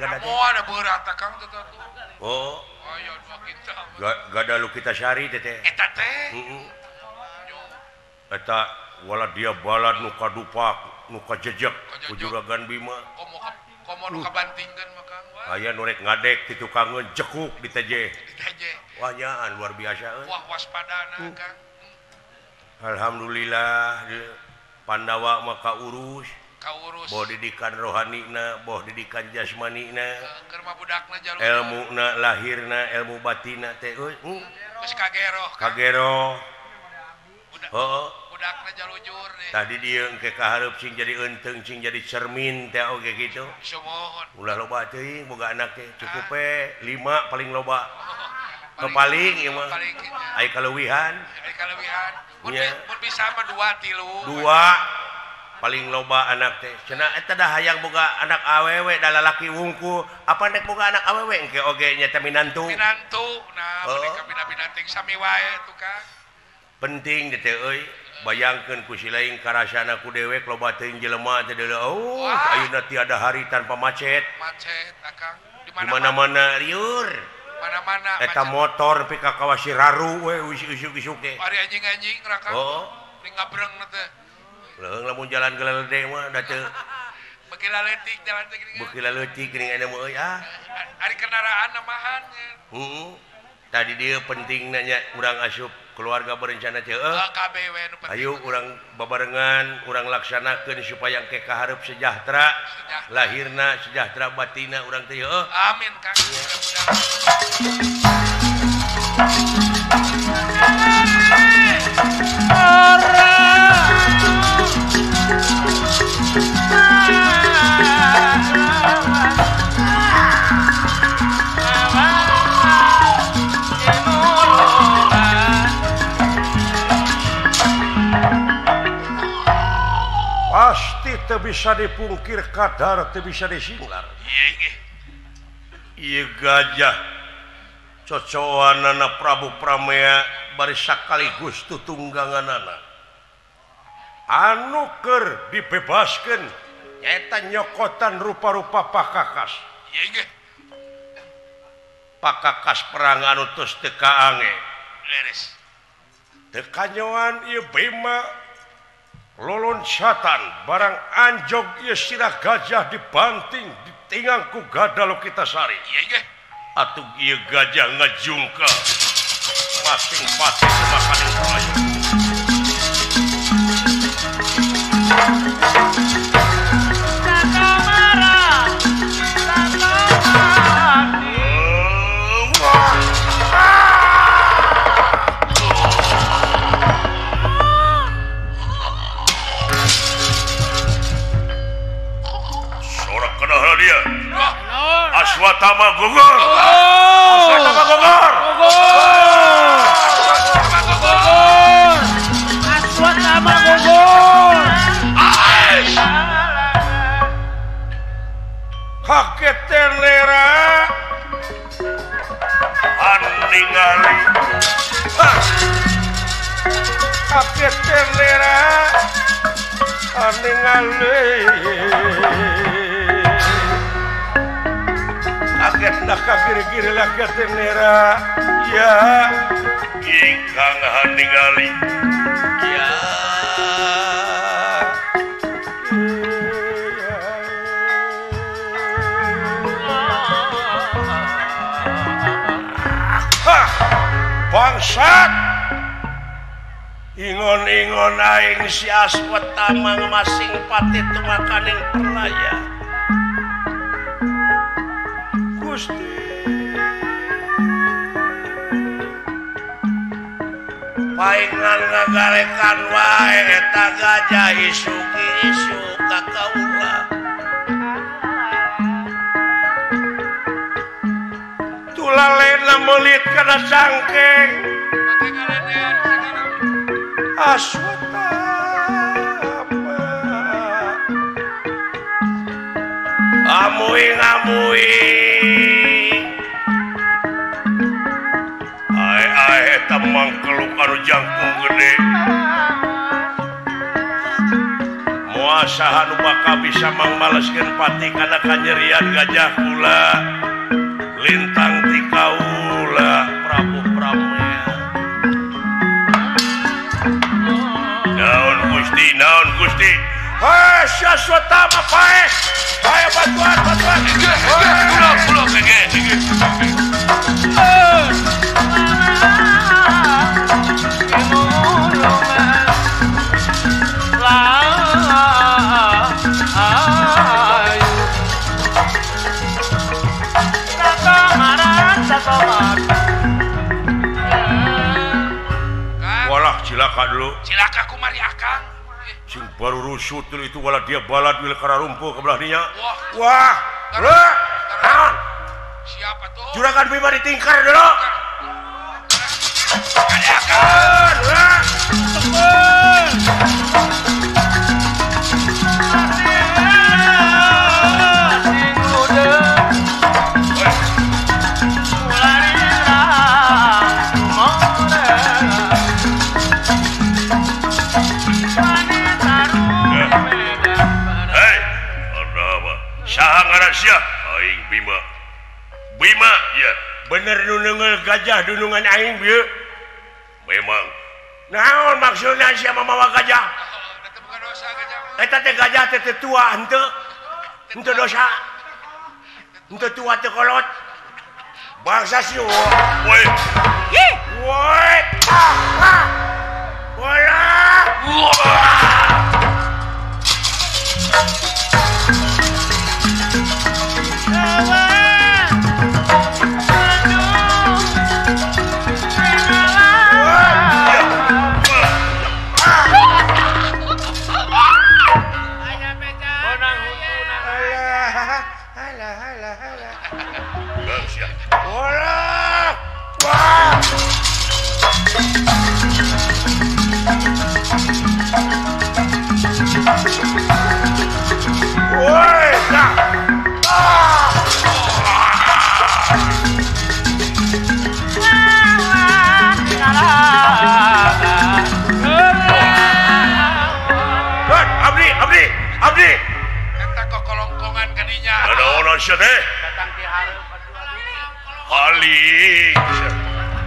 gada teh. Mau ada berat akang tuh tuh. Oh, oh Ayo dua kita. ga- gada lu kita sari teh teh. Eta teh. Heeh. Eta wala dia balad nu kadupak nu kajejek ku juragan Bima. Komo komo nu uh. kabantingkeun mah Kang. Wah, Aya nu rek ngadek di tukangeun jekuk di teje. diteje. Wah nyaan luar biasa euy. Wah waspadana uh. Kang. Alhamdulillah Pandawa maka urus Kaurus. boh didikan rohanina boh didikan jasmanina eh, Keur mah budakna jalur. ilmuna lahirna ilmu batina teh eh, uh. euy hmm, Geus kagero. Kang. kagero Budak heeh budakna jalujur deh. tadi dia engke kaharep sing jadi enteng sing jadi cermin teh oge gitu Sumohon. ulah loba teuing boga anak teh cukup we lima paling loba Oh, paling kalauwihan dua paling loba anak teh. Hayang buka anak awewe da lalaki wungku. Apa nek buka anak awewek ke ogenya minantu? Oh. Penting bayangkan kusi lain karsanaku dewek lobatin jelemah oh, tiada hari tanpa macet, macet dimana-mana riur mana-mana eta motor pika kawasi raru we usuk usuk usuk ari anjing anjing raka oh ngabreng nate leung lamun jalan geledek mah da teu. Beki laletik jalan teh geuning beki laletik geuning aya mah euy ah ari kendaraan namahan heeh. Tadi dia penting nanya kurang asup. keluarga berencana eh. ah, Ayo orang bebarengan orang laksanakan supaya ke keharap sejahtera. Lahirna sejahtera batina orang heuh. Eh. amin Kang. bisa dipungkir kadar bisa disinglar gajah. Cocoan anak Prabu Pramea bari sekaligus tuh tunggangan anak anuker dibebaskan nyokotan rupa-rupa pakakas. Pakakas perang anu teka ange teka nyoan ieu Bima lolon satan barang Anjog sirah gajah dibanting ditinggangku gada lo kita sari. Atau gajah ngejungka masing-masing makanan Aswatama gugur. Aswatama gugur. Aswatama gugur. Aswatama lera. Aningali. Kagetan lera. Aningali. kaget kiri-kiri lah ke tenera ya ingkang handigali ya bangsat. Ingon-ingon aing si aswet tamang masing pati tumakan yang pelayan Painganggalekan wae eta gajah isu isu ka kaula. Tulalena meulit kana sangkeng. Aswat amui ngamui. Ae ae temang keluk anu jangkung gede. Muasahan bakal bisa mangmaleskeun pati kana kanyerian gajah kula. Lintang ti kaula prabu pramuya naon gusti naon Syaswatama pae. Pae bantuan, bantuan. Pulau, pulau, kege, kege. Walah cilaka dulu. Cilaka kumari akang. baru rusut itu wala dia balad wil kara rumpuh kebelah dia. Wah, wah. siapa tuh juragan Bima ditingkar dulu Kadakan, bener dunungel gajah dunungan aing bieu memang. Naon maksudna sia mamawa gajah? Eta teh gajah teh teu tua henteu. Henteu dosa. Henteu tua teu kolot. Bangsa si woi. Woi. Ah. wala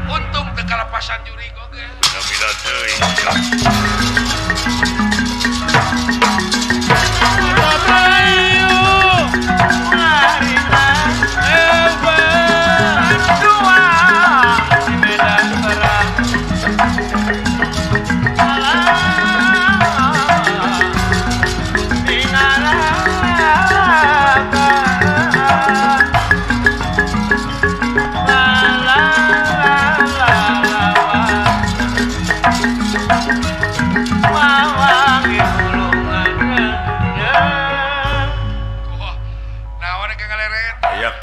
untung tekala pasan juri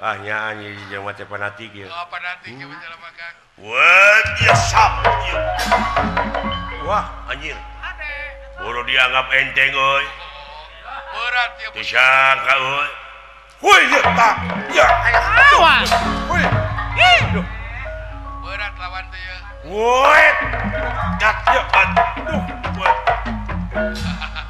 ahnya anjmati fanatik Wah anjir baru dianggap enteng oi. Oh, berat ya disangka oi. Woi ya tak ya awas. Woi. Berat lawan tuh ya. Woi. Gat ya aduh woi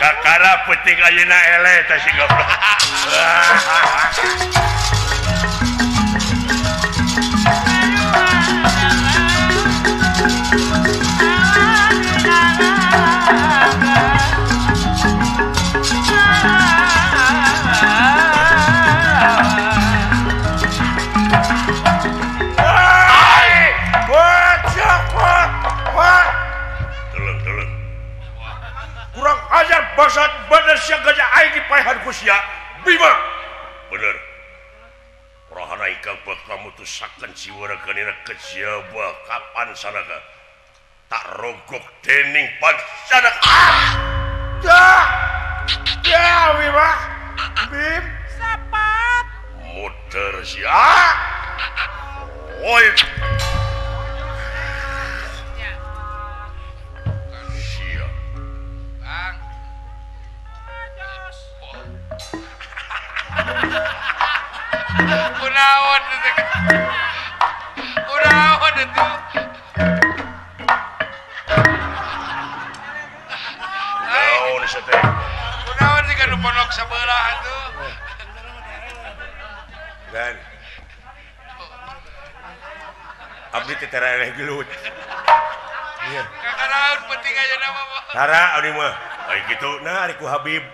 Kakara puting ayeuna ele teh si goblok. basat badan siang gajah aing dipaehan ku sia bima bener rahana ikang bakal mutusakeun siwara kanina ke kapan sanaka tak rogok dening pancana ah ya ya bima bim sapat muter sia oi kunaon kunaon itu kunaon sih teh kunaon sih kan ponok sebelah itu dan abdi teh tetereleh gelut iya kakaraun penting aja nama tara abdi mah baik itu nah Riku Habib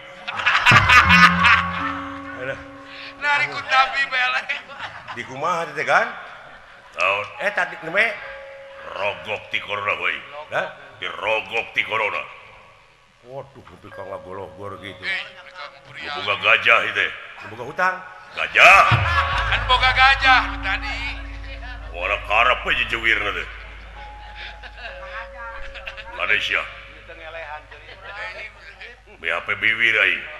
rogok ti dirogok ti Corona Waduh gologor gitu. Buka gajah itu. Buka hutang? Gajah. Kan boga gajah tadi. Orang karep aja jewir nanti Malaysia. BHP biwirai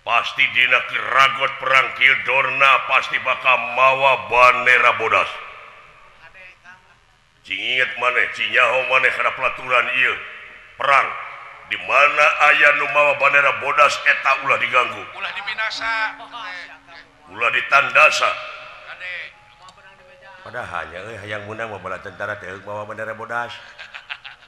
pasti ragot perangkil Dorna pasti bakal mawa bandera bodas inget manehnya maneh karena pelaturan il perang di mana ayah Numawa bandera bodas eta ulah diganggu. Ulah ulah ditandasa. Pada hanya yang menang tentara bawa bandera bodas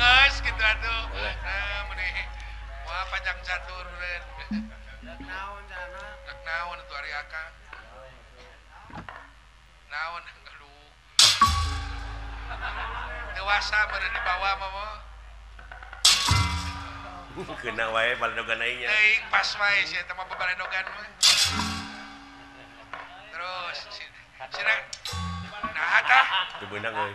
leungeus kitu atuh. Nah, menih. Wah, panjang catur meureun. Rek naon sana? Rek naon atuh ari aka? Naon aduh. Dewasa meureun di bawah mah. Kena wae baledogan aing nya. Teuing pas wae sia eta mah baledogan mah. Terus sirek. Nah, tah. Teu beunang euy.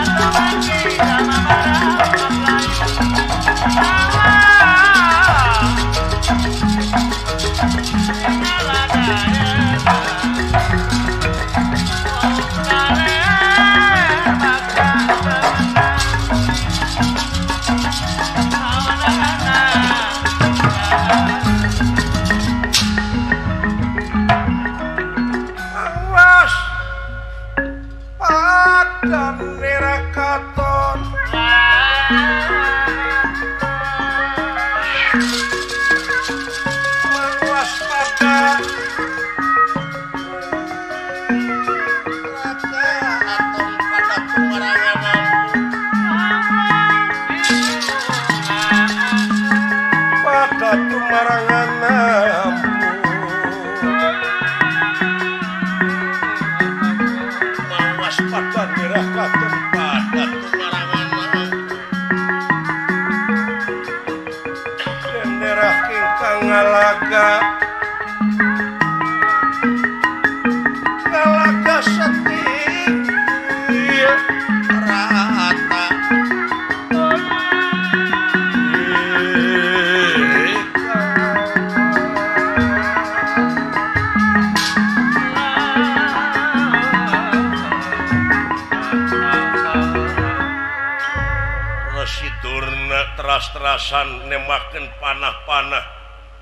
pemanasan nemakken panah-panah.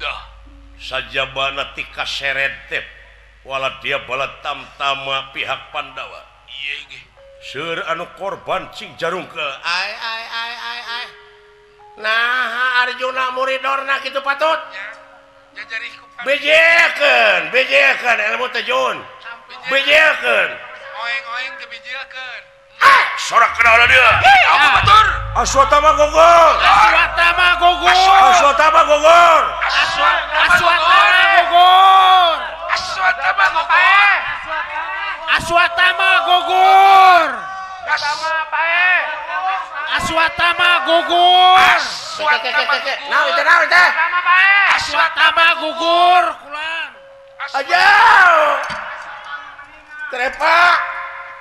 Dah. Saja bana tika seretep wala dia bala tamtama pihak Pandawa. Sur anu korban cing jarum ke. Ay, ay, ay, ay, ay. Nah Arjuna muridorna gitu patut. Bejekan bejekan ilmu tejun bejekan oeng oeng kebijekan Eh, sorak kenal dia Apa ah. batur? Aswatama gogor Aswatama gugur. Aswatama gogor Aswatama gugur. Aswatama gogor. Aswatama gugur. Sama pae. Aswatama gugur. Nah, itu nah, itu. Sama pae. Aswatama gugur. Kulan. Aja. Krepa.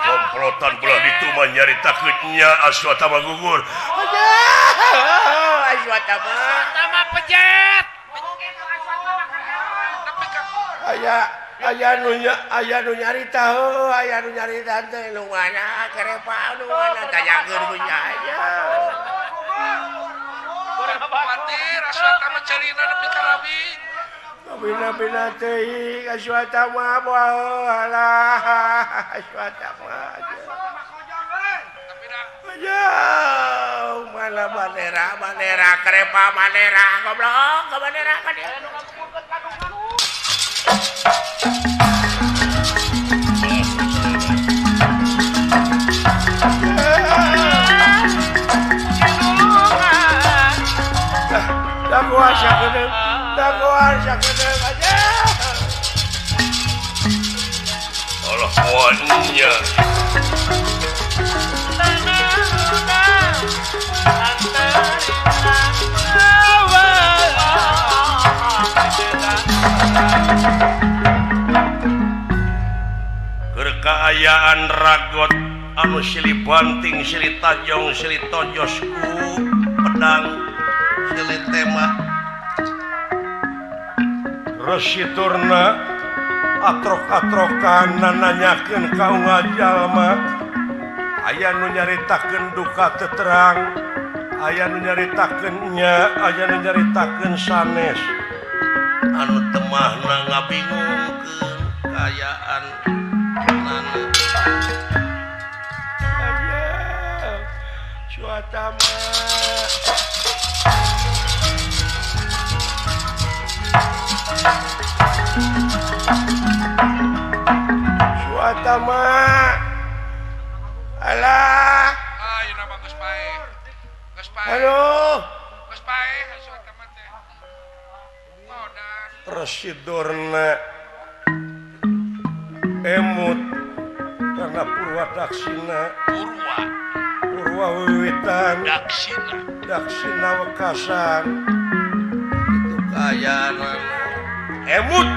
komplotan bulan itu menyarita kenya aswatama gugur. Pejet. Ayah ayah nunya aya nu nyarita oh aya nu nyarita teh nu mana kerepa nu mana tanyakeun punya aja Kurang khawatir, asal kamu nepi ka kalawi. binatei aswata ma alah aswata ma aja malah bandera bandera kerepa bandera goblok ke bandera kan dia. Dah puasa kena Allah kuatnya kekayaan ragot anu silih banting silih tajong silih tojosku pedang silih tema resturna atrok-atrokan ka kau jalma. Aya nu nyaritakeun duka terang aya nu nyaritakeun nya aya nu nyaritakeun sanes. Anu temahna nga bingung aya cuaca Rosidorna emut. Karena Purwadaksina Purwa. Purwa wiwitan. Daksina. Daksina Wekasan. Itu kaya namanya emut.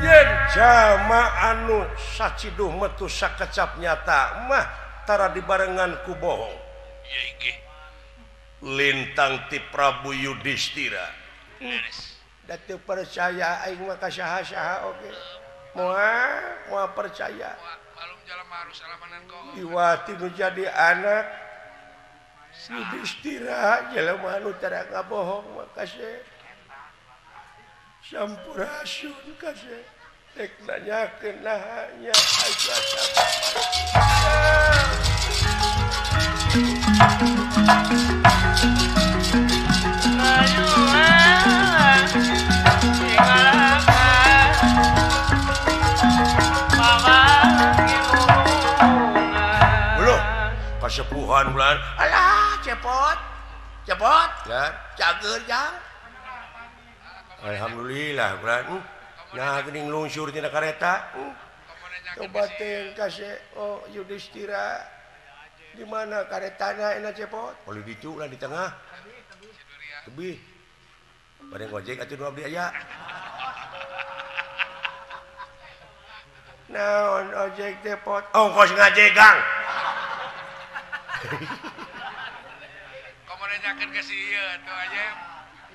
Yen jama anu saciduh metu sakecap nyata mah tara dibarengan ku bohong. Lintang ti Prabu Yudhistira. Hmm. percaya aing mah ka saha-saha oke. Okay. harus alamanan percaya Iwati nu jadi anak. Yudhistira jelema anu tara ngabohong mah makasih Sampurasun di tek Rek nanyakeun naha nya aja kasepuhan bulan Alah cepot. Cepot? ya cager jang. Alhamdulillah hmm? nah, lungsur tidak kareta oh, Yudhistira di mana karetanya enak cepot? Oleh diculah di tengah. Lebih. Pada ngojek atau dua aya naon ojek depot ongkos oh, ngajegang ngajek gang. Komandan yakin ke sih tuh aja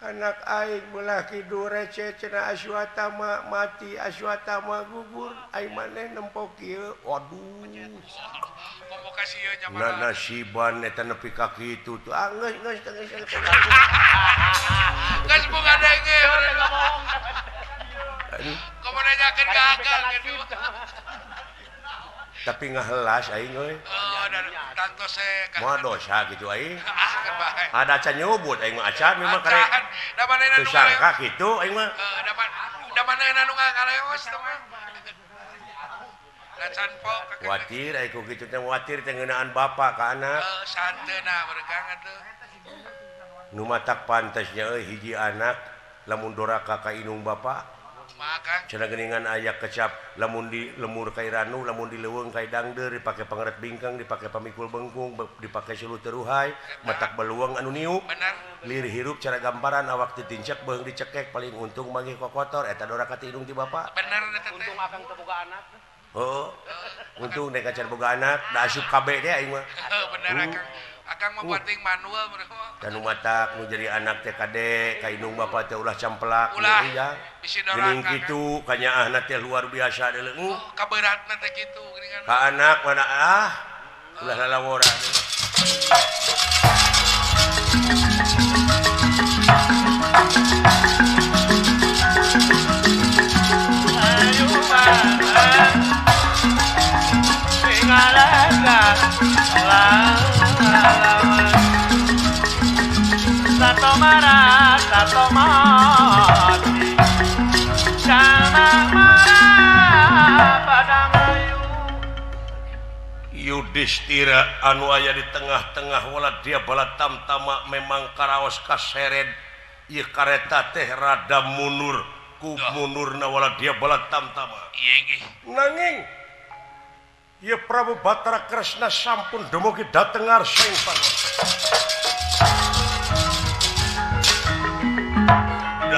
anak air melaki durece cena aswatama mati aswatama gubur maneh nempok Waduh. Nasiban eta nepi ka kitu tuh. tapi ngehelas aing euy. Oh, dosa gitu ah, ada acan nyebut aing mah acan memang karek sangka gitu aing mah. Eh, da mana nu ngaleos teh mah. Pok watir aing ku kitu teh watir teh ngeunaan bapa ka anak. Heuh santena berkang atuh. Nu matak pantasnya hiji anak lamun doraka ka inung bapak cegeningan ayah kecap lemun di lemur Kairanu lemun di leweng Kadangder dipakai pengeret bingkang dipakai pemikul Bengkung dipakai silu teruhai metak beluang anu niu. Lir hirup cara gambaran awak ditincak beng dicekek paling untung mangih kok kotor eta dora ti hidung di bapak bener untung akan kebuka anak. Oh untung deh kacar boga anak da asup kabeh deh aing mah. Bener akang. akan membuating uh. manual dan matak mau jadi anak TKD kainung Bapak Teulah camplak. Ulah Gening gitu kanya anak teh luar biasa ada Oh, oh, kaberat nanti gitu ka anak mana ah? Ulah oh. lalawora Yudhistira anu aya di tengah-tengah wala dia bala tamtama memang karaos kaseret. Ieu kareta teh rada munur ku munurna wala dia bala tamtama. Iya nggih nanging ieu Prabu Batara Kresna sampun dumugi dateng ngarsing pangapunten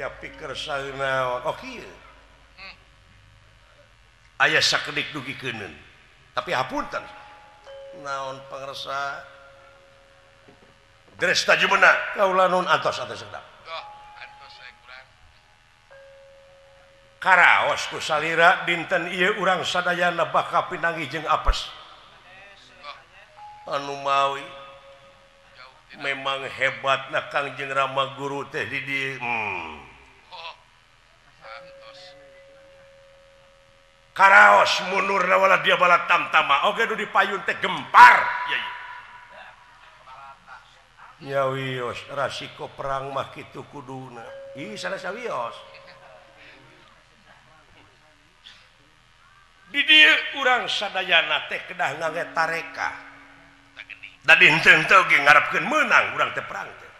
aya pikir naon oh, kieu sakdik dugi kenen. Tapi hapunten. Naon pangersa deres tajumena kaula nun antos atas sedap. Karaos ku salira dinten ieu urang sadayana bakal pinangi jeung apes. Anu mawi memang hebat na Kangjeng Rama Guru teh di hmm. karaos mundur nawala dia bala tamtama. Oke okay, di payun teh gempar. Ya ya wios rasiko perang mah kitu kuduna ih salah sawios di dia urang sadayana teh kedah ngangge tareka. Tadi henteu henteu ge ngarepkeun meunang urang teh perang teh.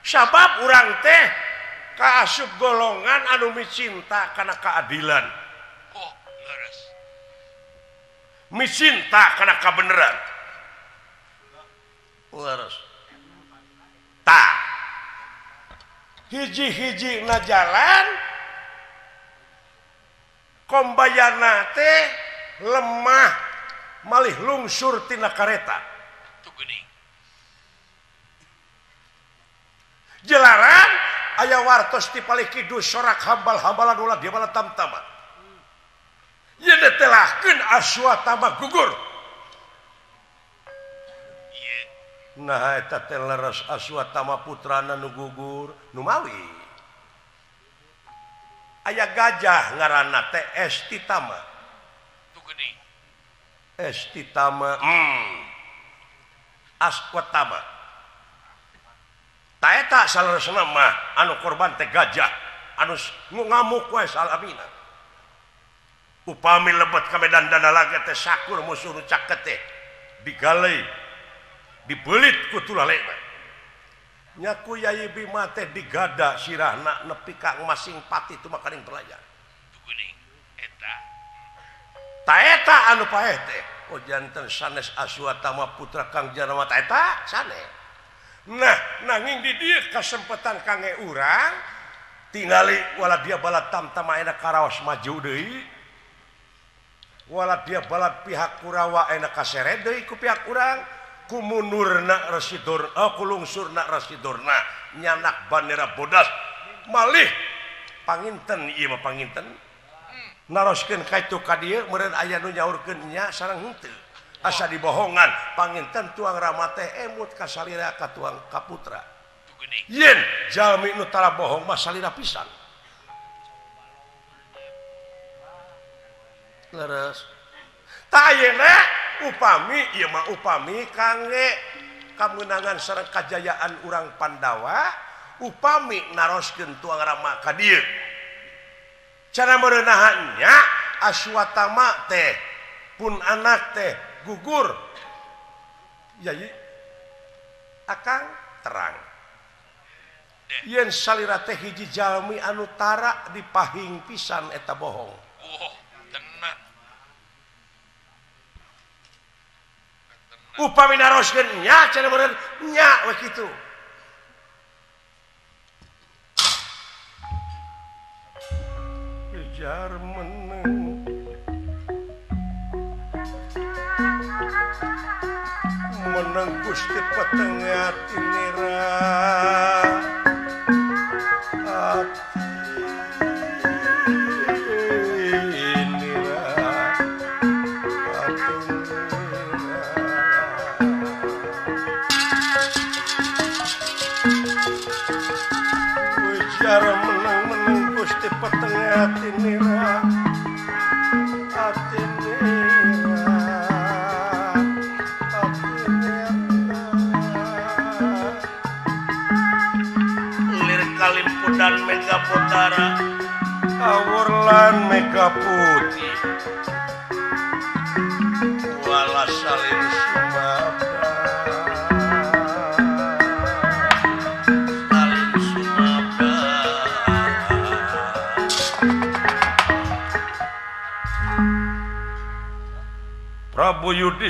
Sabab urang teh Kaasup golongan anumi cinta karena keadilan. Oh, misinta karena kebenaran. Tak hiji-hiji na jalan kombayanate lemah malih lungsur tina kareta. Jelaran aya wartos ti paling kidul sorak hambal-hambalan ulah dia bala tamtama. Yeuna telahkeun aswa gugur gugur. Nah eta teh leres aswa tama putrana nu gugur nu mawi. Aya gajah ngaranna teh Estitama. Tu gede. Estitama. Hmm. Aswatama. taeta salah mah anu korban teh gajah anus ngamuk wae salamina upami lebet ka medan dana lagi teh sakur musuh nu caket teh digalei dibelit ku tulalek nyaku yai bima teh digada sirahna nepi ka masing pati tu makaning pelajar. Taeta eta. Ta eta anu paeh teh oh janten sanes aswa tama putra kang janama taeta sanes. nah nanging didier kesempatan kangge urang tinggalwala dia balat tamtama enak karaos maju Dewala dia balat pihak Kurawa enak kasere ku pihak urang kumunurna resdur oh, eh, lungsurna resdurna nyanak bandera bodas malih. Panginten Iima panginten. Narosken kaitu ka dia me nya sarang henteu. asa dibohongan panginten tuang ramate emut eh, kasalira ka tuang kaputra yen jalmi nu tara bohong mah salira pisan. Leres. Tayena upami ieu mah upami kangge kamenangan sareng kajayaan urang Pandawa upami naroskeun tuang rama ka dieu. Cara meureunahannya aswatama teh pun anak teh gugur. Jadi akan terang. Yen salirate hiji jalmi anu tara dipahing pisan eta bohong. Oh, we kitu.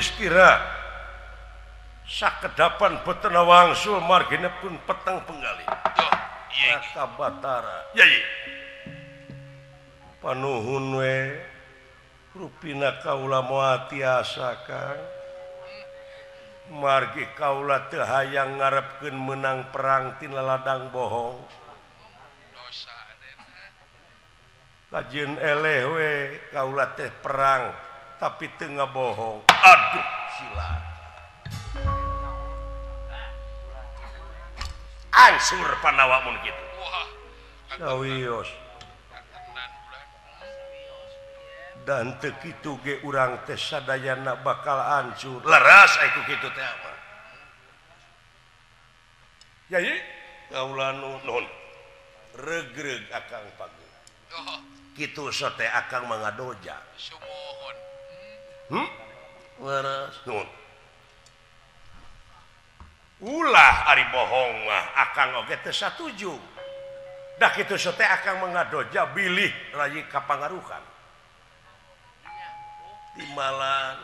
Yudhistira betena wangsul margine pun petang penggali. Oh, Batara. Panuhun we rupina kaula muasa Kang. Margi kaula tehhaang ngarepkeun menang tina ladang bohong. Lajin eleh we kaula teh perang. tapi tengah bohong aduh. Sila. Ansur panawa mun gitu Sawios. dan tekitu ge urang teh sadayana bakal hancur. Leras aku gitu teh apa? Kaula nu non regreg akang pagi oh. kitu sote akang mangadoja sumohon. ulah Ari bohong akan satuju. dah itu sete akan mengadoja bilih lagi kapangaruhan. Timbalan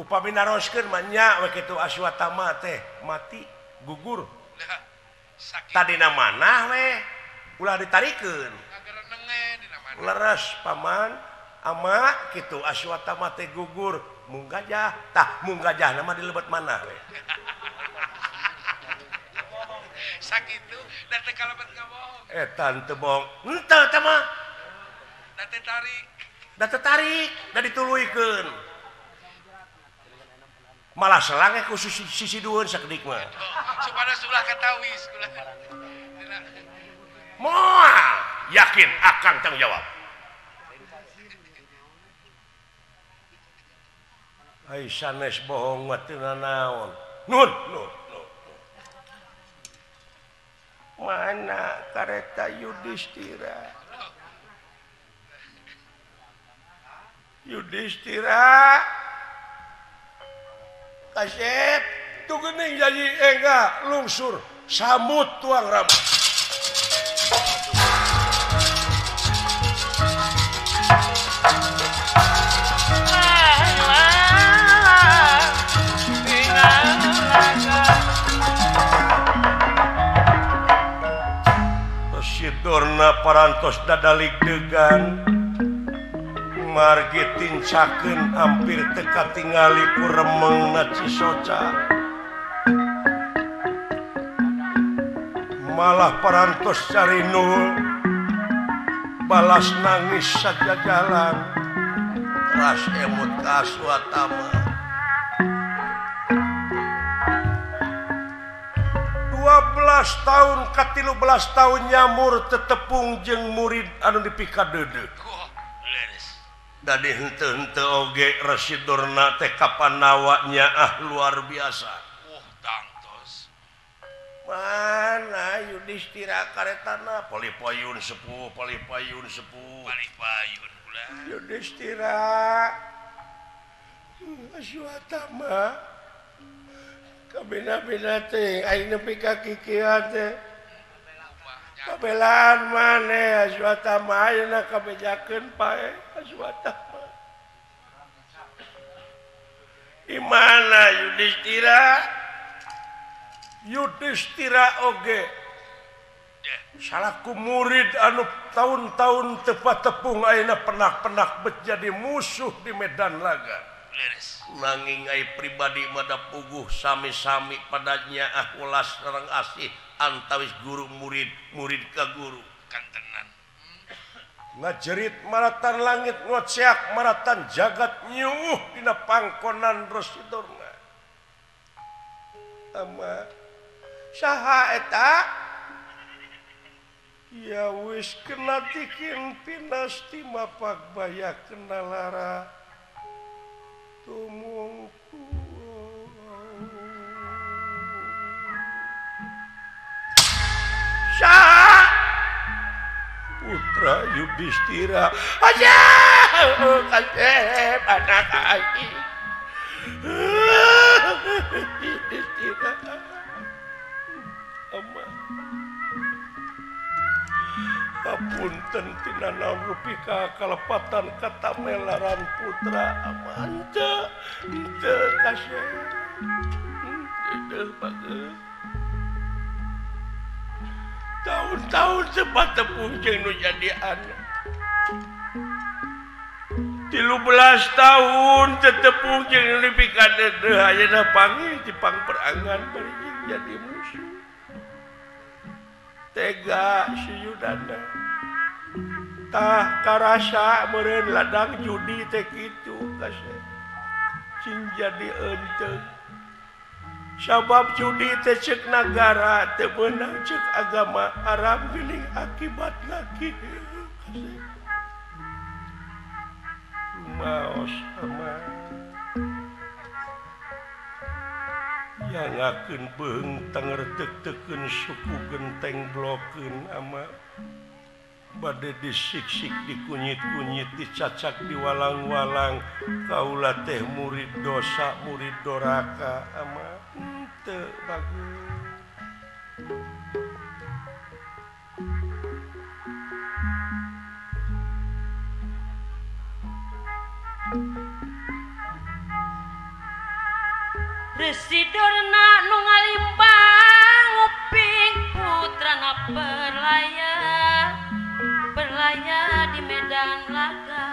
upami naroskernya begitu aswatama teh mati gugur. Tadi manah we ulah ditarikan leras paman. ama gitu teh gugur. Mugajatah mugajah nama di lebat mana sakit eh tante bohong. Entah sama data tarik. Data tarik da dituluikeun. Malah selangnya eh khusus sisi dua sakedik mah. Supaya sulah ketahui moal! Yakin akan tanggung jawab. Ai sanes bohong watina naon. Nun mana kareta Yudhistira. Yudhistira. Kasep tugening jadi enggak lungsur. Samut tuang ramah Curna parantos dadalik degan. Marketing caken hampir teka tingali kuremeng naci soca malah parantos cari nul balas nangis saja jalan ras emut kaswatama. 15 tahun ke 13 tahun nyamur tetepung jeung murid anu dipika dede dari teh kapan nawaknya ah luar biasa. Mana Yudhistira karetana? Polipayun sepuh Polipayun sepuh. Yudhistira. Asyuatama kabina-bina teh aing nepi ka kikieuan teh kabelaan maneh Aswatama ayeuna kabejakeun pae Aswatama di mana Yudhistira? Yudhistira oge. Salahku murid anu tahun-tahun tepat tepung ayeuna penak-penak menjadi musuh di medan laga nanging ai pribadi mada puguh sami-sami padanya ah akulas sareng asih antawis guru murid murid ka guru. Kantenan. Ngajerit maratan langit ngoceak maratan jagat nyuwuh dina pangkonan rosidorna ama saha eta? Ya wis kena tikin pinasti mapak baya kena lara. tomou já! Por trás o besteira besteira papunten tinanam Rupika kalepatan kata melaran putra amanca henteu kasih. Henteu bagus tahun-tahun sepat tepung jeung nu jadi anak. Tilu belas tahun tetepung jeung Rupika dedeh ayeuna panggil di pang perangan bari jadi tega si Yudanda. Tah karasa meureun ladang judi teh kitu cing jadi ente sabab judi teh ceuk nagara negara beunang cek agama Arab giling akibat lagi maos sama yayaken bentengteken suku genteng blokken ama badai disiksik dikunyit-kunyit dicacak di walang-walang Kaula teh murid dosa murid doraka ama bagus. Bagus Residorna nu ngalimbang uping putrana berlaya berlaya di medan laga.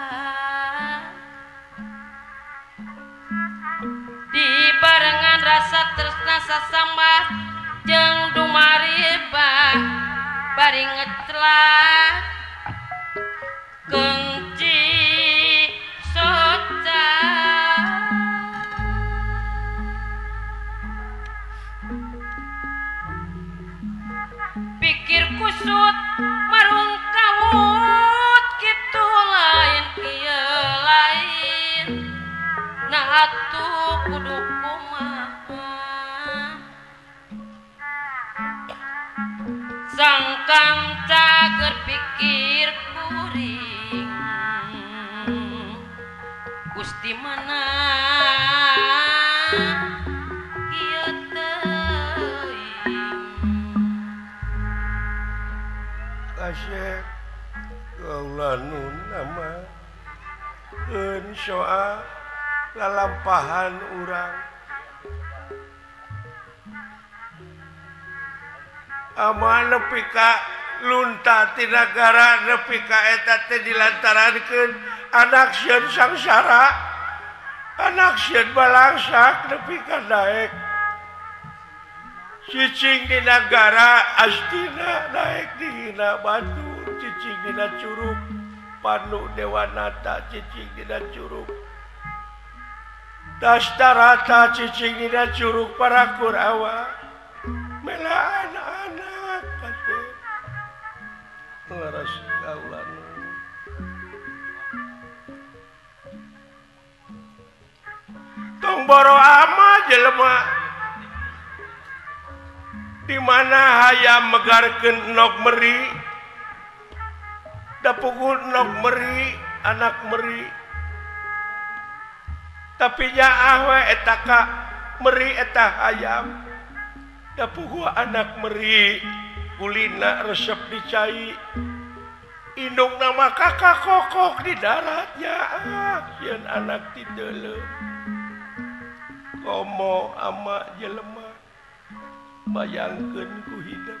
Di barengan rasa tresna sasama jeung dumariba bari ngeclak gengci soa lalampahan urang. Ama nepika lunta ti nagara nepi nepika eta teh dilantarankeun anak sieun sangsara anak sieun balangsak nepika daek cicing di negara astina naik dihina batu cicing dina curug. Pandu Dewanata cicing tidak Curug. Dastarata cicing tidak Curug para Kurawa. Mela anak-anak laras gaulan. Tong boro ama jelema di mana hayam megarkeun nok meri? pukul meri anak meri. Tapi jaetaka meri etah ayam pukul anak meri kulina resep dicai. Indung nama kakak kokok di daratnya ah, yang anak tidele komo ama jelema bayangkan ku hidup.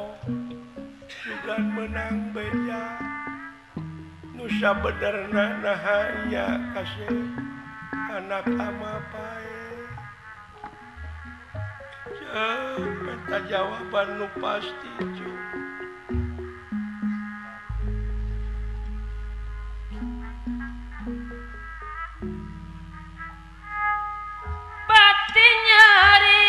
juga menang beja nusa benerna nahaya kasih anak ama pae Eta jawaban nu pasti cu. Pati nyari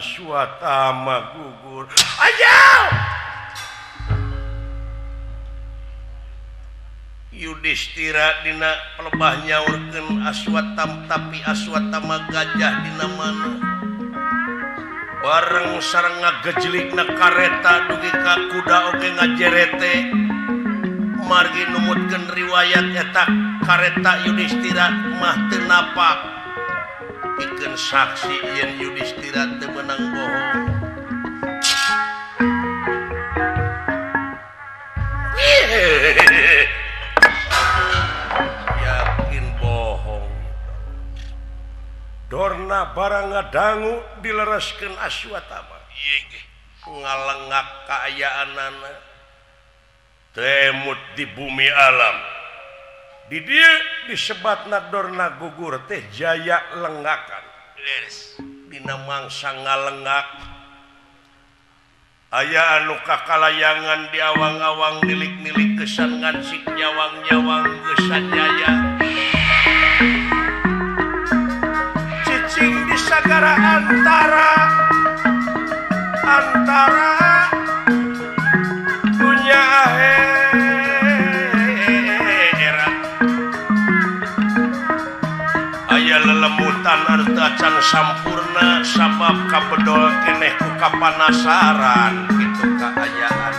aswatama gugur aja Yudhistira dina pelebah nyaurkeun aswatam tapi aswatama gajah dina mana? Bareng sareng ngagejlikna kareta dugi ka kuda oge ngajerete. Margi numutkeun riwayat eta kareta Yudhistira mah teu napak. pikeun saksi yen Yudhistira teu meunang bohong. Yakin bohong. Dorna barang ngadangu dileraskan aswatama. Ngalengak keayaan anak temut di bumi alam. Di dia disebat nadorna gugur teh Jaya lenggakan Dinamangsa ngalengak. Anu kakalayangan di awang-awang milik-milik kesan ngansik nyawang-nyawang kesan Jaya. Cicing di sagara antara antara lembutan arte acan sampurna sabab kapedol keneh ku kapanasaran. Gitu kaayaan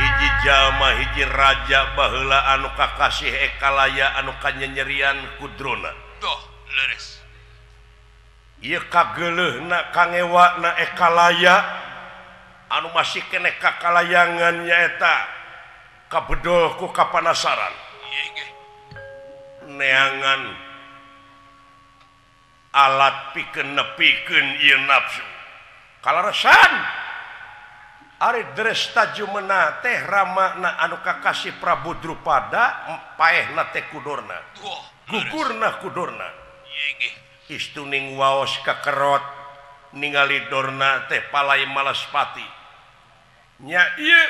hiji jalma hiji raja baheula anu kakasih ekalaya anu kanyenyerian kudrona Duh, leres. Ieu kageleh na kangewa na ekalaya. Anu masih kene kakalayangan nyaeta kabedolku kapanasaran. Neangan. Alat piken nepiken ia nafsu kalaresan. Ari deres taju mena teh ramakna anu kakasih Prabu Drupada paehna teh kudorna gugurna kudorna istuning waos kakerot ningali dorna teh palai malaspati nya iya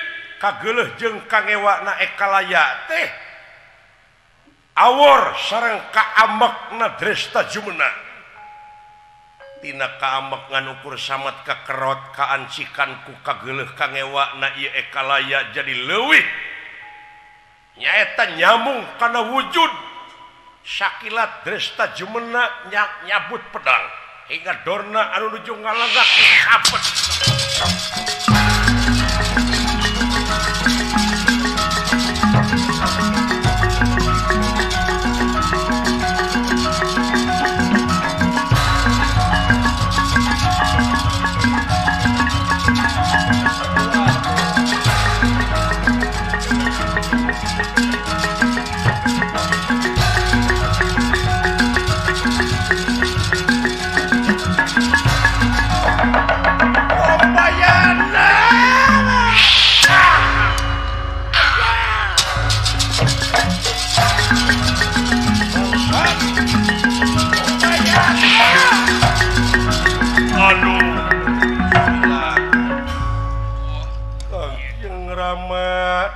kageuleuh jeung kangewa na ekalaya teh. Awor sarang kaamak na dresta jumena. Tina kaamak ngan ukur samat kakerot kaancikan ku kageuleuh kangewa na ieu ekalaya jadi leuwih. Nyaeta nyamung kana wujud. Sakilat dresta jumena nyak nyabut pedang. Hingga dorna anu nuju ngalagak kapet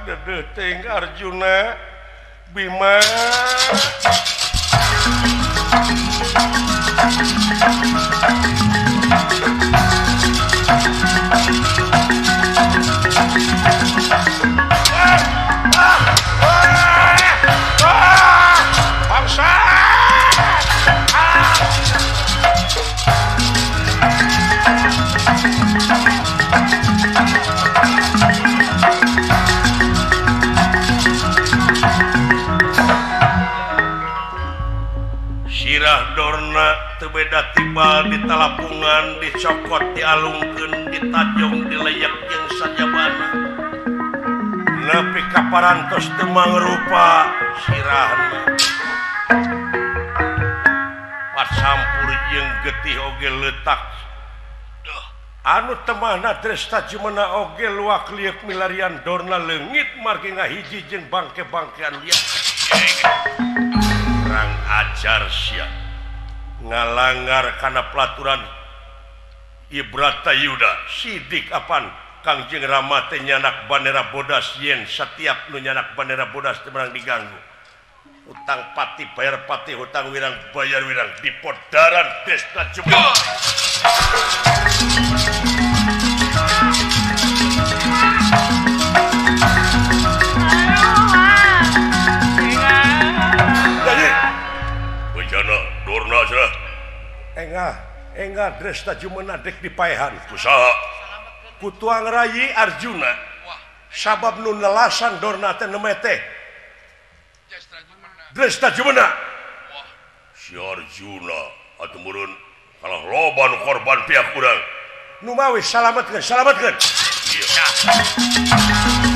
Dedeting Arjuna. Bima. Adorna tebeda tiba di talapungan dicokot dialungken ditajjung dileyak yang sajabana. Lebih kaparantos Demang rupa sirahna. Pasampur yang getih oge letak anu temana dresta jumena oge luak liuk milarian dorna lengit margi ngahiji jeung bangke-bangkean liat. Kurang ajar siap ngalanggar karena pelaturan. Ibrata Yuda sidik kapan Kangjeng Ramate nyanak Bandera Bodas Yen setiap nu nyanak Bandera Bodas temerang diganggu. Utang pati bayar pati hutang wirang bayar wirang. Di podaran desta jebol Engga, engga drastajuna dek dipaehan. Kusaha. Rayi Arjuna. Sabab nu lelasan Drona teh nembe teh. Drastajuna. Drastajuna. Wah, si Arjuna atuh meureun kalah loba nu korban pihak urang. Numawae salametkeun, salametkeun. Iya.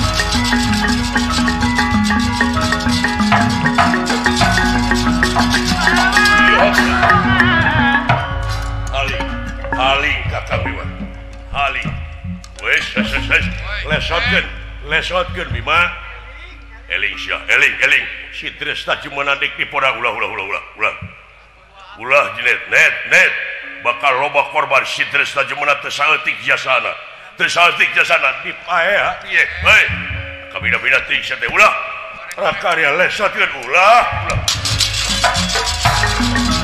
net bakal loba korban sitik jasana tertik jasana di karya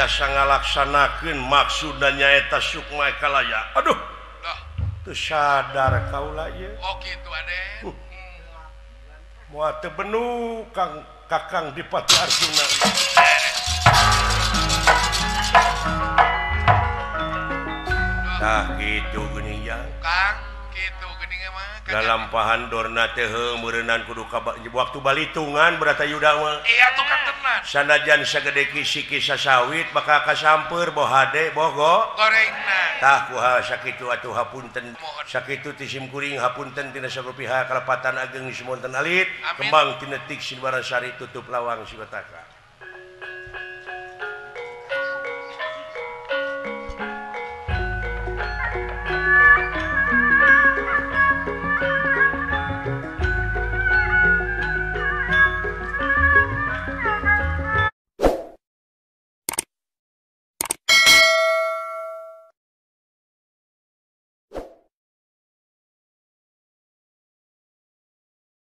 tiasa ngalaksanakan maksud dan nyaeta Sukma kalaya. Aduh. Tuh sadar kau oh, Kang kakang dipati Arjuna. Nah. Gitu geni ya Kang. dalam pahan Dorna tehe merenan kudu waktu Balitungan berata Yudawa sanajan segede kisi kisah sawit maka akan samper bohade bogo gorengtah sakit atuh hapunten sakit tisimkuring hapunten tina sagu kalepatan kelepatan ageng Simonten Alit. Kembang tinetik Sinbarasari tutup lawang Sibataka